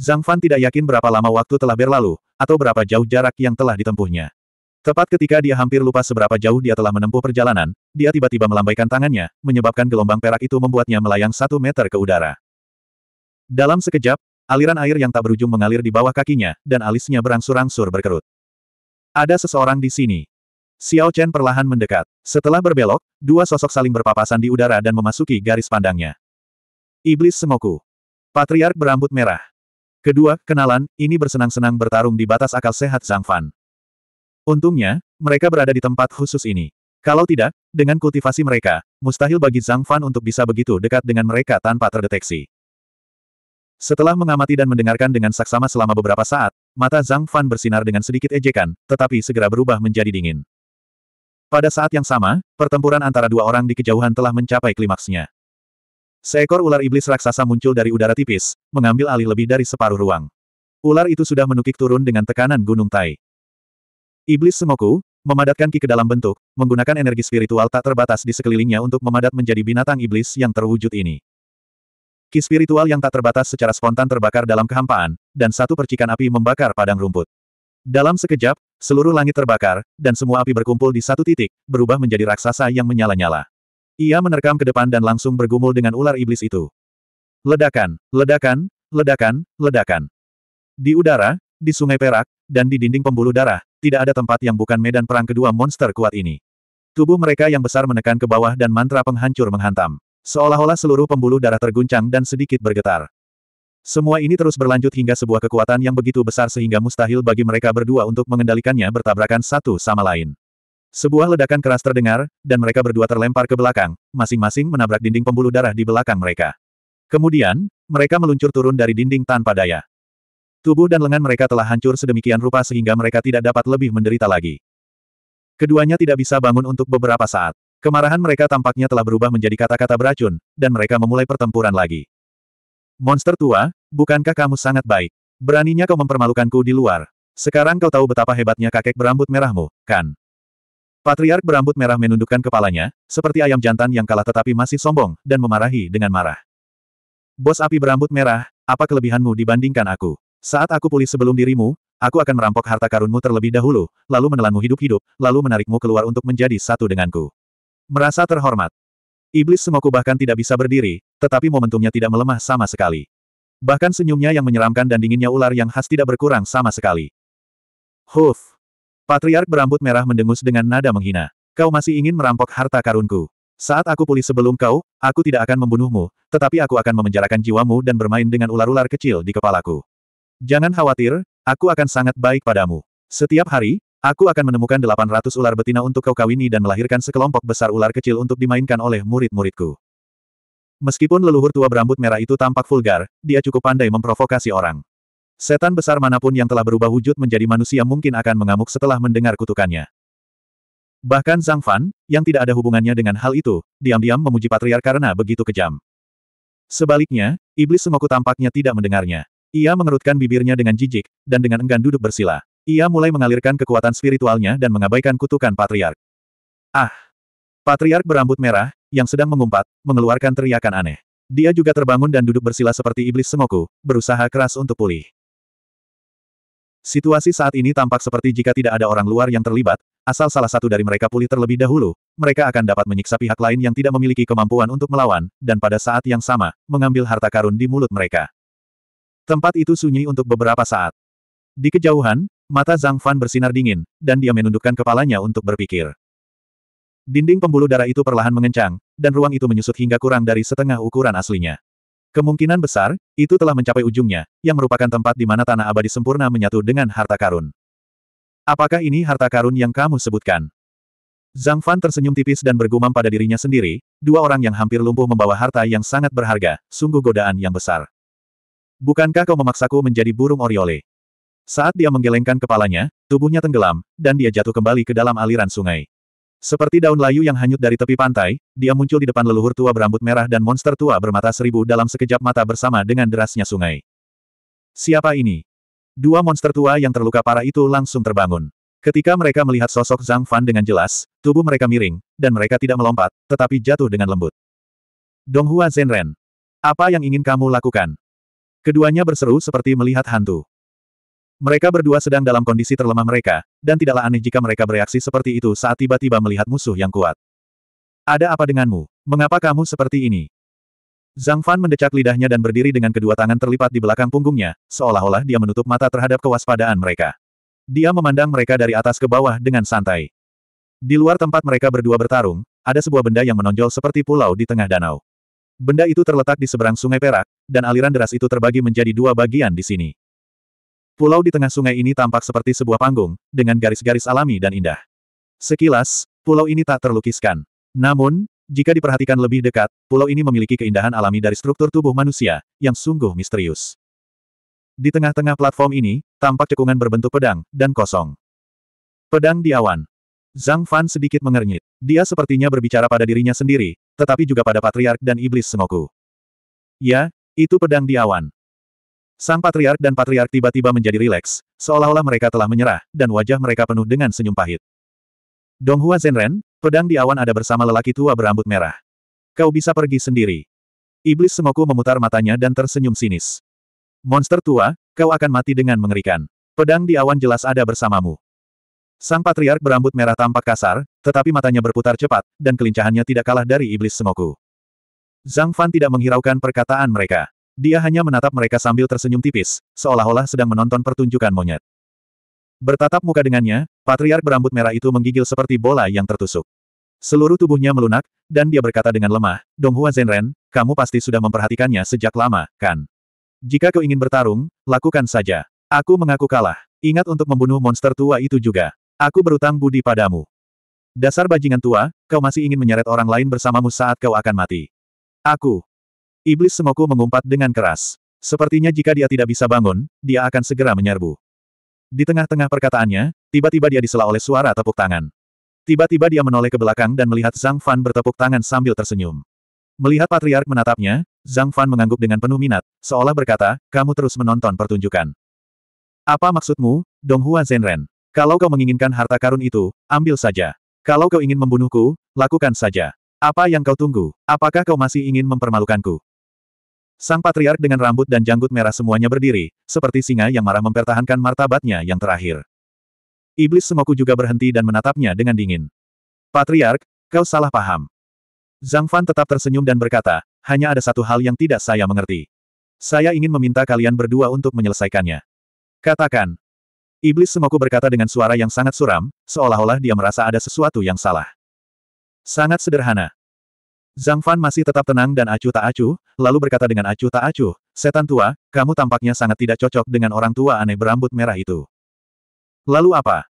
Zhang Fan tidak yakin berapa lama waktu telah berlalu, atau berapa jauh jarak yang telah ditempuhnya. Tepat ketika dia hampir lupa seberapa jauh dia telah menempuh perjalanan, dia tiba-tiba melambaikan tangannya, menyebabkan gelombang perak itu membuatnya melayang satu meter ke udara. Dalam sekejap, aliran air yang tak berujung mengalir di bawah kakinya, dan alisnya berangsur-angsur berkerut. Ada seseorang di sini. Xiao Chen perlahan mendekat. Setelah berbelok, dua sosok saling berpapasan di udara dan memasuki garis pandangnya. Iblis Semoku. Patriark berambut merah. Kedua, kenalan, ini bersenang-senang bertarung di batas akal sehat Zhang Fan. Untungnya, mereka berada di tempat khusus ini. Kalau tidak, dengan kultivasi mereka, mustahil bagi Zhang Fan untuk bisa begitu dekat dengan mereka tanpa terdeteksi. Setelah mengamati dan mendengarkan dengan saksama selama beberapa saat, mata Zhang Fan bersinar dengan sedikit ejekan, tetapi segera berubah menjadi dingin. Pada saat yang sama, pertempuran antara dua orang di kejauhan telah mencapai klimaksnya. Seekor ular iblis raksasa muncul dari udara tipis, mengambil alih lebih dari separuh ruang. Ular itu sudah menukik turun dengan tekanan gunung Tai. Iblis Semoku, memadatkan ki ke dalam bentuk, menggunakan energi spiritual tak terbatas di sekelilingnya untuk memadat menjadi binatang iblis yang terwujud ini. Ki spiritual yang tak terbatas secara spontan terbakar dalam kehampaan, dan satu percikan api membakar padang rumput. Dalam sekejap, seluruh langit terbakar, dan semua api berkumpul di satu titik, berubah menjadi raksasa yang menyala-nyala. Ia menerkam ke depan dan langsung bergumul dengan ular iblis itu. Ledakan, ledakan, ledakan, ledakan. Di udara, di sungai perak, dan di dinding pembuluh darah, tidak ada tempat yang bukan medan perang kedua monster kuat ini. Tubuh mereka yang besar menekan ke bawah dan mantra penghancur menghantam. Seolah-olah seluruh pembuluh darah terguncang dan sedikit bergetar. Semua ini terus berlanjut hingga sebuah kekuatan yang begitu besar sehingga mustahil bagi mereka berdua untuk mengendalikannya bertabrakan satu sama lain. Sebuah ledakan keras terdengar, dan mereka berdua terlempar ke belakang, masing-masing menabrak dinding pembuluh darah di belakang mereka. Kemudian, mereka meluncur turun dari dinding tanpa daya. Tubuh dan lengan mereka telah hancur sedemikian rupa sehingga mereka tidak dapat lebih menderita lagi. Keduanya tidak bisa bangun untuk beberapa saat. Kemarahan mereka tampaknya telah berubah menjadi kata-kata beracun, dan mereka memulai pertempuran lagi. Monster tua, bukankah kamu sangat baik? Beraninya kau mempermalukanku di luar. Sekarang kau tahu betapa hebatnya kakek berambut merahmu, kan? Patriark berambut merah menundukkan kepalanya, seperti ayam jantan yang kalah tetapi masih sombong, dan memarahi dengan marah. Bos api berambut merah, apa kelebihanmu dibandingkan aku? Saat aku pulih sebelum dirimu, aku akan merampok harta karunmu terlebih dahulu, lalu menelanmu hidup-hidup, lalu menarikmu keluar untuk menjadi satu denganku. Merasa terhormat. Iblis Sengoku bahkan tidak bisa berdiri, tetapi momentumnya tidak melemah sama sekali. Bahkan senyumnya yang menyeramkan dan dinginnya ular yang khas tidak berkurang sama sekali. Huf! Patriark berambut merah mendengus dengan nada menghina. Kau masih ingin merampok harta karunku. Saat aku pulih sebelum kau, aku tidak akan membunuhmu, tetapi aku akan memenjarakan jiwamu dan bermain dengan ular-ular kecil di kepalaku. Jangan khawatir, aku akan sangat baik padamu. Setiap hari, Aku akan menemukan 800 ular betina untuk kau kawini dan melahirkan sekelompok besar ular kecil untuk dimainkan oleh murid-muridku. Meskipun leluhur tua berambut merah itu tampak vulgar, dia cukup pandai memprovokasi orang. Setan besar mana pun yang telah berubah wujud menjadi manusia mungkin akan mengamuk setelah mendengar kutukannya. Bahkan Zhang Fan, yang tidak ada hubungannya dengan hal itu, diam-diam memuji patriar karena begitu kejam. Sebaliknya, iblis semoku tampaknya tidak mendengarnya. Ia mengerutkan bibirnya dengan jijik, dan dengan enggan duduk bersila. Ia mulai mengalirkan kekuatan spiritualnya dan mengabaikan kutukan Patriark. Ah! Patriark berambut merah, yang sedang mengumpat, mengeluarkan teriakan aneh. Dia juga terbangun dan duduk bersila seperti iblis semoku, berusaha keras untuk pulih. Situasi saat ini tampak seperti jika tidak ada orang luar yang terlibat, asal salah satu dari mereka pulih terlebih dahulu, mereka akan dapat menyiksa pihak lain yang tidak memiliki kemampuan untuk melawan, dan pada saat yang sama, mengambil harta karun di mulut mereka. Tempat itu sunyi untuk beberapa saat. Di kejauhan, Mata Zhang Fan bersinar dingin, dan dia menundukkan kepalanya untuk berpikir. Dinding pembuluh darah itu perlahan mengencang, dan ruang itu menyusut hingga kurang dari setengah ukuran aslinya. Kemungkinan besar, itu telah mencapai ujungnya, yang merupakan tempat di mana tanah abadi sempurna menyatu dengan harta karun. Apakah ini harta karun yang kamu sebutkan? Zhang Fan tersenyum tipis dan bergumam pada dirinya sendiri, dua orang yang hampir lumpuh membawa harta yang sangat berharga, sungguh godaan yang besar. Bukankah kau memaksaku menjadi burung Oriole? Saat dia menggelengkan kepalanya, tubuhnya tenggelam, dan dia jatuh kembali ke dalam aliran sungai. Seperti daun layu yang hanyut dari tepi pantai, dia muncul di depan leluhur tua berambut merah dan monster tua bermata seribu dalam sekejap mata bersama dengan derasnya sungai. Siapa ini? Dua monster tua yang terluka parah itu langsung terbangun. Ketika mereka melihat sosok Zhang Fan dengan jelas, tubuh mereka miring, dan mereka tidak melompat, tetapi jatuh dengan lembut. Donghua Zenren. Apa yang ingin kamu lakukan? Keduanya berseru seperti melihat hantu. Mereka berdua sedang dalam kondisi terlemah mereka, dan tidaklah aneh jika mereka bereaksi seperti itu saat tiba-tiba melihat musuh yang kuat. Ada apa denganmu? Mengapa kamu seperti ini? Zhang Fan mendecak lidahnya dan berdiri dengan kedua tangan terlipat di belakang punggungnya, seolah-olah dia menutup mata terhadap kewaspadaan mereka. Dia memandang mereka dari atas ke bawah dengan santai. Di luar tempat mereka berdua bertarung, ada sebuah benda yang menonjol seperti pulau di tengah danau. Benda itu terletak di seberang sungai perak, dan aliran deras itu terbagi menjadi dua bagian di sini. Pulau di tengah sungai ini tampak seperti sebuah panggung, dengan garis-garis alami dan indah. Sekilas, pulau ini tak terlukiskan. Namun, jika diperhatikan lebih dekat, pulau ini memiliki keindahan alami dari struktur tubuh manusia, yang sungguh misterius. Di tengah-tengah platform ini, tampak cekungan berbentuk pedang, dan kosong. Pedang di awan. Zhang Fan sedikit mengernyit. Dia sepertinya berbicara pada dirinya sendiri, tetapi juga pada Patriark dan Iblis Sengoku. Ya, itu pedang di awan. Sang Patriark dan Patriark tiba-tiba menjadi rileks, seolah-olah mereka telah menyerah, dan wajah mereka penuh dengan senyum pahit. Donghua Zenren, pedang di awan ada bersama lelaki tua berambut merah. Kau bisa pergi sendiri. Iblis Semoku memutar matanya dan tersenyum sinis. Monster tua, kau akan mati dengan mengerikan. Pedang di awan jelas ada bersamamu. Sang Patriark berambut merah tampak kasar, tetapi matanya berputar cepat, dan kelincahannya tidak kalah dari Iblis Semoku. Zhang Fan tidak menghiraukan perkataan mereka. Dia hanya menatap mereka sambil tersenyum tipis, seolah-olah sedang menonton pertunjukan monyet. Bertatap muka dengannya, patriark berambut merah itu menggigil seperti bola yang tertusuk. Seluruh tubuhnya melunak, dan dia berkata dengan lemah, Donghua Zenren, kamu pasti sudah memperhatikannya sejak lama, kan? Jika kau ingin bertarung, lakukan saja. Aku mengaku kalah. Ingat untuk membunuh monster tua itu juga. Aku berutang budi padamu. Dasar bajingan tua, kau masih ingin menyeret orang lain bersamamu saat kau akan mati. Aku, Iblis Semoku mengumpat dengan keras. Sepertinya jika dia tidak bisa bangun, dia akan segera menyerbu. Di tengah-tengah perkataannya, tiba-tiba dia disela oleh suara tepuk tangan. Tiba-tiba dia menoleh ke belakang dan melihat Zhang Fan bertepuk tangan sambil tersenyum. Melihat Patriark menatapnya, Zhang Fan mengangguk dengan penuh minat, seolah berkata, kamu terus menonton pertunjukan. Apa maksudmu, Donghua Zenren? Kalau kau menginginkan harta karun itu, ambil saja. Kalau kau ingin membunuhku, lakukan saja. Apa yang kau tunggu? Apakah kau masih ingin mempermalukanku? Sang patriark dengan rambut dan janggut merah semuanya berdiri, seperti singa yang marah mempertahankan martabatnya yang terakhir. Iblis Semoku juga berhenti dan menatapnya dengan dingin. Patriark, kau salah paham. Zhang Fan tetap tersenyum dan berkata, hanya ada satu hal yang tidak saya mengerti. Saya ingin meminta kalian berdua untuk menyelesaikannya. Katakan. Iblis semoku berkata dengan suara yang sangat suram, seolah-olah dia merasa ada sesuatu yang salah. Sangat sederhana. Zhang Fan masih tetap tenang dan acuh tak acuh, lalu berkata dengan acuh tak acuh, setan tua, kamu tampaknya sangat tidak cocok dengan orang tua aneh berambut merah itu. Lalu apa?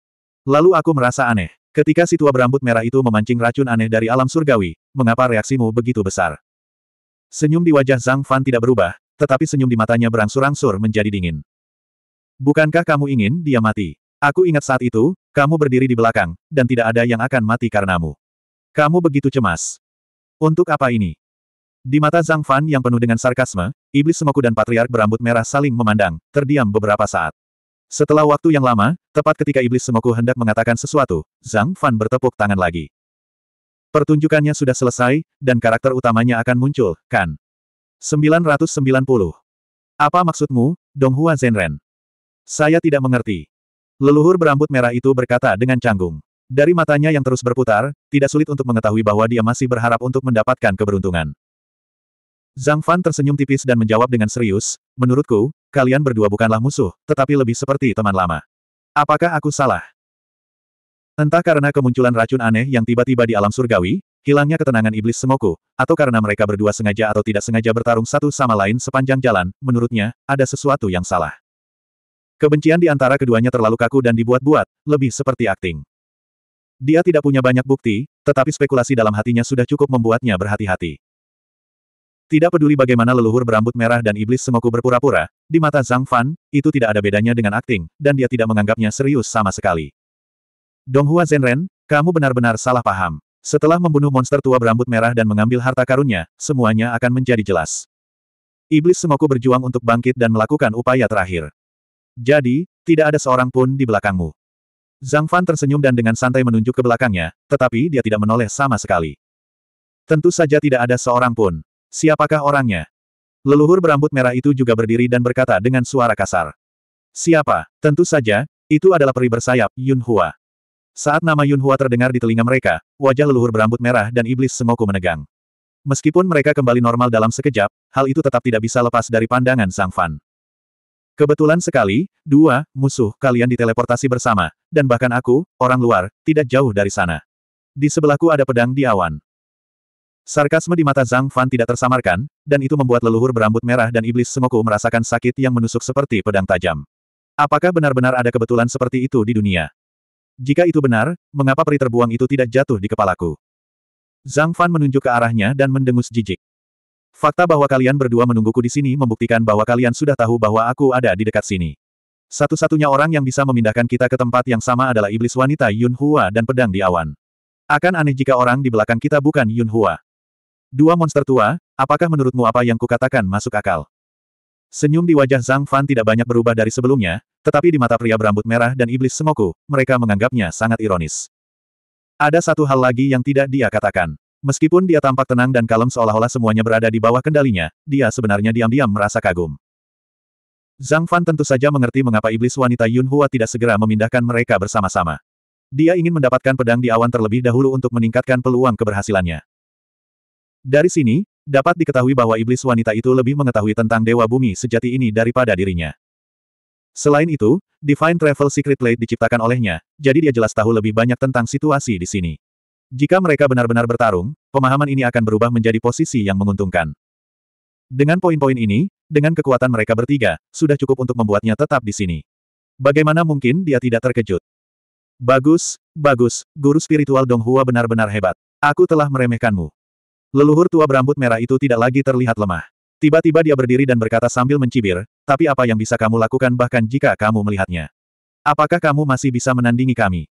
Lalu aku merasa aneh. Ketika si tua berambut merah itu memancing racun aneh dari alam surgawi, mengapa reaksimu begitu besar? Senyum di wajah Zhang Fan tidak berubah, tetapi senyum di matanya berangsur-angsur menjadi dingin. Bukankah kamu ingin dia mati? Aku ingat saat itu, kamu berdiri di belakang, dan tidak ada yang akan mati karenamu. Kamu begitu cemas. Untuk apa ini? Di mata Zhang Fan yang penuh dengan sarkasme, iblis semoku dan patriark berambut merah saling memandang, terdiam beberapa saat. Setelah waktu yang lama, tepat ketika iblis semoku hendak mengatakan sesuatu, Zhang Fan bertepuk tangan lagi. Pertunjukannya sudah selesai, dan karakter utamanya akan muncul, kan? 990. Apa maksudmu, Donghua Zenren? Saya tidak mengerti. Leluhur berambut merah itu berkata dengan canggung. Dari matanya yang terus berputar, tidak sulit untuk mengetahui bahwa dia masih berharap untuk mendapatkan keberuntungan. Zhang Fan tersenyum tipis dan menjawab dengan serius, menurutku, kalian berdua bukanlah musuh, tetapi lebih seperti teman lama. Apakah aku salah? Entah karena kemunculan racun aneh yang tiba-tiba di alam surgawi, hilangnya ketenangan iblis semoku, atau karena mereka berdua sengaja atau tidak sengaja bertarung satu sama lain sepanjang jalan, menurutnya, ada sesuatu yang salah. Kebencian di antara keduanya terlalu kaku dan dibuat-buat, lebih seperti akting. Dia tidak punya banyak bukti, tetapi spekulasi dalam hatinya sudah cukup membuatnya berhati-hati. Tidak peduli bagaimana leluhur berambut merah dan iblis semoku berpura-pura, di mata Zhang Fan, itu tidak ada bedanya dengan akting, dan dia tidak menganggapnya serius sama sekali. Donghua Zenren, kamu benar-benar salah paham. Setelah membunuh monster tua berambut merah dan mengambil harta karunnya, semuanya akan menjadi jelas. Iblis semoku berjuang untuk bangkit dan melakukan upaya terakhir. Jadi, tidak ada seorang pun di belakangmu. Zhang Fan tersenyum dan dengan santai menunjuk ke belakangnya, tetapi dia tidak menoleh sama sekali. Tentu saja tidak ada seorang pun. Siapakah orangnya? Leluhur berambut merah itu juga berdiri dan berkata dengan suara kasar. Siapa? Tentu saja, itu adalah peri bersayap, Yun Hua. Saat nama Yun Hua terdengar di telinga mereka, wajah leluhur berambut merah dan iblis semoku menegang. Meskipun mereka kembali normal dalam sekejap, hal itu tetap tidak bisa lepas dari pandangan Sang Fan. Kebetulan sekali, dua, musuh, kalian diteleportasi bersama, dan bahkan aku, orang luar, tidak jauh dari sana. Di sebelahku ada pedang di awan. Sarkasme di mata Zhang Fan tidak tersamarkan, dan itu membuat leluhur berambut merah dan iblis semoku merasakan sakit yang menusuk seperti pedang tajam. Apakah benar-benar ada kebetulan seperti itu di dunia? Jika itu benar, mengapa peri terbuang itu tidak jatuh di kepalaku? Zhang Fan menunjuk ke arahnya dan mendengus jijik. Fakta bahwa kalian berdua menungguku di sini membuktikan bahwa kalian sudah tahu bahwa aku ada di dekat sini. Satu-satunya orang yang bisa memindahkan kita ke tempat yang sama adalah iblis wanita Yun Hua dan pedang di awan. Akan aneh jika orang di belakang kita bukan Yun Hua. Dua monster tua, apakah menurutmu apa yang kukatakan masuk akal? Senyum di wajah Zhang Fan tidak banyak berubah dari sebelumnya, tetapi di mata pria berambut merah dan iblis semoku, mereka menganggapnya sangat ironis. Ada satu hal lagi yang tidak dia katakan. Meskipun dia tampak tenang dan kalem seolah-olah semuanya berada di bawah kendalinya, dia sebenarnya diam-diam merasa kagum. Zhang Fan tentu saja mengerti mengapa iblis wanita Yun Hua tidak segera memindahkan mereka bersama-sama. Dia ingin mendapatkan pedang di awan terlebih dahulu untuk meningkatkan peluang keberhasilannya. Dari sini, dapat diketahui bahwa iblis wanita itu lebih mengetahui tentang Dewa Bumi sejati ini daripada dirinya. Selain itu, Divine Travel Secret Plate diciptakan olehnya, jadi dia jelas tahu lebih banyak tentang situasi di sini. Jika mereka benar-benar bertarung, pemahaman ini akan berubah menjadi posisi yang menguntungkan. Dengan poin-poin ini, dengan kekuatan mereka bertiga, sudah cukup untuk membuatnya tetap di sini. Bagaimana mungkin dia tidak terkejut? Bagus, bagus, guru spiritual Donghua benar-benar hebat. Aku telah meremehkanmu. Leluhur tua berambut merah itu tidak lagi terlihat lemah. Tiba-tiba dia berdiri dan berkata sambil mencibir, tapi apa yang bisa kamu lakukan bahkan jika kamu melihatnya? Apakah kamu masih bisa menandingi kami?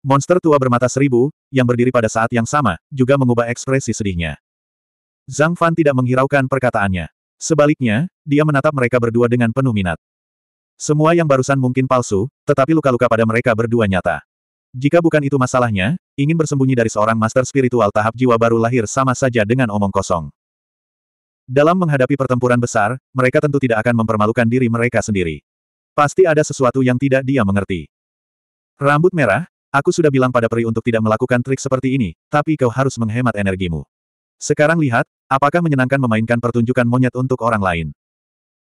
Monster tua bermata seribu, yang berdiri pada saat yang sama, juga mengubah ekspresi sedihnya. Zhang Fan tidak menghiraukan perkataannya. Sebaliknya, dia menatap mereka berdua dengan penuh minat. Semua yang barusan mungkin palsu, tetapi luka-luka pada mereka berdua nyata. Jika bukan itu masalahnya, ingin bersembunyi dari seorang master spiritual tahap jiwa baru lahir sama saja dengan omong kosong. Dalam menghadapi pertempuran besar, mereka tentu tidak akan mempermalukan diri mereka sendiri. Pasti ada sesuatu yang tidak dia mengerti. Rambut merah, aku sudah bilang pada peri untuk tidak melakukan trik seperti ini, tapi kau harus menghemat energimu. Sekarang lihat, apakah menyenangkan memainkan pertunjukan monyet untuk orang lain.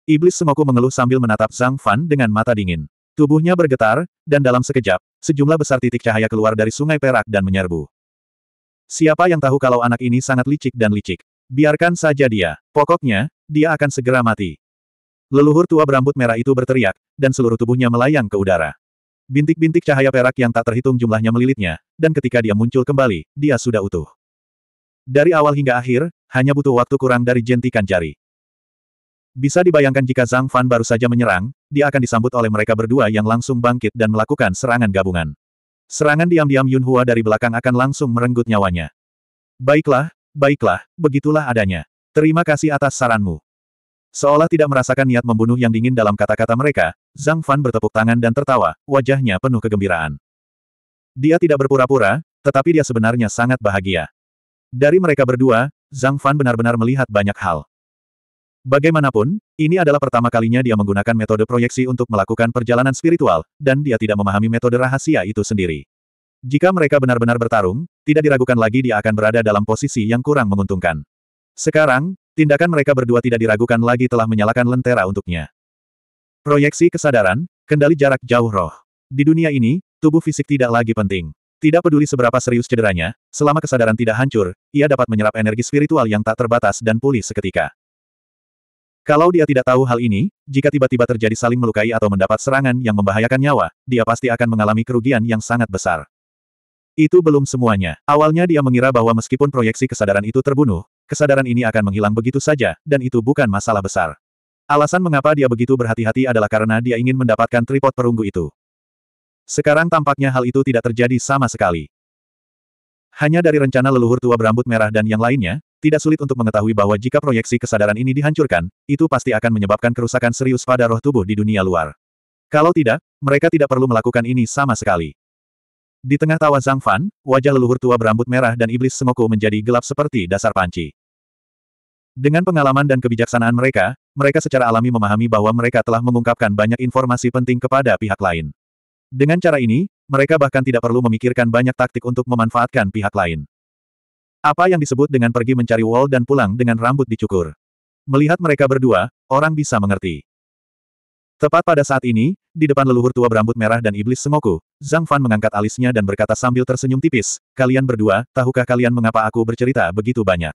Iblis Semoku mengeluh sambil menatap Zhang Fan dengan mata dingin. Tubuhnya bergetar, dan dalam sekejap, sejumlah besar titik cahaya keluar dari sungai perak dan menyerbu. Siapa yang tahu kalau anak ini sangat licik dan licik? Biarkan saja dia. Pokoknya, dia akan segera mati. Leluhur tua berambut merah itu berteriak, dan seluruh tubuhnya melayang ke udara. Bintik-bintik cahaya perak yang tak terhitung jumlahnya melilitnya, dan ketika dia muncul kembali, dia sudah utuh. Dari awal hingga akhir, hanya butuh waktu kurang dari jentikan jari. Bisa dibayangkan jika Zhang Fan baru saja menyerang, dia akan disambut oleh mereka berdua yang langsung bangkit dan melakukan serangan gabungan. Serangan diam-diam Yun Hua dari belakang akan langsung merenggut nyawanya. Baiklah, baiklah, begitulah adanya. Terima kasih atas saranmu. Seolah tidak merasakan niat membunuh yang dingin dalam kata-kata mereka, Zhang Fan bertepuk tangan dan tertawa, wajahnya penuh kegembiraan. Dia tidak berpura-pura, tetapi dia sebenarnya sangat bahagia. Dari mereka berdua, Zhang Fan benar-benar melihat banyak hal. Bagaimanapun, ini adalah pertama kalinya dia menggunakan metode proyeksi untuk melakukan perjalanan spiritual, dan dia tidak memahami metode rahasia itu sendiri. Jika mereka benar-benar bertarung, tidak diragukan lagi dia akan berada dalam posisi yang kurang menguntungkan. Sekarang, tindakan mereka berdua tidak diragukan lagi telah menyalakan lentera untuknya. Proyeksi kesadaran, kendali jarak jauh roh. Di dunia ini, tubuh fisik tidak lagi penting. Tidak peduli seberapa serius cederanya, selama kesadaran tidak hancur, ia dapat menyerap energi spiritual yang tak terbatas dan pulih seketika. Kalau dia tidak tahu hal ini, jika tiba-tiba terjadi saling melukai atau mendapat serangan yang membahayakan nyawa, dia pasti akan mengalami kerugian yang sangat besar. Itu belum semuanya. Awalnya dia mengira bahwa meskipun proyeksi kesadaran itu terbunuh, kesadaran ini akan menghilang begitu saja, dan itu bukan masalah besar. Alasan mengapa dia begitu berhati-hati adalah karena dia ingin mendapatkan tripod perunggu itu. Sekarang tampaknya hal itu tidak terjadi sama sekali. Hanya dari rencana leluhur tua berambut merah dan yang lainnya, tidak sulit untuk mengetahui bahwa jika proyeksi kesadaran ini dihancurkan, itu pasti akan menyebabkan kerusakan serius pada roh tubuh di dunia luar. Kalau tidak, mereka tidak perlu melakukan ini sama sekali. Di tengah tawa Zhang Fan, wajah leluhur tua berambut merah dan iblis semoku menjadi gelap seperti dasar panci. Dengan pengalaman dan kebijaksanaan mereka, mereka secara alami memahami bahwa mereka telah mengungkapkan banyak informasi penting kepada pihak lain. Dengan cara ini, mereka bahkan tidak perlu memikirkan banyak taktik untuk memanfaatkan pihak lain. Apa yang disebut dengan pergi mencari wall dan pulang dengan rambut dicukur. Melihat mereka berdua, orang bisa mengerti. Tepat pada saat ini, di depan leluhur tua berambut merah dan iblis semoku, Zhang Fan mengangkat alisnya dan berkata sambil tersenyum tipis, kalian berdua, tahukah kalian mengapa aku bercerita begitu banyak?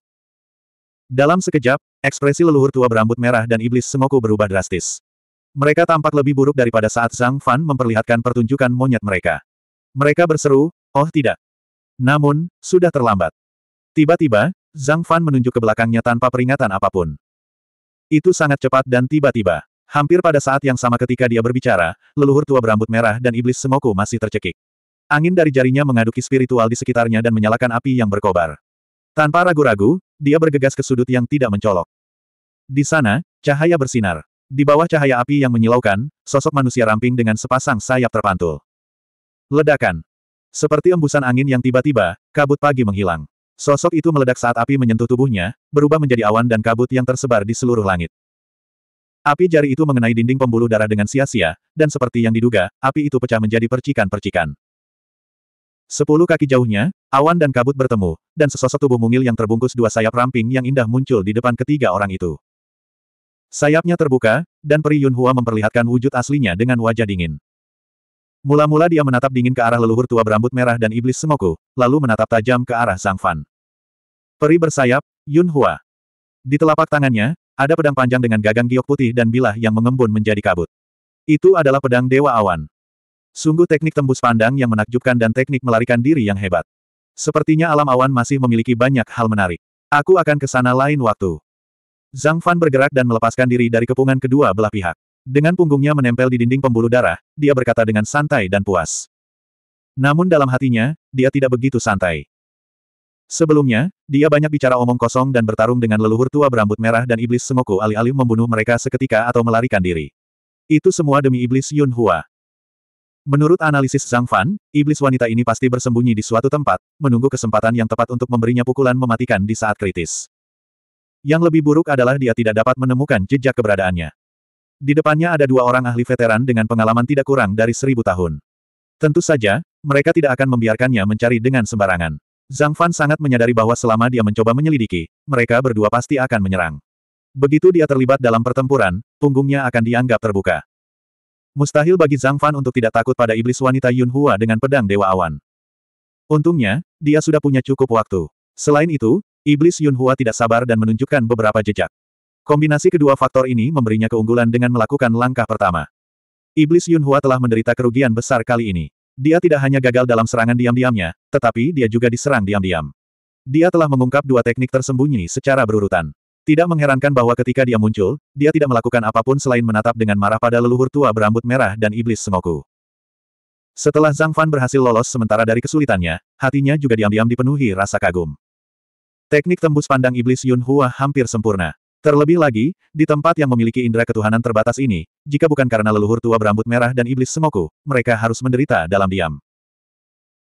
Dalam sekejap, ekspresi leluhur tua berambut merah dan iblis semoku berubah drastis. Mereka tampak lebih buruk daripada saat Zhang Fan memperlihatkan pertunjukan monyet mereka. Mereka berseru, oh tidak. Namun, sudah terlambat. Tiba-tiba, Zhang Fan menunjuk ke belakangnya tanpa peringatan apa pun. Itu sangat cepat dan tiba-tiba. Hampir pada saat yang sama ketika dia berbicara, leluhur tua berambut merah dan iblis semoku masih tercekik. Angin dari jarinya mengaduki spiritual di sekitarnya dan menyalakan api yang berkobar. Tanpa ragu-ragu, dia bergegas ke sudut yang tidak mencolok. Di sana, cahaya bersinar. Di bawah cahaya api yang menyilaukan, sosok manusia ramping dengan sepasang sayap terpantul. Ledakan. Seperti embusan angin yang tiba-tiba, kabut pagi menghilang. Sosok itu meledak saat api menyentuh tubuhnya, berubah menjadi awan dan kabut yang tersebar di seluruh langit. Api jari itu mengenai dinding pembuluh darah dengan sia-sia, dan seperti yang diduga, api itu pecah menjadi percikan-percikan. Sepuluh kaki jauhnya, awan dan kabut bertemu, dan sesosok tubuh mungil yang terbungkus dua sayap ramping yang indah muncul di depan ketiga orang itu. Sayapnya terbuka, dan peri Yun Hua memperlihatkan wujud aslinya dengan wajah dingin. Mula-mula dia menatap dingin ke arah leluhur tua berambut merah dan iblis semoku, lalu menatap tajam ke arah Zhang Fan. Peri bersayap, Yun Hua. Di telapak tangannya, ada pedang panjang dengan gagang giok putih dan bilah yang mengembun menjadi kabut. Itu adalah pedang Dewa Awan. Sungguh teknik tembus pandang yang menakjubkan dan teknik melarikan diri yang hebat. Sepertinya alam awan masih memiliki banyak hal menarik. Aku akan ke sana lain waktu. Zhang Fan bergerak dan melepaskan diri dari kepungan kedua belah pihak. Dengan punggungnya menempel di dinding pembuluh darah, dia berkata dengan santai dan puas. Namun dalam hatinya, dia tidak begitu santai. Sebelumnya, dia banyak bicara omong kosong dan bertarung dengan leluhur tua berambut merah dan iblis semoku alih-alih membunuh mereka seketika atau melarikan diri. Itu semua demi iblis Yun Hua. Menurut analisis Zhang Fan, iblis wanita ini pasti bersembunyi di suatu tempat, menunggu kesempatan yang tepat untuk memberinya pukulan mematikan di saat kritis. Yang lebih buruk adalah dia tidak dapat menemukan jejak keberadaannya. Di depannya ada dua orang ahli veteran dengan pengalaman tidak kurang dari seribu tahun. Tentu saja, mereka tidak akan membiarkannya mencari dengan sembarangan. Zhang Fan sangat menyadari bahwa selama dia mencoba menyelidiki, mereka berdua pasti akan menyerang. Begitu dia terlibat dalam pertempuran, punggungnya akan dianggap terbuka. Mustahil bagi Zhang Fan untuk tidak takut pada iblis wanita Yun Hua dengan pedang Dewa Awan. Untungnya, dia sudah punya cukup waktu. Selain itu, iblis Yun Hua tidak sabar dan menunjukkan beberapa jejak. Kombinasi kedua faktor ini memberinya keunggulan dengan melakukan langkah pertama. Iblis Yun Hua telah menderita kerugian besar kali ini. Dia tidak hanya gagal dalam serangan diam-diamnya, tetapi dia juga diserang diam-diam. Dia telah mengungkap dua teknik tersembunyi secara berurutan. Tidak mengherankan bahwa ketika dia muncul, dia tidak melakukan apa pun selain menatap dengan marah pada leluhur tua berambut merah dan iblis Sengoku. Setelah Zhang Fan berhasil lolos sementara dari kesulitannya, hatinya juga diam-diam dipenuhi rasa kagum. Teknik tembus pandang iblis Yun Hua hampir sempurna. Terlebih lagi, di tempat yang memiliki indera ketuhanan terbatas ini, jika bukan karena leluhur tua berambut merah dan iblis semoku, mereka harus menderita dalam diam.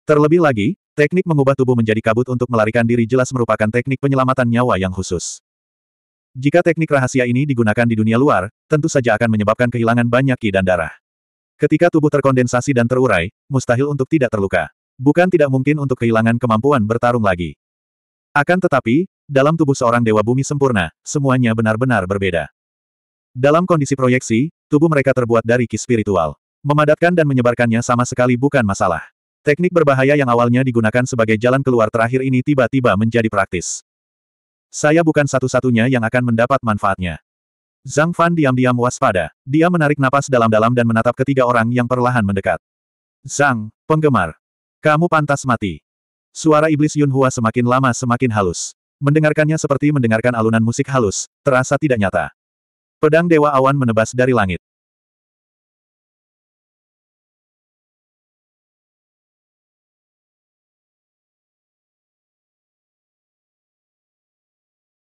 Terlebih lagi, teknik mengubah tubuh menjadi kabut untuk melarikan diri jelas merupakan teknik penyelamatan nyawa yang khusus. Jika teknik rahasia ini digunakan di dunia luar, tentu saja akan menyebabkan kehilangan banyak ki dan darah. Ketika tubuh terkondensasi dan terurai, mustahil untuk tidak terluka. Bukan tidak mungkin untuk kehilangan kemampuan bertarung lagi. Akan tetapi, dalam tubuh seorang dewa bumi sempurna, semuanya benar-benar berbeda. Dalam kondisi proyeksi, tubuh mereka terbuat dari ki spiritual. Memadatkan dan menyebarkannya sama sekali bukan masalah. Teknik berbahaya yang awalnya digunakan sebagai jalan keluar terakhir ini tiba-tiba menjadi praktis. Saya bukan satu-satunya yang akan mendapat manfaatnya. Zhang Fan diam-diam waspada. Dia menarik napas dalam-dalam dan menatap ketiga orang yang perlahan mendekat. Zhang, penggemar. Kamu pantas mati. Suara iblis Yun Hua semakin lama semakin halus. Mendengarkannya seperti mendengarkan alunan musik halus, terasa tidak nyata. Pedang Dewa Awan menebas dari langit.